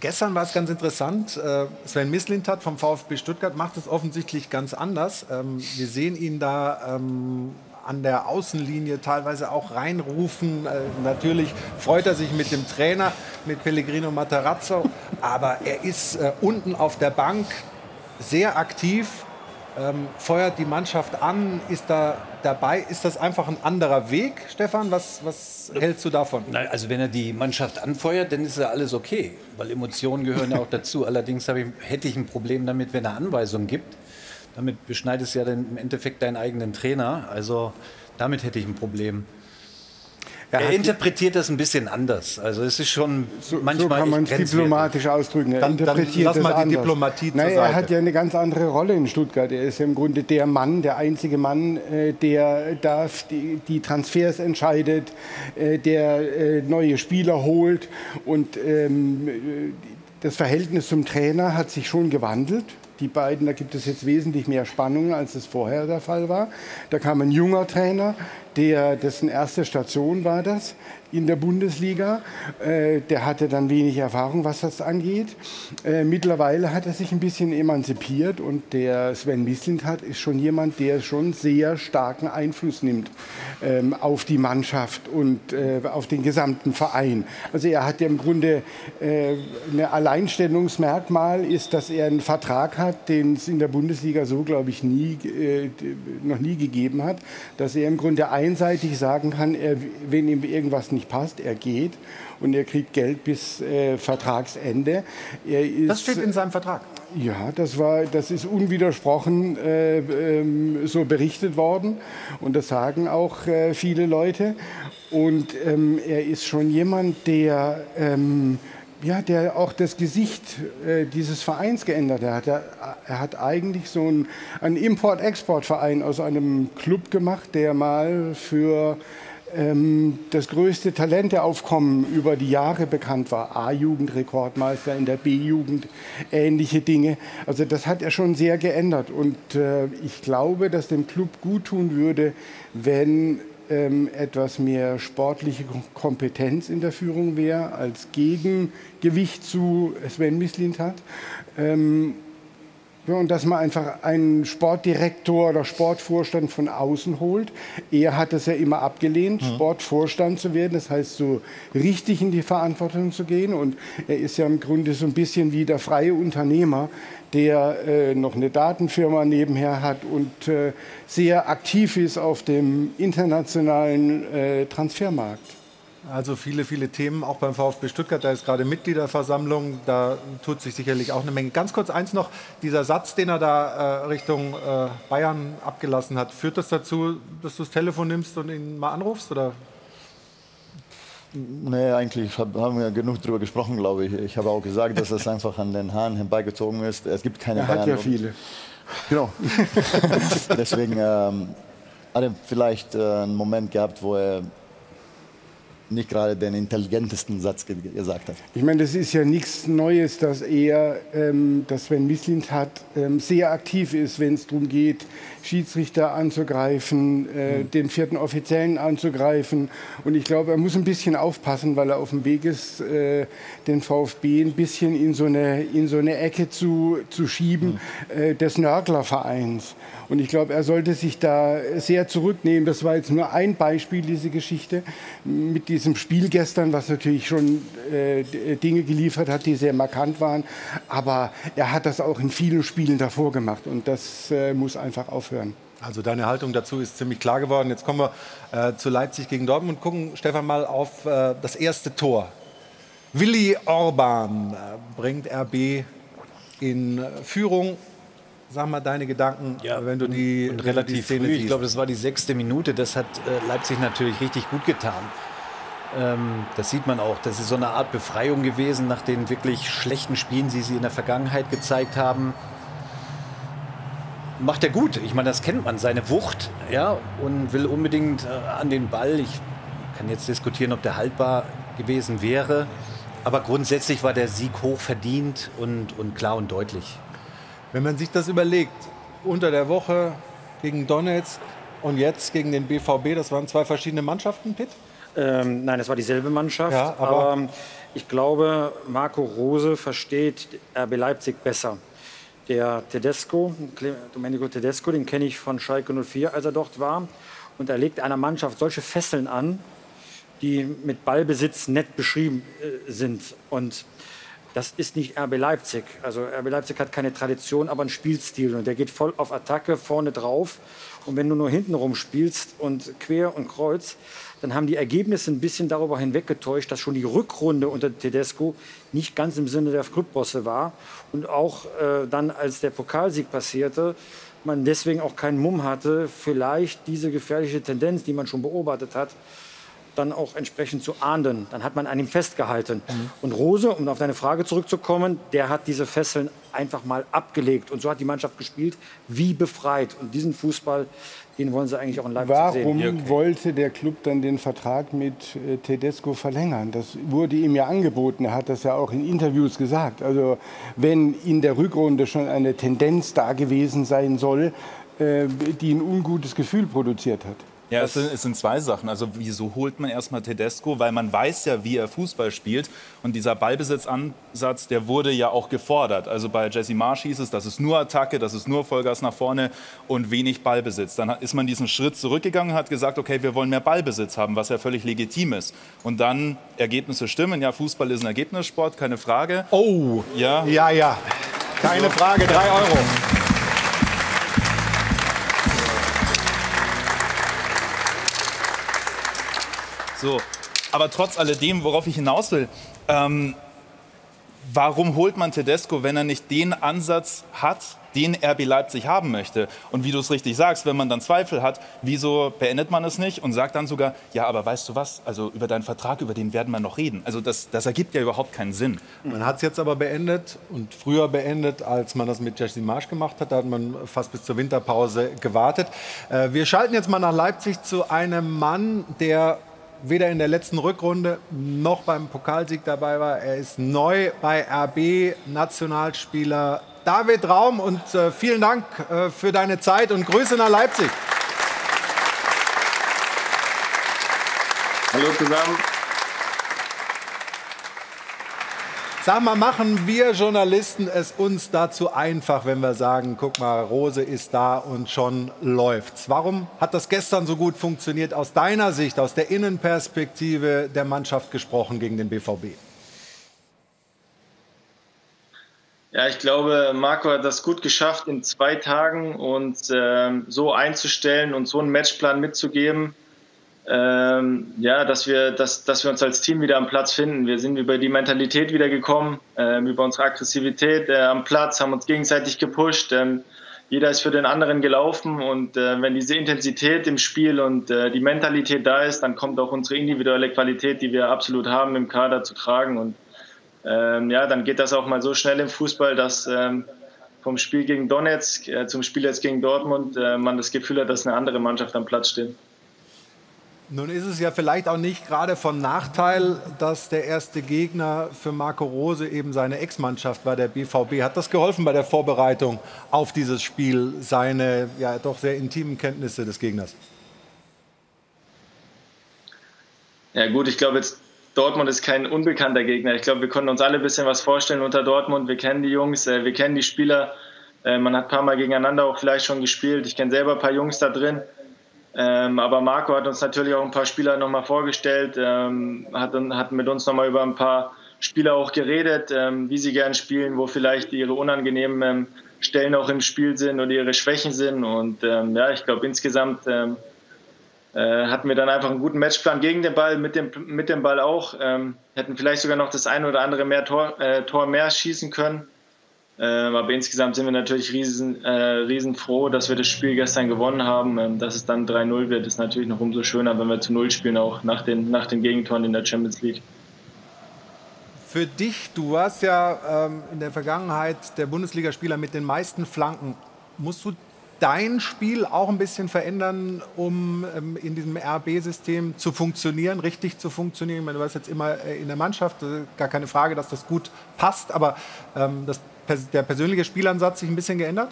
Gestern war es ganz interessant. Äh, Sven Mislintat vom VfB Stuttgart macht es offensichtlich ganz anders. Ähm, wir sehen ihn da ähm, an der Außenlinie teilweise auch reinrufen. Äh, natürlich freut er sich mit dem Trainer, mit Pellegrino Matarazzo, aber er ist äh, unten auf der Bank sehr aktiv, ähm, feuert die Mannschaft an, ist da dabei. Ist das einfach ein anderer Weg, Stefan? Was, was hältst du davon? Nein, also wenn er die Mannschaft anfeuert, dann ist ja alles okay, weil Emotionen gehören ja auch dazu. Allerdings ich, hätte ich ein Problem damit, wenn er Anweisungen gibt. Damit beschneidest du ja dann im Endeffekt deinen eigenen Trainer. Also damit hätte ich ein Problem. Er, er interpretiert das ein bisschen anders. Also es ist schon so, manchmal so kann man es diplomatisch ausdrücken. Er dann, interpretiert dann lass mal das die anders. Diplomatie Nein, zur er hat ja eine ganz andere Rolle in Stuttgart. Er ist ja im Grunde der Mann, der einzige Mann, äh, der darf die, die Transfers entscheidet, äh, der äh, neue Spieler holt und ähm, äh, das Verhältnis zum Trainer hat sich schon gewandelt. Die beiden, da gibt es jetzt wesentlich mehr Spannungen, als es vorher der Fall war. Da kam ein junger Trainer, der, dessen erste Station war das in der Bundesliga. Äh, der hatte dann wenig Erfahrung, was das angeht. Äh, mittlerweile hat er sich ein bisschen emanzipiert und der Sven Mislintat ist schon jemand, der schon sehr starken Einfluss nimmt ähm, auf die Mannschaft und äh, auf den gesamten Verein. Also er hat ja im Grunde äh, ein Alleinstellungsmerkmal ist, dass er einen Vertrag hat, den es in der Bundesliga so, glaube ich, nie, noch nie gegeben hat, dass er im Grunde einseitig sagen kann, er, wenn ihm irgendwas nicht passt, er geht und er kriegt Geld bis äh, Vertragsende. Er ist, Das steht in seinem Vertrag. ja, das, war, das ist unwidersprochen äh, ähm, so berichtet worden und das sagen auch äh, viele Leute. Und ähm, er ist schon jemand, der, ähm, ja, der auch das Gesicht äh, dieses Vereins geändert hat. Er, er hat eigentlich so einen, einen Import-Export-Verein aus einem Club gemacht, der mal für das größte Talenteaufkommen über die Jahre bekannt war. A-Jugend, Rekordmeister in der B-Jugend, ähnliche Dinge. Also das hat er schon sehr geändert. Und äh, ich glaube, dass dem Club gut tun würde, wenn ähm, etwas mehr sportliche Kompetenz in der Führung wäre, als Gegengewicht zu Sven Mislintat. Ja, und dass man einfach einen Sportdirektor oder Sportvorstand von außen holt. Er hat es ja immer abgelehnt, Mhm. Sportvorstand zu werden. Das heißt, so richtig in die Verantwortung zu gehen. Und er ist ja im Grunde so ein bisschen wie der freie Unternehmer, der äh, noch eine Datenfirma nebenher hat und äh, sehr aktiv ist auf dem internationalen äh, Transfermarkt. Also viele, viele Themen, auch beim VfB Stuttgart. Da ist gerade Mitgliederversammlung, da tut sich sicherlich auch eine Menge. Ganz kurz eins noch, dieser Satz, den er da äh, Richtung äh, Bayern abgelassen hat, führt das dazu, dass du das Telefon nimmst und ihn mal anrufst? Oder? Nee, eigentlich hab, haben wir genug darüber gesprochen, glaube ich. Ich habe auch gesagt, dass es einfach an den Haaren herbeigezogen ist. Es gibt keine Er hat Bayern. ja viele. Genau. Deswegen ähm, hat er vielleicht äh, einen Moment gehabt, wo er nicht gerade den intelligentesten Satz ge gesagt hat. Ich meine, das ist ja nichts Neues, dass er, ähm, dass Sven Mislintat ähm, sehr aktiv ist, wenn es darum geht, Schiedsrichter anzugreifen, äh, mhm. den vierten Offiziellen anzugreifen. Und ich glaube, er muss ein bisschen aufpassen, weil er auf dem Weg ist, äh, den VfB ein bisschen in so eine, in so eine Ecke zu, zu schieben mhm. äh, des Nörglervereins. Und ich glaube, er sollte sich da sehr zurücknehmen. Das war jetzt nur ein Beispiel, diese Geschichte mit diesem Spiel gestern, was natürlich schon äh, Dinge geliefert hat, die sehr markant waren. Aber er hat das auch in vielen Spielen davor gemacht. Und das äh, muss einfach aufhören. Also deine Haltung dazu ist ziemlich klar geworden. Jetzt kommen wir äh, zu Leipzig gegen Dortmund und gucken, Stefan, mal auf äh, das erste Tor. Willi Orban äh, bringt RB in Führung Sag mal deine Gedanken, ja, wenn du die und relativ die Szene früh. Siehst. Ich glaube, das war die sechste Minute. Das hat äh, Leipzig natürlich richtig gut getan. Ähm, das sieht man auch. Das ist so eine Art Befreiung gewesen nach den wirklich schlechten Spielen, die sie in der Vergangenheit gezeigt haben. Macht er gut. Ich meine, das kennt man, seine Wucht, ja, und will unbedingt äh, an den Ball. Ich kann jetzt diskutieren, ob der haltbar gewesen wäre. Aber grundsätzlich war der Sieg hoch verdient und, und klar und deutlich. Wenn man sich das überlegt, unter der Woche gegen Donetsk und jetzt gegen den BVB, das waren zwei verschiedene Mannschaften, Pitt? Ähm, nein, das war dieselbe Mannschaft. Ja, aber, aber ich glaube, Marco Rose versteht RB Leipzig besser. Der Tedesco, Domenico Tedesco, den kenne ich von Schalke 04, als er dort war. Und er legt einer Mannschaft solche Fesseln an, die mit Ballbesitz nett beschrieben äh, sind. Und das ist nicht RB Leipzig. Also RB Leipzig hat keine Tradition, aber einen Spielstil und der geht voll auf Attacke vorne drauf. Und wenn du nur hintenrum spielst und quer und kreuz, dann haben die Ergebnisse ein bisschen darüber hinweggetäuscht, dass schon die Rückrunde unter Tedesco nicht ganz im Sinne der Clubbosse war. Und auch äh, dann, als der Pokalsieg passierte, man deswegen auch keinen Mumm hatte, vielleicht diese gefährliche Tendenz, die man schon beobachtet hat, dann auch entsprechend zu ahnden. Dann hat man an ihm festgehalten. Mhm. Und Rose, um auf deine Frage zurückzukommen, der hat diese Fesseln einfach mal abgelegt. Und so hat die Mannschaft gespielt, wie befreit. Und diesen Fußball, den wollen sie eigentlich auch in Leipzig Warum sehen. Warum okay. wollte der Club dann den Vertrag mit äh, Tedesco verlängern? Das wurde ihm ja angeboten. Er hat das ja auch in Interviews gesagt. Also wenn in der Rückrunde schon eine Tendenz da gewesen sein soll, äh, die ein ungutes Gefühl produziert hat. Ja, es sind, es sind, zwei Sachen. Also wieso holt man erstmal Tedesco? Weil man weiß ja, wie er Fußball spielt. Und dieser Ballbesitzansatz, der wurde ja auch gefordert. Also bei Jesse Marsch hieß es, das ist nur Attacke, das ist nur Vollgas nach vorne und wenig Ballbesitz. Dann ist man diesen Schritt zurückgegangen und hat gesagt, okay, wir wollen mehr Ballbesitz haben, was ja völlig legitim ist. Und dann Ergebnisse stimmen. Ja, Fußball ist ein Ergebnissport, keine Frage. Oh, ja, ja, ja. Keine Frage, drei Euro. So, aber trotz alledem, worauf ich hinaus will, ähm, warum holt man Tedesco, wenn er nicht den Ansatz hat, den RB Leipzig haben möchte? Und wie du es richtig sagst, wenn man dann Zweifel hat, wieso beendet man es nicht und sagt dann sogar, ja, aber weißt du was, also über deinen Vertrag, über den werden wir noch reden. Also das, das ergibt ja überhaupt keinen Sinn. Man hat es jetzt aber beendet und früher beendet, als man das mit Jesse Marsch gemacht hat. Da hat man fast bis zur Winterpause gewartet. Äh, wir schalten jetzt mal nach Leipzig zu einem Mann, der weder in der letzten Rückrunde noch beim Pokalsieg dabei war. Er ist neu bei RB, Nationalspieler David Raum. Und äh, vielen Dank äh, für deine Zeit und Grüße nach Leipzig. Hallo zusammen. Sag mal, machen wir Journalisten es uns dazu einfach, wenn wir sagen, guck mal, Rose ist da und schon läuft's. Warum hat das gestern so gut funktioniert aus deiner Sicht, aus der Innenperspektive der Mannschaft gesprochen gegen den BVB? Ja, ich glaube, Marco hat das gut geschafft, in zwei Tagen und äh, so einzustellen und so einen Matchplan mitzugeben ähm, ja, dass wir, dass, dass wir uns als Team wieder am Platz finden. Wir sind über die Mentalität wieder gekommen, ähm, über unsere Aggressivität äh, am Platz, haben uns gegenseitig gepusht. Ähm, jeder ist für den anderen gelaufen und äh, wenn diese Intensität im Spiel und äh, die Mentalität da ist, dann kommt auch unsere individuelle Qualität, die wir absolut haben, im Kader zu tragen. Und ähm, ja, dann geht das auch mal so schnell im Fußball, dass ähm, vom Spiel gegen Donetsk äh, zum Spiel jetzt gegen Dortmund äh, man das Gefühl hat, dass eine andere Mannschaft am Platz steht. Nun ist es ja vielleicht auch nicht gerade von Nachteil, dass der erste Gegner für Marco Rose eben seine Ex-Mannschaft war, der BVB. Hat das geholfen bei der Vorbereitung auf dieses Spiel, seine ja doch sehr intimen Kenntnisse des Gegners? Ja gut, ich glaube jetzt Dortmund ist kein unbekannter Gegner. Ich glaube, wir konnten uns alle ein bisschen was vorstellen unter Dortmund. Wir kennen die Jungs, äh, wir kennen die Spieler. Äh, man hat ein paar Mal gegeneinander auch vielleicht schon gespielt. Ich kenne selber ein paar Jungs da drin. Ähm, aber Marco hat uns natürlich auch ein paar Spieler nochmal vorgestellt, ähm, hat, hat mit uns nochmal über ein paar Spieler auch geredet, ähm, wie sie gern spielen, wo vielleicht ihre unangenehmen ähm, Stellen auch im Spiel sind oder ihre Schwächen sind. Und ähm, ja, ich glaube insgesamt ähm, äh, hatten wir dann einfach einen guten Matchplan gegen den Ball, mit dem, mit dem Ball auch. hätten vielleicht sogar noch das eine oder andere mehr Tor, äh, Tor mehr schießen können. Ähm, aber insgesamt sind wir natürlich riesen, äh, riesen froh, dass wir das Spiel gestern gewonnen haben. Ähm, dass es dann 3-0 wird, ist natürlich noch umso schöner, wenn wir zu Null spielen, auch nach den, nach den Gegentoren in der Champions League. Für dich, du warst ja ähm, in der Vergangenheit der Bundesligaspieler mit den meisten Flanken. Musst du dein Spiel auch ein bisschen verändern, um ähm, in diesem RB-System zu funktionieren, richtig zu funktionieren? Ich meine, du warst jetzt immer äh, in der Mannschaft, äh, gar keine Frage, dass das gut passt, aber ähm, das der persönliche Spielansatz sich ein bisschen geändert?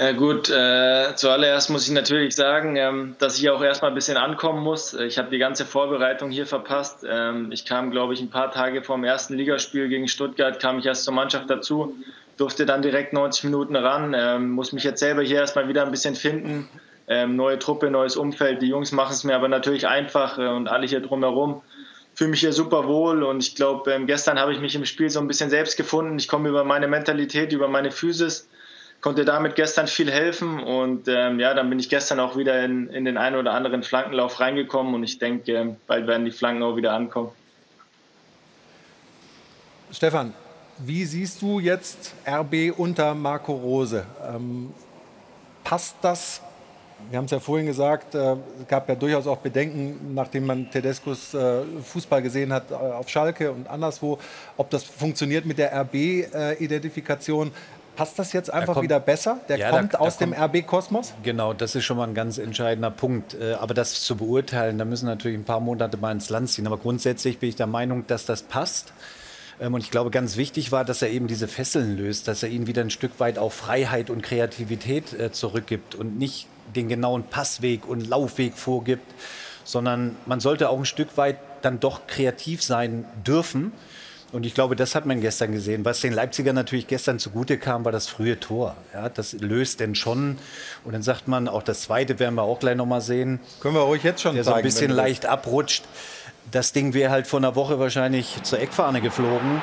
Ja gut, äh, zuallererst muss ich natürlich sagen, ähm, dass ich auch erstmal ein bisschen ankommen muss. Ich habe die ganze Vorbereitung hier verpasst. Ähm, ich kam, glaube ich, ein paar Tage vor dem ersten Ligaspiel gegen Stuttgart, kam ich erst zur Mannschaft dazu, durfte dann direkt 90 Minuten ran, ähm, muss mich jetzt selber hier erstmal wieder ein bisschen finden. Ähm, neue Truppe, neues Umfeld. Die Jungs machen es mir aber natürlich einfach äh, und alle hier drumherum fühle mich hier super wohl und ich glaube, ähm, gestern habe ich mich im Spiel so ein bisschen selbst gefunden. Ich komme über meine Mentalität, über meine Physis, konnte damit gestern viel helfen und ähm, ja, dann bin ich gestern auch wieder in, in den einen oder anderen Flankenlauf reingekommen und ich denke, ähm, bald werden die Flanken auch wieder ankommen. Stefan, wie siehst du jetzt RB unter Marco Rose? Ähm, passt das wir haben es ja vorhin gesagt, äh, es gab ja durchaus auch Bedenken, nachdem man Tedescos äh, Fußball gesehen hat äh, auf Schalke und anderswo, ob das funktioniert mit der RB-Identifikation. Passt das jetzt einfach kommt, wieder besser? Der ja, kommt da, aus da dem RB-Kosmos? Genau, das ist schon mal ein ganz entscheidender Punkt. Aber das zu beurteilen, da müssen natürlich ein paar Monate mal ins Land ziehen. Aber grundsätzlich bin ich der Meinung, dass das passt. Ähm, und ich glaube, ganz wichtig war, dass er eben diese Fesseln löst, dass er ihnen wieder ein Stück weit auch Freiheit und Kreativität zurückgibt und nicht den genauen Passweg und Laufweg vorgibt, sondern man sollte auch ein Stück weit dann doch kreativ sein dürfen. Und ich glaube, das hat man gestern gesehen. Was den Leipziger natürlich gestern zugute kam, war das frühe Tor. Ja, das löst denn schon. Und dann sagt man, auch das zweite werden wir auch gleich nochmal sehen. Können wir ruhig jetzt schon der zeigen. so ein bisschen leicht abrutscht. Das Ding wäre halt vor einer Woche wahrscheinlich zur Eckfahne geflogen.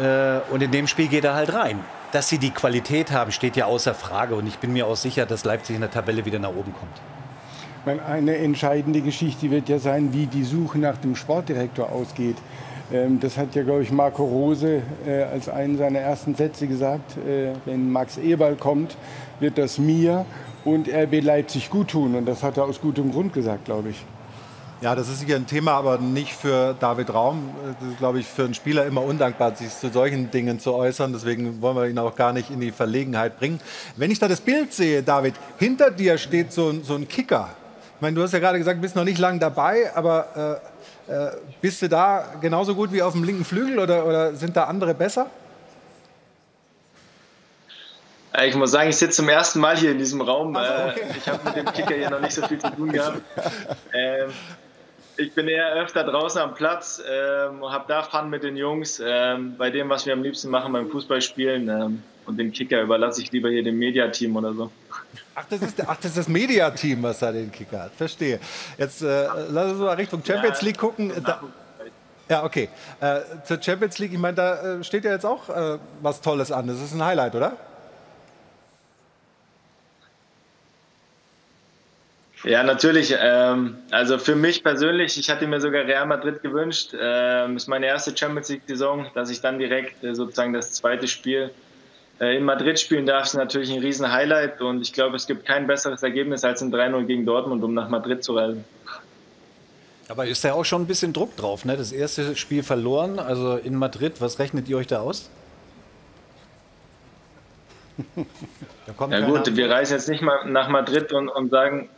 Äh, und in dem Spiel geht er halt rein dass sie die Qualität haben, steht ja außer Frage. Und ich bin mir auch sicher, dass Leipzig in der Tabelle wieder nach oben kommt. Eine entscheidende Geschichte wird ja sein, wie die Suche nach dem Sportdirektor ausgeht. Ähm, das hat ja, glaube ich, Marco Rose äh, als einen seiner ersten Sätze gesagt. Äh, wenn Max Eberl kommt, wird das mir und RB Leipzig gut tun. Und das hat er aus gutem Grund gesagt, glaube ich. Ja, das ist sicher ein Thema, aber nicht für David Raum. Das ist, glaube ich, für einen Spieler immer undankbar, sich zu solchen Dingen zu äußern. Deswegen wollen wir ihn auch gar nicht in die Verlegenheit bringen. Wenn ich da das Bild sehe, David, hinter dir steht so, so ein Kicker. Ich meine, du hast ja gerade gesagt, du bist noch nicht lange dabei, aber äh, äh, bist du da genauso gut wie auf dem linken Flügel oder, oder sind da andere besser? Äh, ich muss sagen, ich sitze zum ersten Mal hier in diesem Raum. Also, okay. Ich habe mit dem Kicker hier noch nicht so viel zu tun gehabt. Ähm, ich bin eher öfter draußen am Platz, ähm, habe da Fun mit den Jungs, ähm, bei dem, was wir am liebsten machen beim Fußballspielen. Ähm, und den Kicker überlasse ich lieber hier dem Mediateam oder so. Ach, das ist, ach, das, ist das Mediateam, was da den Kicker hat. Verstehe. Jetzt äh, lass uns mal Richtung Champions ja, League gucken. Da, ja, okay. Äh, zur Champions League, ich meine, da äh, steht ja jetzt auch äh, was Tolles an. Das ist ein Highlight, oder? Ja, natürlich. Ähm, also für mich persönlich, ich hatte mir sogar Real Madrid gewünscht. Ähm, ist meine erste Champions League-Saison, dass ich dann direkt äh, sozusagen das zweite Spiel äh, in Madrid spielen darf, ist natürlich ein riesen Highlight. Und ich glaube, es gibt kein besseres Ergebnis als ein 3-0 gegen Dortmund, um nach Madrid zu reisen. Aber ist da auch schon ein bisschen Druck drauf, ne? Das erste Spiel verloren, also in Madrid. Was rechnet ihr euch da aus? ja gut, wir reisen jetzt nicht mal nach Madrid und, und sagen,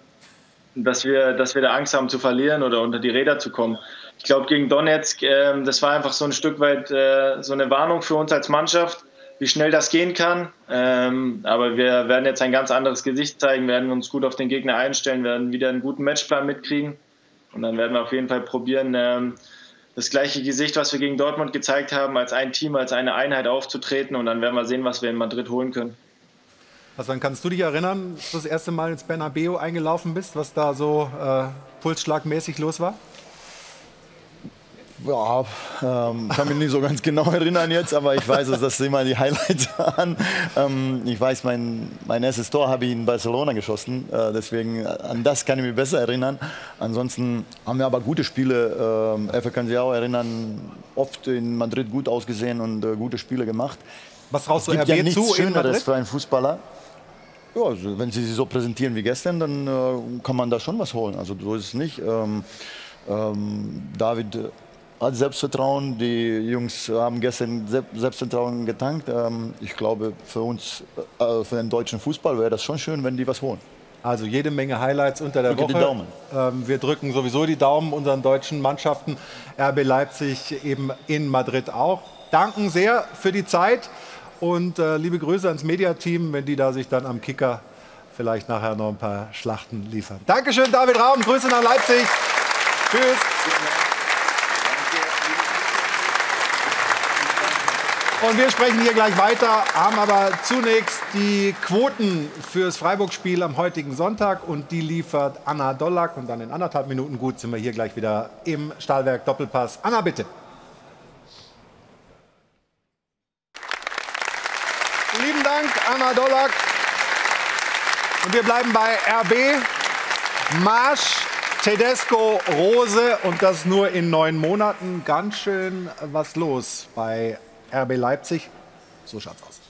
dass wir, dass wir da Angst haben zu verlieren oder unter die Räder zu kommen. Ich glaube, gegen Donetsk, äh, das war einfach so ein Stück weit äh, so eine Warnung für uns als Mannschaft, wie schnell das gehen kann. Ähm, aber wir werden jetzt ein ganz anderes Gesicht zeigen, werden uns gut auf den Gegner einstellen, werden wieder einen guten Matchplan mitkriegen. Und dann werden wir auf jeden Fall probieren, ähm, das gleiche Gesicht, was wir gegen Dortmund gezeigt haben, als ein Team, als eine Einheit aufzutreten. Und dann werden wir sehen, was wir in Madrid holen können. Also dann kannst du dich erinnern, dass du das erste Mal ins Bernabeu eingelaufen bist, was da so äh, pulsschlagmäßig los war? Ja, ähm, kann mich nicht so ganz genau erinnern jetzt, aber ich weiß, dass das immer die Highlights waren. Ähm, ich weiß, mein, mein erstes Tor habe ich in Barcelona geschossen, äh, deswegen äh, an das kann ich mich besser erinnern. Ansonsten haben wir aber gute Spiele, äh, Effe kann sich auch erinnern, oft in Madrid gut ausgesehen und äh, gute Spiele gemacht. Was es gibt RB ja zu in Madrid? für einen Fußballer. Ja, also wenn sie sich so präsentieren wie gestern, dann äh, kann man da schon was holen. Also so ist es nicht. Ähm, ähm, David hat Selbstvertrauen. Die Jungs haben gestern Se Selbstvertrauen getankt. Ähm, ich glaube, für uns, äh, für den deutschen Fußball wäre das schon schön, wenn die was holen. Also jede Menge Highlights unter der Drücke Woche. die Daumen. Ähm, wir drücken sowieso die Daumen unseren deutschen Mannschaften. RB Leipzig eben in Madrid auch. Danken sehr für die Zeit und äh, liebe Grüße ans Mediateam, wenn die da sich dann am Kicker vielleicht nachher noch ein paar Schlachten liefern. Dankeschön, David Raum. Grüße nach Leipzig. Tschüss. Und wir sprechen hier gleich weiter, haben aber zunächst die Quoten fürs Freiburg-Spiel am heutigen Sonntag und die liefert Anna Dollack. Und dann in anderthalb Minuten gut sind wir hier gleich wieder im Stahlwerk Doppelpass. Anna, bitte. Lieben Dank, Anna Dollack. Und wir bleiben bei RB. Marsch, Tedesco, Rose und das nur in neun Monaten. Ganz schön was los bei RB Leipzig. So schaut's aus.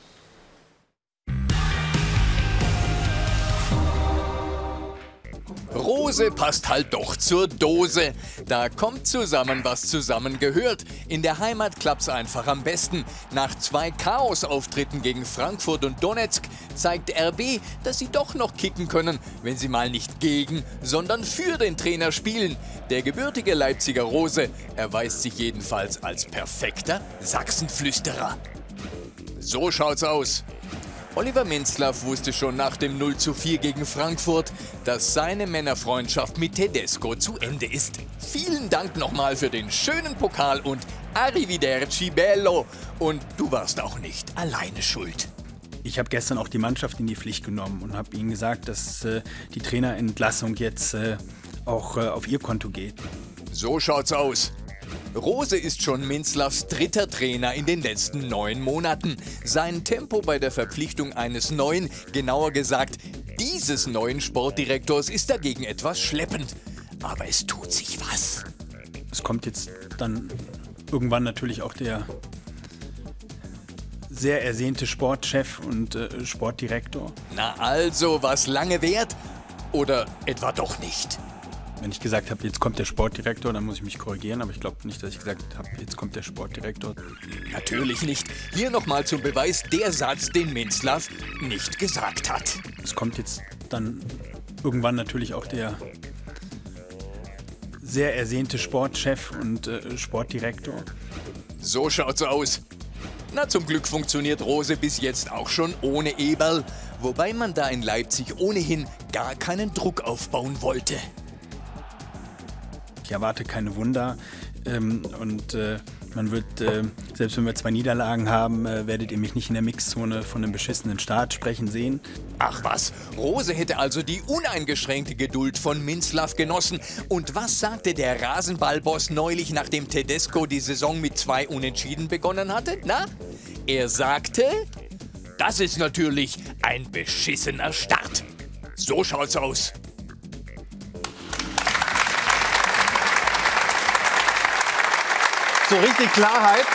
Rose passt halt doch zur Dose. Da kommt zusammen, was zusammen gehört. In der Heimat klappt's einfach am besten. Nach zwei Chaos-Auftritten gegen Frankfurt und Donetsk zeigt RB, dass sie doch noch kicken können, wenn sie mal nicht gegen, sondern für den Trainer spielen. Der gebürtige Leipziger Rose erweist sich jedenfalls als perfekter Sachsenflüsterer. So schaut's aus. Oliver Minzlaff wusste schon nach dem 0 zu 4 gegen Frankfurt, dass seine Männerfreundschaft mit Tedesco zu Ende ist. Vielen Dank nochmal für den schönen Pokal und Arrivederci Bello. Und du warst auch nicht alleine schuld. Ich habe gestern auch die Mannschaft in die Pflicht genommen und habe ihnen gesagt, dass äh, die Trainerentlassung jetzt äh, auch äh, auf ihr Konto geht. So schaut's aus. Rose ist schon Minzlaffs dritter Trainer in den letzten neun Monaten. Sein Tempo bei der Verpflichtung eines neuen, genauer gesagt dieses neuen Sportdirektors ist dagegen etwas schleppend. Aber es tut sich was. Es kommt jetzt dann irgendwann natürlich auch der sehr ersehnte Sportchef und äh, Sportdirektor. Na also, was lange währt? Oder etwa doch nicht? Wenn ich gesagt habe, jetzt kommt der Sportdirektor, dann muss ich mich korrigieren, aber ich glaube nicht, dass ich gesagt habe, jetzt kommt der Sportdirektor. Natürlich nicht. Hier nochmal zum Beweis der Satz, den Minzlaff nicht gesagt hat. Es kommt jetzt dann irgendwann natürlich auch der sehr ersehnte Sportchef und äh, Sportdirektor. So schaut's aus. Na, zum Glück funktioniert Rose bis jetzt auch schon ohne Eberl, wobei man da in Leipzig ohnehin gar keinen Druck aufbauen wollte. Ich erwarte keine Wunder. Ähm, und äh, man wird, äh, selbst wenn wir zwei Niederlagen haben, äh, werdet ihr mich nicht in der Mixzone von einem beschissenen Start sprechen sehen. Ach was, Rose hätte also die uneingeschränkte Geduld von Minzlaff genossen. Und was sagte der Rasenballboss neulich, nachdem Tedesco die Saison mit zwei Unentschieden begonnen hatte? Na? Er sagte, das ist natürlich ein beschissener Start. So schaut's aus. So richtig Klarheit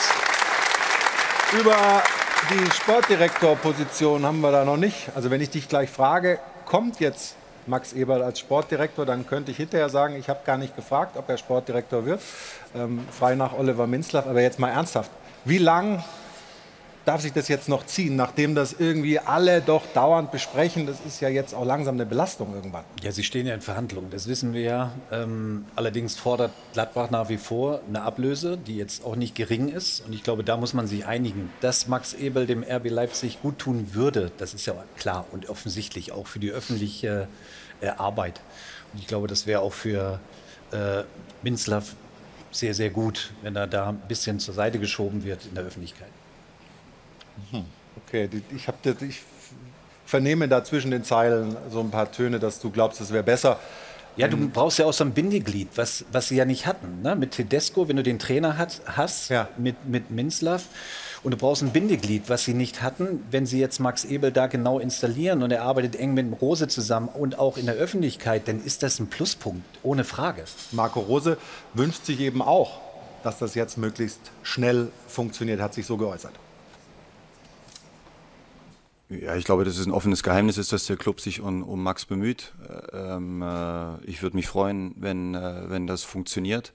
über die Sportdirektorposition haben wir da noch nicht. Also wenn ich dich gleich frage, kommt jetzt Max Eberl als Sportdirektor, dann könnte ich hinterher sagen, ich habe gar nicht gefragt, ob er Sportdirektor wird. Ähm, frei nach Oliver Minzlaff. Aber jetzt mal ernsthaft. Wie lang darf sich das jetzt noch ziehen, nachdem das irgendwie alle doch dauernd besprechen? Das ist ja jetzt auch langsam eine Belastung irgendwann. Ja, sie stehen ja in Verhandlungen, das wissen wir ja. Ähm, allerdings fordert Gladbach nach wie vor eine Ablöse, die jetzt auch nicht gering ist. Und ich glaube, da muss man sich einigen. Dass Max Ebel dem RB Leipzig gut tun würde, das ist ja klar und offensichtlich auch für die öffentliche äh, Arbeit. Und ich glaube, das wäre auch für äh, Minzlaff sehr, sehr gut, wenn er da ein bisschen zur Seite geschoben wird in der Öffentlichkeit. Okay, ich, hab, ich vernehme da zwischen den Zeilen so ein paar Töne, dass du glaubst, es wäre besser. Ja, du brauchst ja auch so ein Bindeglied, was, was sie ja nicht hatten. Ne? Mit Tedesco, wenn du den Trainer hat, hast, mit, mit Minzlaff. Und du brauchst ein Bindeglied, was sie nicht hatten. Wenn sie jetzt Max Ebel da genau installieren und er arbeitet eng mit dem Rose zusammen und auch in der Öffentlichkeit, dann ist das ein Pluspunkt, ohne Frage. Marco Rose wünscht sich eben auch, dass das jetzt möglichst schnell funktioniert, hat sich so geäußert. Ja, ich glaube, dass es ein offenes Geheimnis ist, dass der Club sich um, um Max bemüht. Ähm, äh, ich würde mich freuen, wenn, äh, wenn das funktioniert.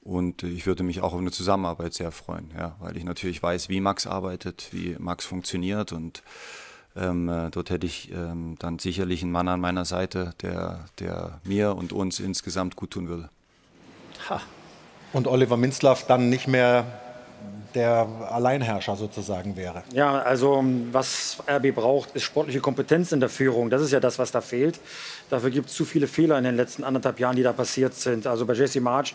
Und ich würde mich auch auf eine Zusammenarbeit sehr freuen, ja, weil ich natürlich weiß, wie Max arbeitet, wie Max funktioniert. Und ähm, äh, dort hätte ich ähm, dann sicherlich einen Mann an meiner Seite, der, der mir und uns insgesamt gut tun würde. Und Oliver Minzlaff dann nicht mehr der Alleinherrscher sozusagen wäre. Ja, also was RB braucht, ist sportliche Kompetenz in der Führung. Das ist ja das, was da fehlt. Dafür gibt es zu viele Fehler in den letzten anderthalb Jahren, die da passiert sind. Also bei Jesse March,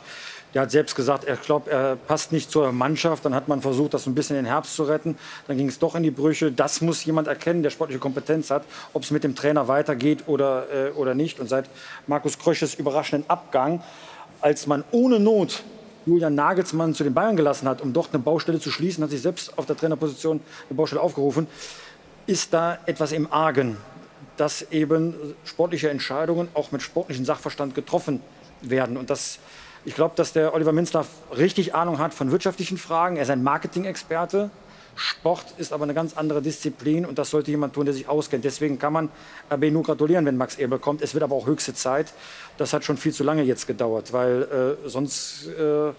der hat selbst gesagt, er glaubt, er passt nicht zur Mannschaft. Dann hat man versucht, das ein bisschen in den Herbst zu retten. Dann ging es doch in die Brüche. Das muss jemand erkennen, der sportliche Kompetenz hat, ob es mit dem Trainer weitergeht oder, äh, oder nicht. Und seit Markus Krösches überraschenden Abgang, als man ohne Not Julian Nagelsmann zu den Bayern gelassen hat, um dort eine Baustelle zu schließen, hat sich selbst auf der Trainerposition eine Baustelle aufgerufen, ist da etwas im Argen, dass eben sportliche Entscheidungen auch mit sportlichem Sachverstand getroffen werden. Und das, ich glaube, dass der Oliver Minzlaff richtig Ahnung hat von wirtschaftlichen Fragen. Er ist ein Marketing-Experte. Sport ist aber eine ganz andere Disziplin und das sollte jemand tun, der sich auskennt. Deswegen kann man RB nur gratulieren, wenn Max Ebel kommt. Es wird aber auch höchste Zeit. Das hat schon viel zu lange jetzt gedauert, weil äh, sonst äh,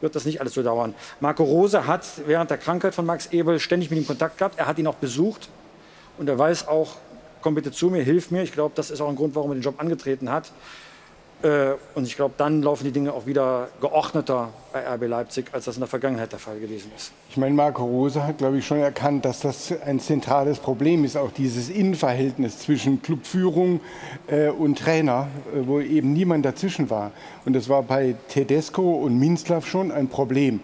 wird das nicht alles so dauern. Marco Rose hat während der Krankheit von Max Ebel ständig mit ihm Kontakt gehabt. Er hat ihn auch besucht und er weiß auch, komm bitte zu mir, hilf mir. Ich glaube, das ist auch ein Grund, warum er den Job angetreten hat. Äh, Und ich glaube, dann laufen die Dinge auch wieder geordneter bei RB Leipzig, als das in der Vergangenheit der Fall gewesen ist. Ich meine, Marco Rose hat, glaube ich, schon erkannt, dass das ein zentrales Problem ist, auch dieses Innenverhältnis zwischen Clubführung äh, und Trainer, äh, wo eben niemand dazwischen war. Und das war bei Tedesco und Minzlaff schon ein Problem,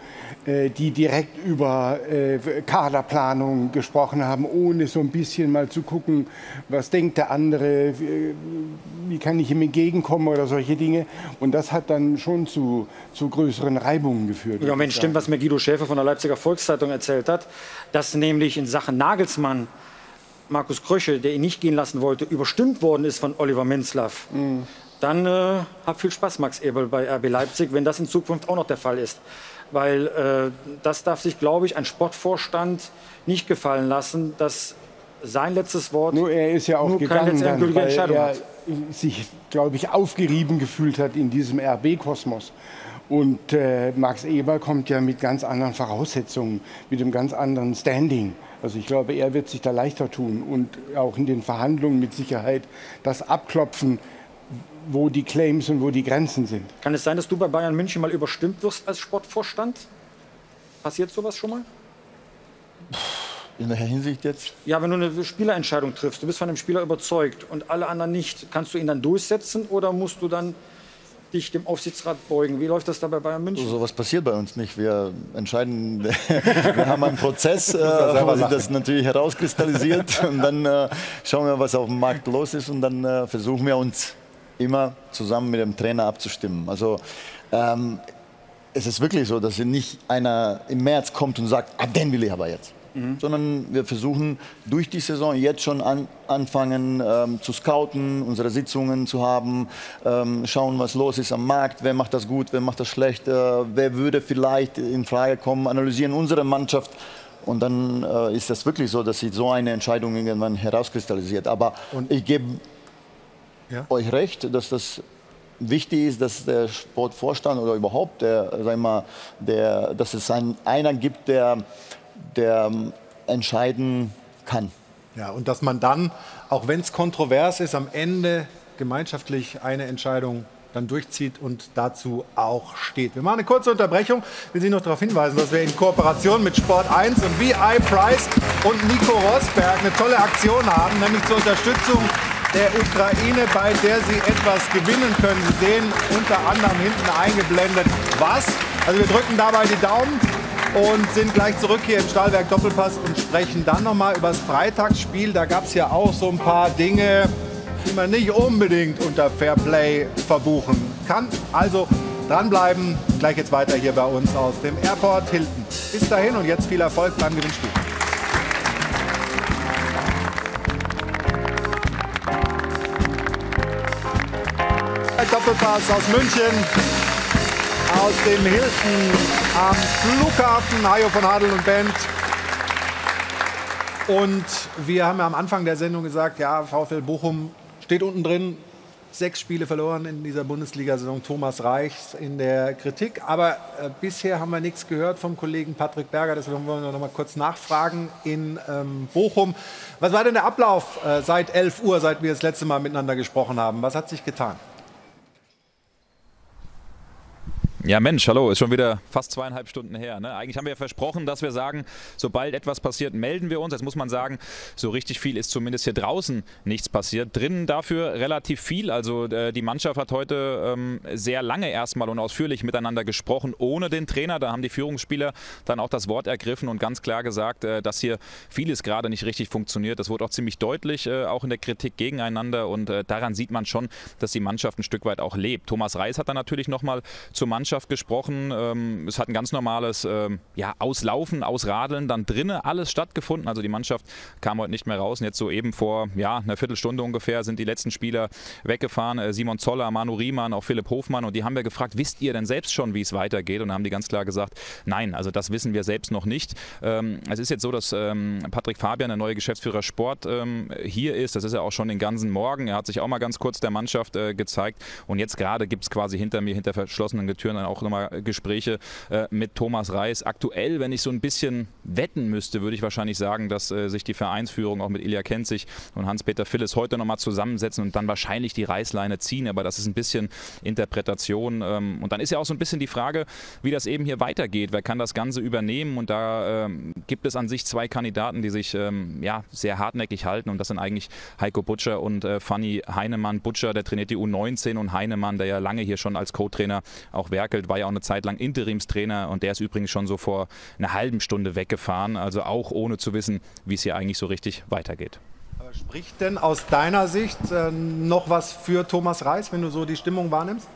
äh, die direkt über äh, Kaderplanung gesprochen haben, ohne so ein bisschen mal zu gucken, was denkt der andere, wie, wie kann ich ihm entgegenkommen oder solche Dinge. Und das hat dann schon zu, zu größeren Reibungen geführt. Ja, wenn stimmt, was mir Guido Schäfer von der Leipziger Volkszeitung erzählt hat, dass nämlich in Sachen Nagelsmann Markus Krösche, der ihn nicht gehen lassen wollte, überstimmt worden ist von Oliver Minzlaff. Dann äh, hab viel Spaß, Max Ebel, bei RB Leipzig, wenn das in Zukunft auch noch der Fall ist. Weil äh, das darf sich, glaube ich, ein Sportvorstand nicht gefallen lassen, dass sein letztes Wort Nur er ist ja auch gegangen, dann, weil Entscheidung er hat. sich, glaube ich, aufgerieben gefühlt hat in diesem RB-Kosmos. Und äh, Max Eber kommt ja mit ganz anderen Voraussetzungen, mit einem ganz anderen Standing. Also ich glaube, er wird sich da leichter tun und auch in den Verhandlungen mit Sicherheit das abklopfen, wo die Claims und wo die Grenzen sind. Kann es sein, dass du bei Bayern München mal überstimmt wirst als Sportvorstand? Passiert sowas schon mal? In welcher Hinsicht jetzt? Ja, wenn du eine Spielerentscheidung triffst, du bist von einem Spieler überzeugt und alle anderen nicht, kannst du ihn dann durchsetzen oder musst du dann dich dem Aufsichtsrat beugen? Wie läuft das da bei Bayern München? So was passiert bei uns nicht. Wir entscheiden, wir haben einen Prozess, äh, wo sich das natürlich herauskristallisiert und dann äh, schauen wir, was auf dem Markt los ist und dann äh, versuchen wir uns immer zusammen mit dem Trainer abzustimmen. Also ähm, es ist wirklich so, dass nicht einer im März kommt und sagt, ah, den will ich aber jetzt. Sondern wir versuchen durch die Saison jetzt schon an, anfangen ähm, zu scouten, unsere Sitzungen zu haben, ähm, schauen, was los ist am Markt, wer macht das gut, wer macht das schlecht, äh, wer würde vielleicht in Frage kommen, analysieren unsere Mannschaft. Und dann äh, ist das wirklich so, dass sich so eine Entscheidung irgendwann herauskristallisiert. Aber ich gebe euch recht, dass das wichtig ist, dass der Sportvorstand oder überhaupt der, sag mal, der, dass es einen, einer gibt, der, der entscheiden kann. Ja, und dass man dann, auch wenn es kontrovers ist, am Ende gemeinschaftlich eine Entscheidung dann durchzieht und dazu auch steht. Wir machen eine kurze Unterbrechung. Ich will Sie noch darauf hinweisen, dass wir in Kooperation mit Sport 1 und VI Price und Nico Rosberg eine tolle Aktion haben, nämlich zur Unterstützung der Ukraine, bei der Sie etwas gewinnen können. Sie sehen unter anderem hinten eingeblendet, was. Also wir drücken dabei die Daumen und sind gleich zurück hier im Stahlwerk Doppelpass und sprechen dann nochmal über das Freitagsspiel. Da gab es ja auch so ein paar Dinge, die man nicht unbedingt unter Fairplay verbuchen kann. Also dranbleiben. Gleich jetzt weiter hier bei uns aus dem Airport Hilton. Bis dahin und jetzt viel Erfolg beim Gewinnspiel. Doppelpass aus München, aus dem Hilton am Flughafen. Hajo von Hadel und Band. Und wir haben ja am Anfang der Sendung gesagt, ja, VfL Bochum steht unten drin. Sechs Spiele verloren in dieser Bundesliga-Saison. Thomas Reichs in der Kritik. Aber äh, bisher haben wir nichts gehört vom Kollegen Patrick Berger. Deswegen wollen wir noch mal kurz nachfragen in ähm, Bochum. Was war denn der Ablauf äh, seit 11 Uhr, seit wir das letzte Mal miteinander gesprochen haben? Was hat sich getan? Ja, Mensch, hallo, ist schon wieder fast zweieinhalb Stunden her. Ne? Eigentlich haben wir ja versprochen, dass wir sagen, sobald etwas passiert, melden wir uns. Jetzt muss man sagen, so richtig viel ist zumindest hier draußen nichts passiert. Drinnen dafür relativ viel. Also äh, die Mannschaft hat heute ähm, sehr lange erstmal und ausführlich miteinander gesprochen, ohne den Trainer. Da haben die Führungsspieler dann auch das Wort ergriffen und ganz klar gesagt, äh, dass hier vieles gerade nicht richtig funktioniert. Das wurde auch ziemlich deutlich, äh, auch in der Kritik gegeneinander. Und äh, daran sieht man schon, dass die Mannschaft ein Stück weit auch lebt. Thomas Reis hat dann natürlich nochmal zur Mannschaft Mannschaft gesprochen. Ähm, es hat ein ganz normales ähm, ja, Auslaufen, Ausradeln, dann drinnen alles stattgefunden. Also die Mannschaft kam heute nicht mehr raus. Und jetzt so eben vor ja, einer Viertelstunde ungefähr sind die letzten Spieler weggefahren. Äh, Simon Zoller, Manu Riemann, auch Philipp Hofmann. Und die haben wir gefragt, wisst ihr denn selbst schon, wie es weitergeht? Und da haben die ganz klar gesagt, nein, also das wissen wir selbst noch nicht. Ähm, es ist jetzt so, dass Patrick Fabian, der neue Geschäftsführer Sport, hier ist. Das ist ja auch schon den ganzen Morgen. Er hat sich auch mal ganz kurz der Mannschaft äh, gezeigt. Und jetzt gerade gibt es quasi hinter mir, hinter verschlossenen Türen, dann auch nochmal Gespräche äh, mit Thomas Reis. Aktuell, wenn ich so ein bisschen wetten müsste, würde ich wahrscheinlich sagen, dass äh, sich die Vereinsführung auch mit Ilja Kenzig und Hans-Peter Phillis heute nochmal zusammensetzen und dann wahrscheinlich die Reißleine ziehen. Aber das ist ein bisschen Interpretation. Ähm, und dann ist ja auch so ein bisschen die Frage, wie das eben hier weitergeht. Wer kann das Ganze übernehmen? Und da ähm, gibt es an sich zwei Kandidaten, die sich ähm, ja, sehr hartnäckig halten. Und das sind eigentlich Heiko Butcher und äh, Fanny Heinemann. Butcher, der trainiert die U19 und Heinemann, der ja lange hier schon als Co-Trainer auch werkelt, war ja auch eine Zeit lang Interimstrainer und der ist übrigens schon so vor einer halben Stunde weggefahren, also auch ohne zu wissen, wie es hier eigentlich so richtig weitergeht. Spricht denn aus deiner Sicht äh, noch was für Thomas Reis, wenn du so die Stimmung wahrnimmst?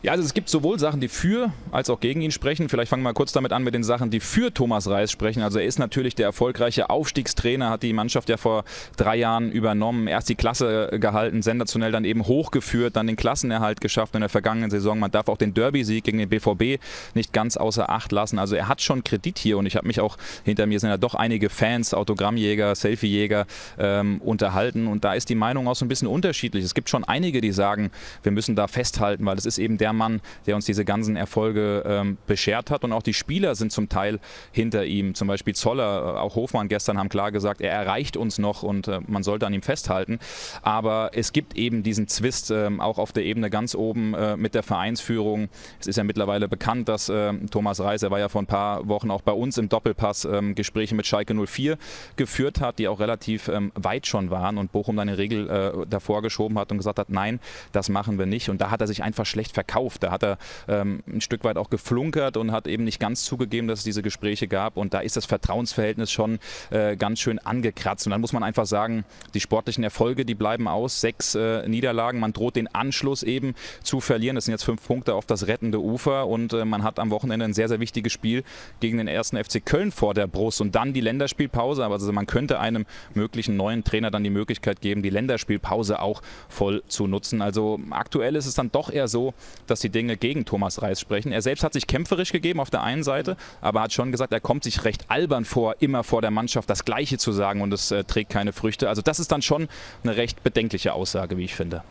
Ja, also es gibt sowohl Sachen, die für als auch gegen ihn sprechen. Vielleicht fangen wir mal kurz damit an mit den Sachen, die für Thomas Reis sprechen. Also er ist natürlich der erfolgreiche Aufstiegstrainer, hat die Mannschaft ja vor drei Jahren übernommen, erst die Klasse gehalten, sensationell dann eben hochgeführt, dann den Klassenerhalt geschafft in der vergangenen Saison. Man darf auch den Derby-Sieg gegen den BVB nicht ganz außer Acht lassen. Also er hat schon Kredit hier und ich habe mich auch, hinter mir sind ja doch einige Fans, Autogrammjäger, Selfiejäger ähm, unterhalten und da ist die Meinung auch so ein bisschen unterschiedlich. Es gibt schon einige, die sagen, wir müssen da festhalten, weil es ist eben der der Mann, der uns diese ganzen Erfolge ähm, beschert hat. Und auch die Spieler sind zum Teil hinter ihm. Zum Beispiel Zoller, äh, auch Hofmann gestern haben klar gesagt, er erreicht uns noch und äh, man sollte an ihm festhalten. Aber es gibt eben diesen Zwist äh, auch auf der Ebene ganz oben äh, mit der Vereinsführung. Es ist ja mittlerweile bekannt, dass ähm, Thomas Reis, er war ja vor ein paar Wochen auch bei uns im Doppelpass, ähm, Gespräche mit Schalke 04 geführt hat, die auch relativ ähm, weit schon waren und Bochum eine Regel äh, davor geschoben hat und gesagt hat, nein, das machen wir nicht. Und da hat er sich einfach schlecht verkauft verkauft. Da hat er ähm, ein Stück weit auch geflunkert und hat eben nicht ganz zugegeben, dass es diese Gespräche gab. Und da ist das Vertrauensverhältnis schon äh, ganz schön angekratzt. Und dann muss man einfach sagen, die sportlichen Erfolge, die bleiben aus. Sechs äh, Niederlagen. Man droht den Anschluss eben zu verlieren. Das sind jetzt fünf Punkte auf das rettende Ufer. Und äh, man hat am Wochenende ein sehr, sehr wichtiges Spiel gegen den ersten FC Köln vor der Brust. Und dann die Länderspielpause. Aber also man könnte einem möglichen neuen Trainer dann die Möglichkeit geben, die Länderspielpause auch voll zu nutzen. Also aktuell ist es dann doch eher so, dass die Dinge gegen Thomas Reis sprechen. Er selbst hat sich kämpferisch gegeben auf der einen Seite, aber hat schon gesagt, er kommt sich recht albern vor, immer vor der Mannschaft das Gleiche zu sagen und es äh, trägt keine Früchte. Also das ist dann schon eine recht bedenkliche Aussage, wie ich finde.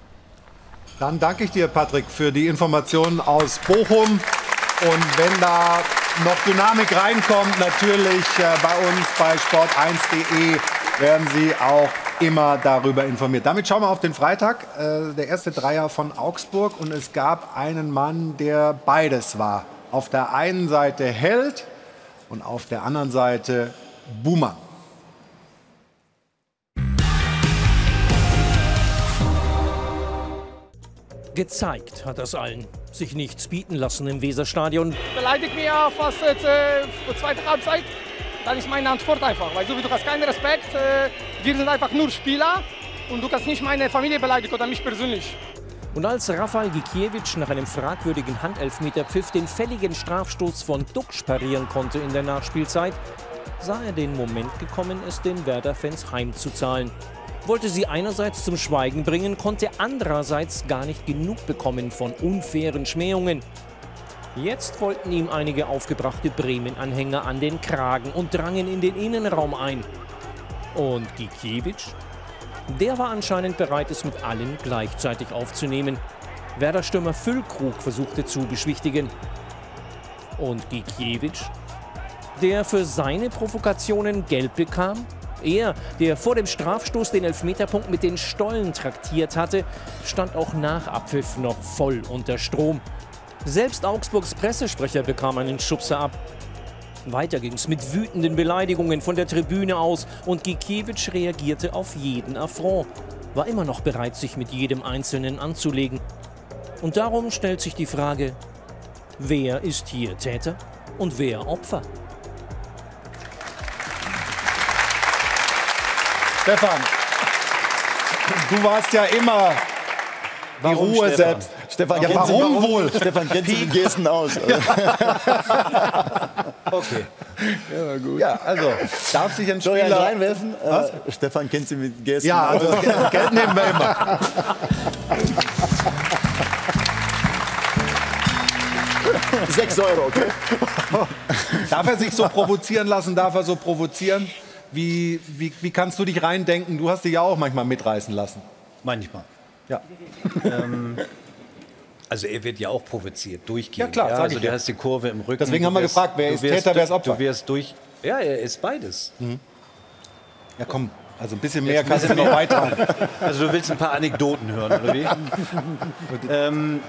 Dann danke ich dir, Patrick, für die Informationen aus Bochum. Und wenn da noch Dynamik reinkommt, natürlich äh, bei uns bei sport1.de werden Sie auch immer darüber informiert. Damit schauen wir auf den Freitag, äh, der erste Dreier von Augsburg. Und es gab einen Mann, der beides war. Auf der einen Seite Held und auf der anderen Seite Buhmann. Gezeigt hat das allen. Sich nichts bieten lassen im Weserstadion. beleidigt mich ja fast jetzt, äh, zweite Halbzeit. Dann ist meine Antwort einfach, weil du, du hast keinen Respekt. Äh, wir sind einfach nur Spieler und du kannst nicht meine Familie beleidigen oder mich persönlich. Und als Rafael Gikiewicz nach einem fragwürdigen Handelfmeterpfiff den fälligen Strafstoß von Duxch parieren konnte in der Nachspielzeit, sah er den Moment gekommen, es den Werder-Fans heimzuzahlen. Wollte sie einerseits zum Schweigen bringen, konnte andererseits gar nicht genug bekommen von unfairen Schmähungen. Jetzt wollten ihm einige aufgebrachte Bremen-Anhänger an den Kragen und drangen in den Innenraum ein. Und Gikiewicz? Der war anscheinend bereit, es mit allen gleichzeitig aufzunehmen. Werder-Stürmer Füllkrug versuchte zu beschwichtigen. Und Gikiewicz? Der für seine Provokationen gelb bekam? Er, der vor dem Strafstoß den Elfmeterpunkt mit den Stollen traktiert hatte, stand auch nach Abpfiff noch voll unter Strom. Selbst Augsburgs Pressesprecher bekam einen Schubser ab. Weiter ging es mit wütenden Beleidigungen von der Tribüne aus und Gikiewicz reagierte auf jeden Affront, war immer noch bereit, sich mit jedem Einzelnen anzulegen. Und darum stellt sich die Frage, wer ist hier Täter und wer Opfer? Stefan, du warst ja immer die Warum, Ruhe Stefan? selbst. Stefan, ja, kennen Sie- warum warum- wohl? Stefan, Sie die Gesten aus? okay. Ja, gut. Ja, also, darf sich ein Soll Spieler... reinwerfen? Was? Äh, Stefan kennt Sie mit Gesten Ja, aus. also Geld nehmen wir immer. Sechs Euro, okay? Darf er sich so provozieren lassen? Darf er so provozieren? Wie, wie, wie kannst du dich reindenken? Du hast dich ja auch manchmal mitreißen lassen. Manchmal. Ja. ähm, also er wird ja auch provoziert, durchgehend. Ja, klar, sag also du ja. hast die Kurve im Rücken. Deswegen haben wir wirst- gefragt, wer ist wirst Täter, wer ist Opfer? Du wirst durch... Ja, er ist beides. Ja, komm, also ein bisschen mehr kannst du noch beitragen. Also du willst ein paar Anekdoten hören, oder wie? ähm,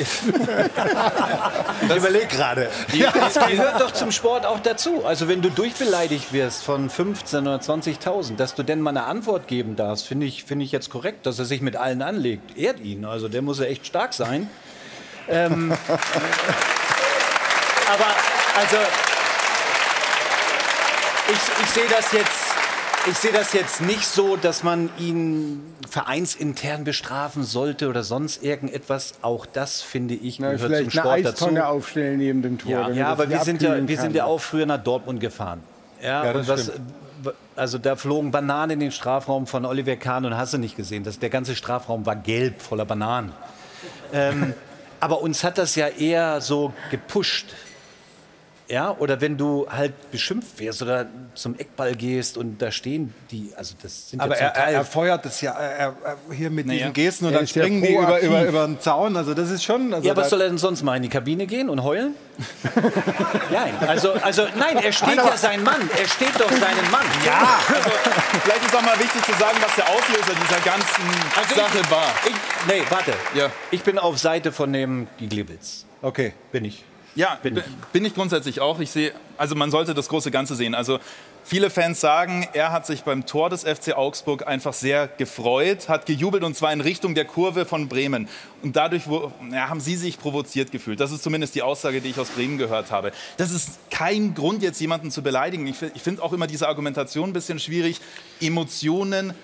ich überlege gerade. Das gehört doch zum Sport auch dazu. Also wenn du durchbeleidigt wirst von 15 oder 20.000, dass du denn mal eine Antwort geben darfst, finde ich, finde ich jetzt korrekt, dass er sich mit allen anlegt. Ehrt ihn. Also der muss ja echt stark sein. Ähm, aber also ich, ich sehe das jetzt. Ich sehe das jetzt nicht so, dass man ihn vereinsintern bestrafen sollte oder sonst irgendetwas. Auch das finde ich Na, gehört zum vielleicht Sport eine dazu. Eistonne aufstellen neben dem Tor. Ja, ja er aber wir sind ja, wir kann. sind ja auch früher nach Dortmund gefahren. Ja, Ja, das was, stimmt. also da flogen Bananen in den Strafraum von Oliver Kahn und hast du nicht gesehen. Das, der ganze Strafraum war gelb, voller Bananen. ähm, aber uns hat das ja eher so gepusht. Ja, oder wenn du halt beschimpft wirst oder zum Eckball gehst und da stehen die, also das sind Aber ja er, zum er, Teil er feuert das ja er, er, hier mit Naja. diesen Gesten und Er dann springen die über, über, über den Zaun. Also das ist schon... Also ja, was soll er denn sonst mal in die Kabine gehen und heulen? nein, also, also nein, er steht ja sein Mann. Er steht doch seinen Mann. Ja, also vielleicht ist auch mal wichtig zu sagen, was der Auslöser dieser ganzen Also Sache ich, war. Ich, nee, warte. Ja. Ich bin auf Seite von dem Giglewitz. Okay. Bin ich. Ja, bin, bin ich grundsätzlich auch. Ich sehe, also man sollte das große Ganze sehen. Also viele Fans sagen, er hat sich beim Tor des FC Augsburg einfach sehr gefreut, hat gejubelt und zwar in Richtung der Kurve von Bremen. Und dadurch wo, ja, haben sie sich provoziert gefühlt. Das ist zumindest die Aussage, die ich aus Bremen gehört habe. Das ist kein Grund, jetzt jemanden zu beleidigen. Ich, ich finde auch immer diese Argumentation ein bisschen schwierig. Emotionen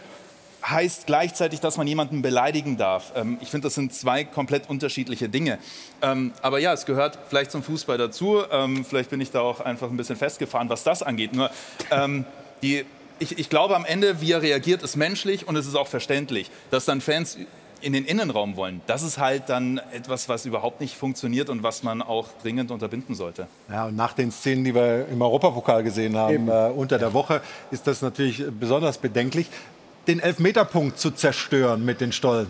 heißt gleichzeitig, dass man jemanden beleidigen darf. Ähm, ich finde, das sind zwei komplett unterschiedliche Dinge. Ähm, aber ja, es gehört vielleicht zum Fußball dazu. Ähm, vielleicht bin ich da auch einfach ein bisschen festgefahren, was das angeht. Nur ähm, die, ich, ich glaube, am Ende, wie er reagiert, ist menschlich und es ist auch verständlich, dass dann Fans in den Innenraum wollen. Das ist halt dann etwas, was überhaupt nicht funktioniert und was man auch dringend unterbinden sollte. Ja, und nach den Szenen, die wir im Europapokal gesehen haben, äh, unter der Woche, ist das natürlich besonders bedenklich. Den Elfmeterpunkt zu zerstören mit den Stollen.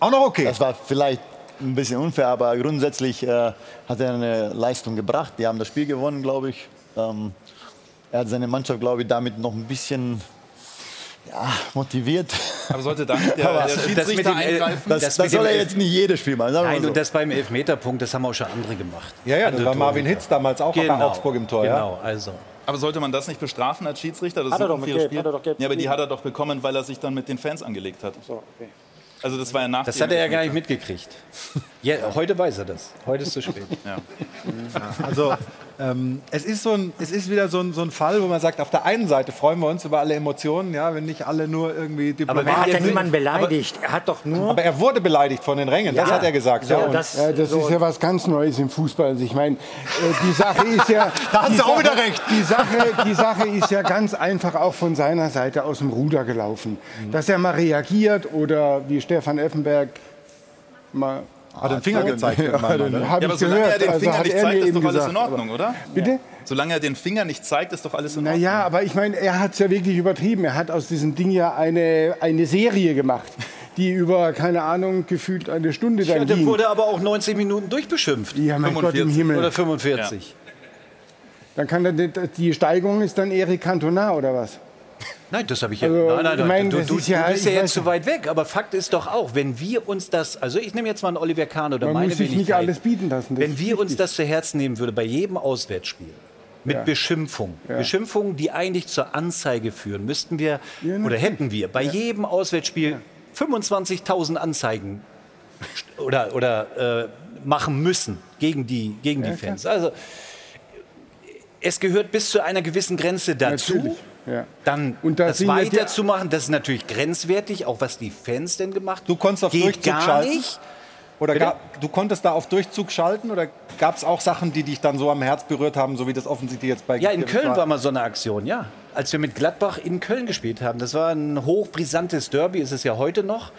Auch noch okay. Das war vielleicht ein bisschen unfair, aber grundsätzlich äh, hat er eine Leistung gebracht. Die haben das Spiel gewonnen, glaube ich. Ähm, er hat seine Mannschaft, glaube ich, damit noch ein bisschen ja, motiviert. Aber sollte dann der, Aber der das Schiedsrichter eingreifen? das- das mit soll er jetzt nicht jedes Spiel machen. sagen wir Nein, mal und so. das beim Elfmeterpunkt, das haben auch schon andere gemacht. Ja, ja, das war Marvin Hitz damals auch bei Genau, Augsburg im Tor. Ja? Genau, also. Aber sollte man das nicht bestrafen als Schiedsrichter? Das Hat ist er ein doch mit Gelb, hat er doch Gelb Ja, aber die hat er doch bekommen, weil er sich dann mit den Fans angelegt hat. So, okay. Also das war ja nach Das hat er ja gar nicht mitgekriegt. Ja, heute weiß er das. Heute ist zu spät. Ja. Also ähm, es ist so ein, es ist wieder so ein, so ein Fall, wo man sagt, auf der einen Seite freuen wir uns über alle Emotionen, ja, wenn nicht alle nur irgendwie diplomatisch er hat ja sind. niemanden beleidigt. Er hat doch nur. Aber er wurde beleidigt von den Rängen, das Ja. hat er gesagt. Ja, Ja, das, ja, das ist ja was ganz Neues im Fußball. Also ich meine, äh, die Sache ist ja. Da haben Sie auch wieder recht. Die Sache, die Sache ist ja ganz einfach auch von seiner Seite aus dem Ruder gelaufen. Mhm. Dass er mal reagiert oder wie Stefan Effenberg mal. Hat den Finger gezeigt ne? Ja, aber ich solange gehört. er den Also Finger nicht zeigt, ist doch alles in. Ordnung, oder? Bitte? Solange er den Finger nicht zeigt, ist doch alles in Ordnung. Naja, aber ich meine, er hat es ja wirklich übertrieben. Er hat aus diesem Ding ja eine, eine Serie gemacht, die über, keine Ahnung, gefühlt eine Stunde Ja, dann der ging. wurde aber auch 90 Minuten durchbeschimpft. Ja, mein Gott im 45 Himmel. Oder 45. Dann kann er, die Steigerung ist dann Eric Cantona oder was? Nein, das habe ich ja. Also, nein, nein, nein. meine, du, du, ist ja- du bist ja jetzt zu weit weg. Aber Fakt ist doch auch, wenn wir uns das, also ich nehme jetzt mal einen Oliver Kahn oder Man meine muss sich nicht alles bieten lassen. Wenn wir uns wichtig. das zu Herzen nehmen würden bei jedem Auswärtsspiel mit Ja. Beschimpfung, Ja. Beschimpfungen, die eigentlich zur Anzeige führen, müssten wir Ja, oder natürlich. hätten wir bei jedem Auswärtsspiel 25.000 Anzeigen oder, oder äh, machen müssen gegen die, gegen die Fans. Also es gehört bis zu einer gewissen Grenze dazu. Natürlich, ja. Dann Und da das die- weiterzumachen, das ist natürlich grenzwertig, auch was die Fans denn gemacht Du konntest auf Geht Durchzug gar schalten? nicht. Oder gab, du konntest da auf Durchzug schalten oder gab es auch Sachen, die dich dann so am Herz berührt haben, so wie das offensichtlich jetzt bei Ja, in Köln war mal so eine Aktion, ja. Als wir mit Gladbach in Köln gespielt haben. Das war ein hochbrisantes Derby, ist es ja heute noch.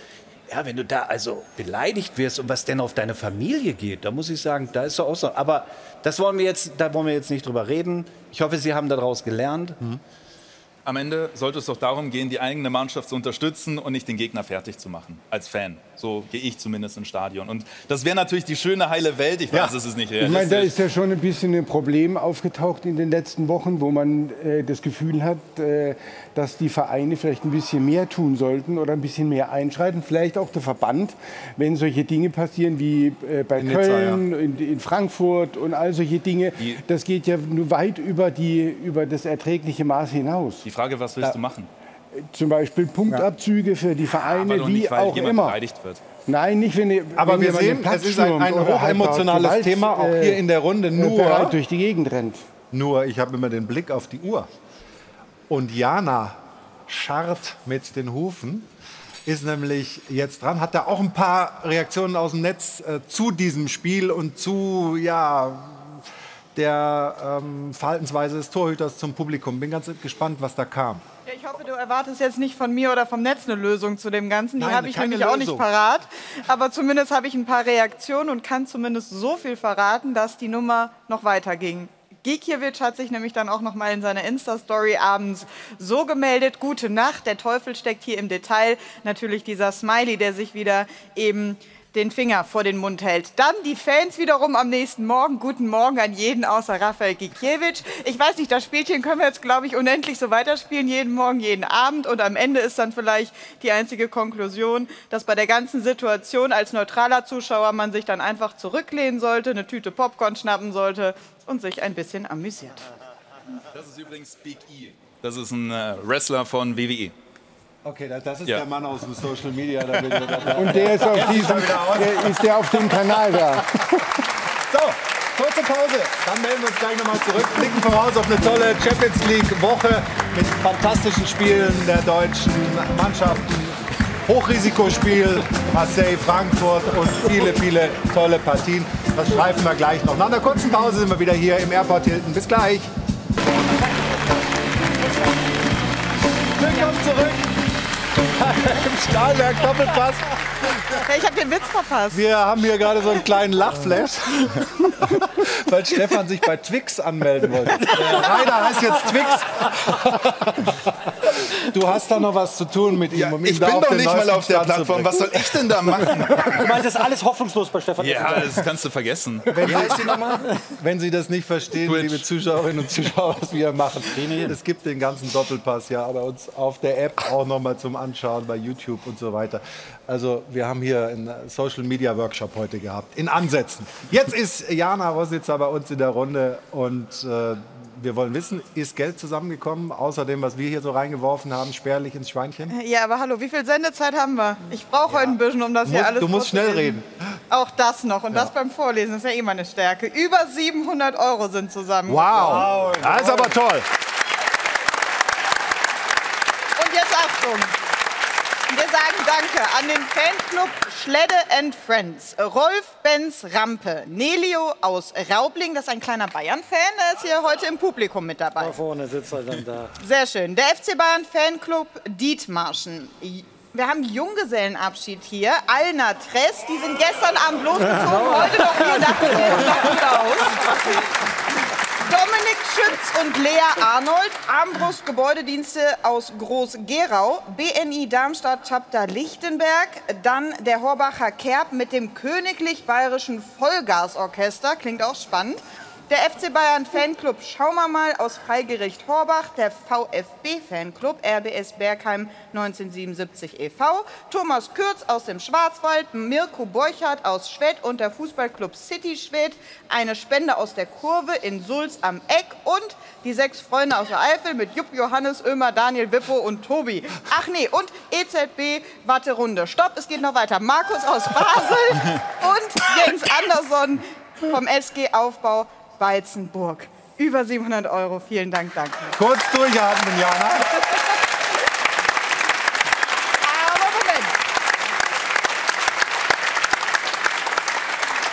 Ja, wenn du da also beleidigt wirst und was denn auf deine Familie geht, da muss ich sagen, da ist so auch so. Aber das wollen wir jetzt, da wollen wir jetzt nicht drüber reden. Ich hoffe, Sie haben daraus gelernt. Am Ende sollte es doch darum gehen, die eigene Mannschaft zu unterstützen und nicht den Gegner fertig zu machen. Als Fan. So gehe ich zumindest ins Stadion. Und das wäre natürlich die schöne, heile Welt. Ich weiß, es ist nicht Ich meine, da realistisch. ist ja schon ein bisschen ein Problem aufgetaucht in den letzten Wochen, wo man äh, das Gefühl hat, äh, dass die Vereine vielleicht ein bisschen mehr tun sollten oder ein bisschen mehr einschreiten. Vielleicht auch der Verband, wenn solche Dinge passieren wie äh, bei In Nizza, Köln, in, in Frankfurt und all solche Dinge. Die- Das geht ja nur weit über, die, über das erträgliche Maß hinaus. Die Frage, was willst Ja. du machen? Zum Beispiel Punktabzüge für die Vereine, Aber doch wie nicht, weil auch jemand immer. beleidigt wird. Nein, nicht wenn, Aber wenn wir sehen, Platz es ist ein, ein hochemotionales Gewalt, Thema, auch äh, hier in der Runde. äh, Nur, durch die Gegend rennt. nur ich habe immer den Blick auf die Uhr. Und Jana scharrt mit den Hufen, ist nämlich jetzt dran, hat da auch ein paar Reaktionen aus dem Netz äh, zu diesem Spiel und zu, ja, der ähm, Verhaltensweise des Torhüters zum Publikum. Bin ganz gespannt, was da kam. Ja, ich hoffe, du erwartest jetzt nicht von mir oder vom Netz eine Lösung zu dem Ganzen. Die habe ich nämlich auch nicht Lösung. parat. Aber zumindest habe ich ein paar Reaktionen und kann zumindest so viel verraten, dass die Nummer noch weiterging. Gikiewicz hat sich nämlich dann auch noch mal in seiner Insta-Story abends so gemeldet: Gute Nacht, der Teufel steckt hier im Detail. Natürlich dieser Smiley, der sich wieder eben den Finger vor den Mund hält. Dann die Fans wiederum am nächsten Morgen. Guten Morgen an jeden außer Rafael Gikiewicz. Ich weiß nicht, das Spielchen können wir jetzt, glaube ich, unendlich so weiterspielen. Jeden Morgen, jeden Abend. Und am Ende ist dann vielleicht die einzige Konklusion, dass bei der ganzen Situation als neutraler Zuschauer man sich dann einfach zurücklehnen sollte, eine Tüte Popcorn schnappen sollte und sich ein bisschen amüsiert. Das ist übrigens Big E. Das ist ein äh, Wrestler von WWE. Okay, das ist Ja. der Mann aus dem Social Media. Da Und der ist auf, diesem, der, ist der auf dem Kanal da. So, kurze Pause. Dann melden wir uns gleich nochmal zurück. Blicken voraus auf eine tolle Champions League-Woche mit fantastischen Spielen der deutschen Mannschaften. Hochrisikospiel, Marseille, Frankfurt und viele, viele tolle Partien. Das schreiben wir gleich noch. Nach einer kurzen Pause sind wir wieder hier im Airport Hilton. Bis gleich. Willkommen zurück im Stahlwerk Doppelpass. Ich habe den Witz verpasst. Wir haben hier gerade so einen kleinen Lachflash, weil Stefan sich bei Twix anmelden wollte. Der Reiter heißt jetzt Twix. Du hast da noch was zu tun mit ihm. Um ihm ich bin doch nicht mal auf der Plattform. Was soll ich denn da machen? Du meinst, das ist alles hoffnungslos bei Stefan Ja, das kannst du vergessen. Wenn, wenn Sie das nicht verstehen, Twitch. liebe Zuschauerinnen und Zuschauer, was wir machen. Es gibt den ganzen Doppelpass ja bei uns auf der App auch nochmal zum Anschauen bei YouTube und so weiter. Also wir haben hier einen Social Media Workshop heute gehabt, in Ansätzen. Jetzt ist Jana Rosnitzer bei uns in der Runde und äh, wir wollen wissen, ist Geld zusammengekommen, außer dem, was wir hier so reingeworfen haben, spärlich ins Schweinchen? Ja, aber hallo, wie viel Sendezeit haben wir? Ich brauche heute ein bisschen, um das Du hier musst, alles du musst schnell reden. Auch das noch. Und das beim Vorlesen ist ja eh meine Stärke. Über 700 Euro sind zusammen. Wow, das ist aber toll. Und jetzt Achtung. Wir sagen Danke an den Fanclub Schledde and Friends. Rolf Benz Rampe, Nelio aus Raubling, das ist ein kleiner Bayern-Fan, der ist hier heute im Publikum mit dabei. Da vorne sitzt er dann da. Sehr schön. Der FC Bayern Fanclub Dietmarschen. Wir haben Junggesellenabschied hier. Alna Tress, die sind gestern Abend losgezogen, heute noch hier. Noch gut aus. Dominik Schütz und Lea Arnold, Armbrust Gebäudedienste aus Groß-Gerau, BNI Darmstadt Chapter Lichtenberg, dann der Horbacher Kerb mit dem Königlich Bayerischen Vollgasorchester, klingt auch spannend. Der FC Bayern Fanclub Schauen wir mal aus Freigericht Horbach, der VfB Fanclub RBS Bergheim 1977 e.V., Thomas Kürz aus dem Schwarzwald, Mirko Borchardt aus Schwedt und der Fußballclub City Schwedt, eine Spende aus der Kurve in Sulz am Eck und die sechs Freunde aus der Eifel mit Jupp Johannes, Ömer, Daniel Wippo und Tobi. Ach nee, und EZB Watterunde. Stopp, es geht noch weiter. Markus aus Basel und Jens Andersson vom SG Aufbau Weizenburg. Über 700 Euro. Vielen Dank, danke. Kurz durchatmen, Jana. Aber Moment.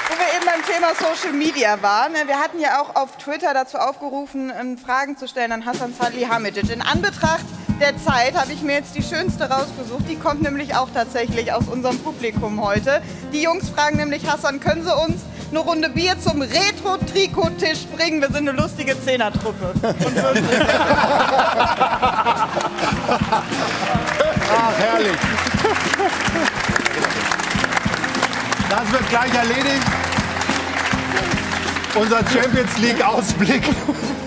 Wo wir eben beim Thema Social Media waren, ne, wir hatten ja auch auf Twitter dazu aufgerufen, ähm, Fragen zu stellen an Hassan Salihamidzic. In Anbetracht der Zeit habe ich mir jetzt die schönste rausgesucht. Die kommt nämlich auch tatsächlich aus unserem Publikum heute. Die Jungs fragen nämlich, Hassan, können Sie uns eine Runde Bier zum Retro-Trikot-Tisch bringen? Wir sind eine lustige Zehnertruppe. Ach, herrlich. Das wird gleich erledigt. Unser Champions League-Ausblick,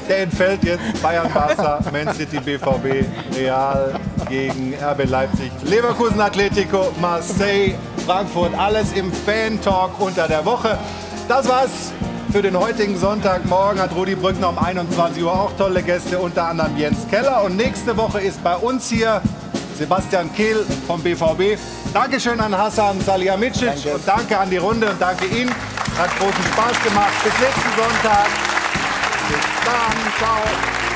der entfällt jetzt. Bayern, Barca, Man City, BVB, Real gegen RB Leipzig, Leverkusen, Atletico, Marseille, Frankfurt. Alles im Fan-Talk unter der Woche. Das war's für den heutigen Sonntagmorgen. Hat Rudi Brückner um 21 Uhr auch tolle Gäste, unter anderem Jens Keller. Und nächste Woche ist bei uns hier Sebastian Kehl vom BVB. Dankeschön an Hassan Salihamidzic und danke an die Runde und danke Ihnen. Hat großen Spaß gemacht. Bis nächsten Sonntag. Bis dann. Ciao.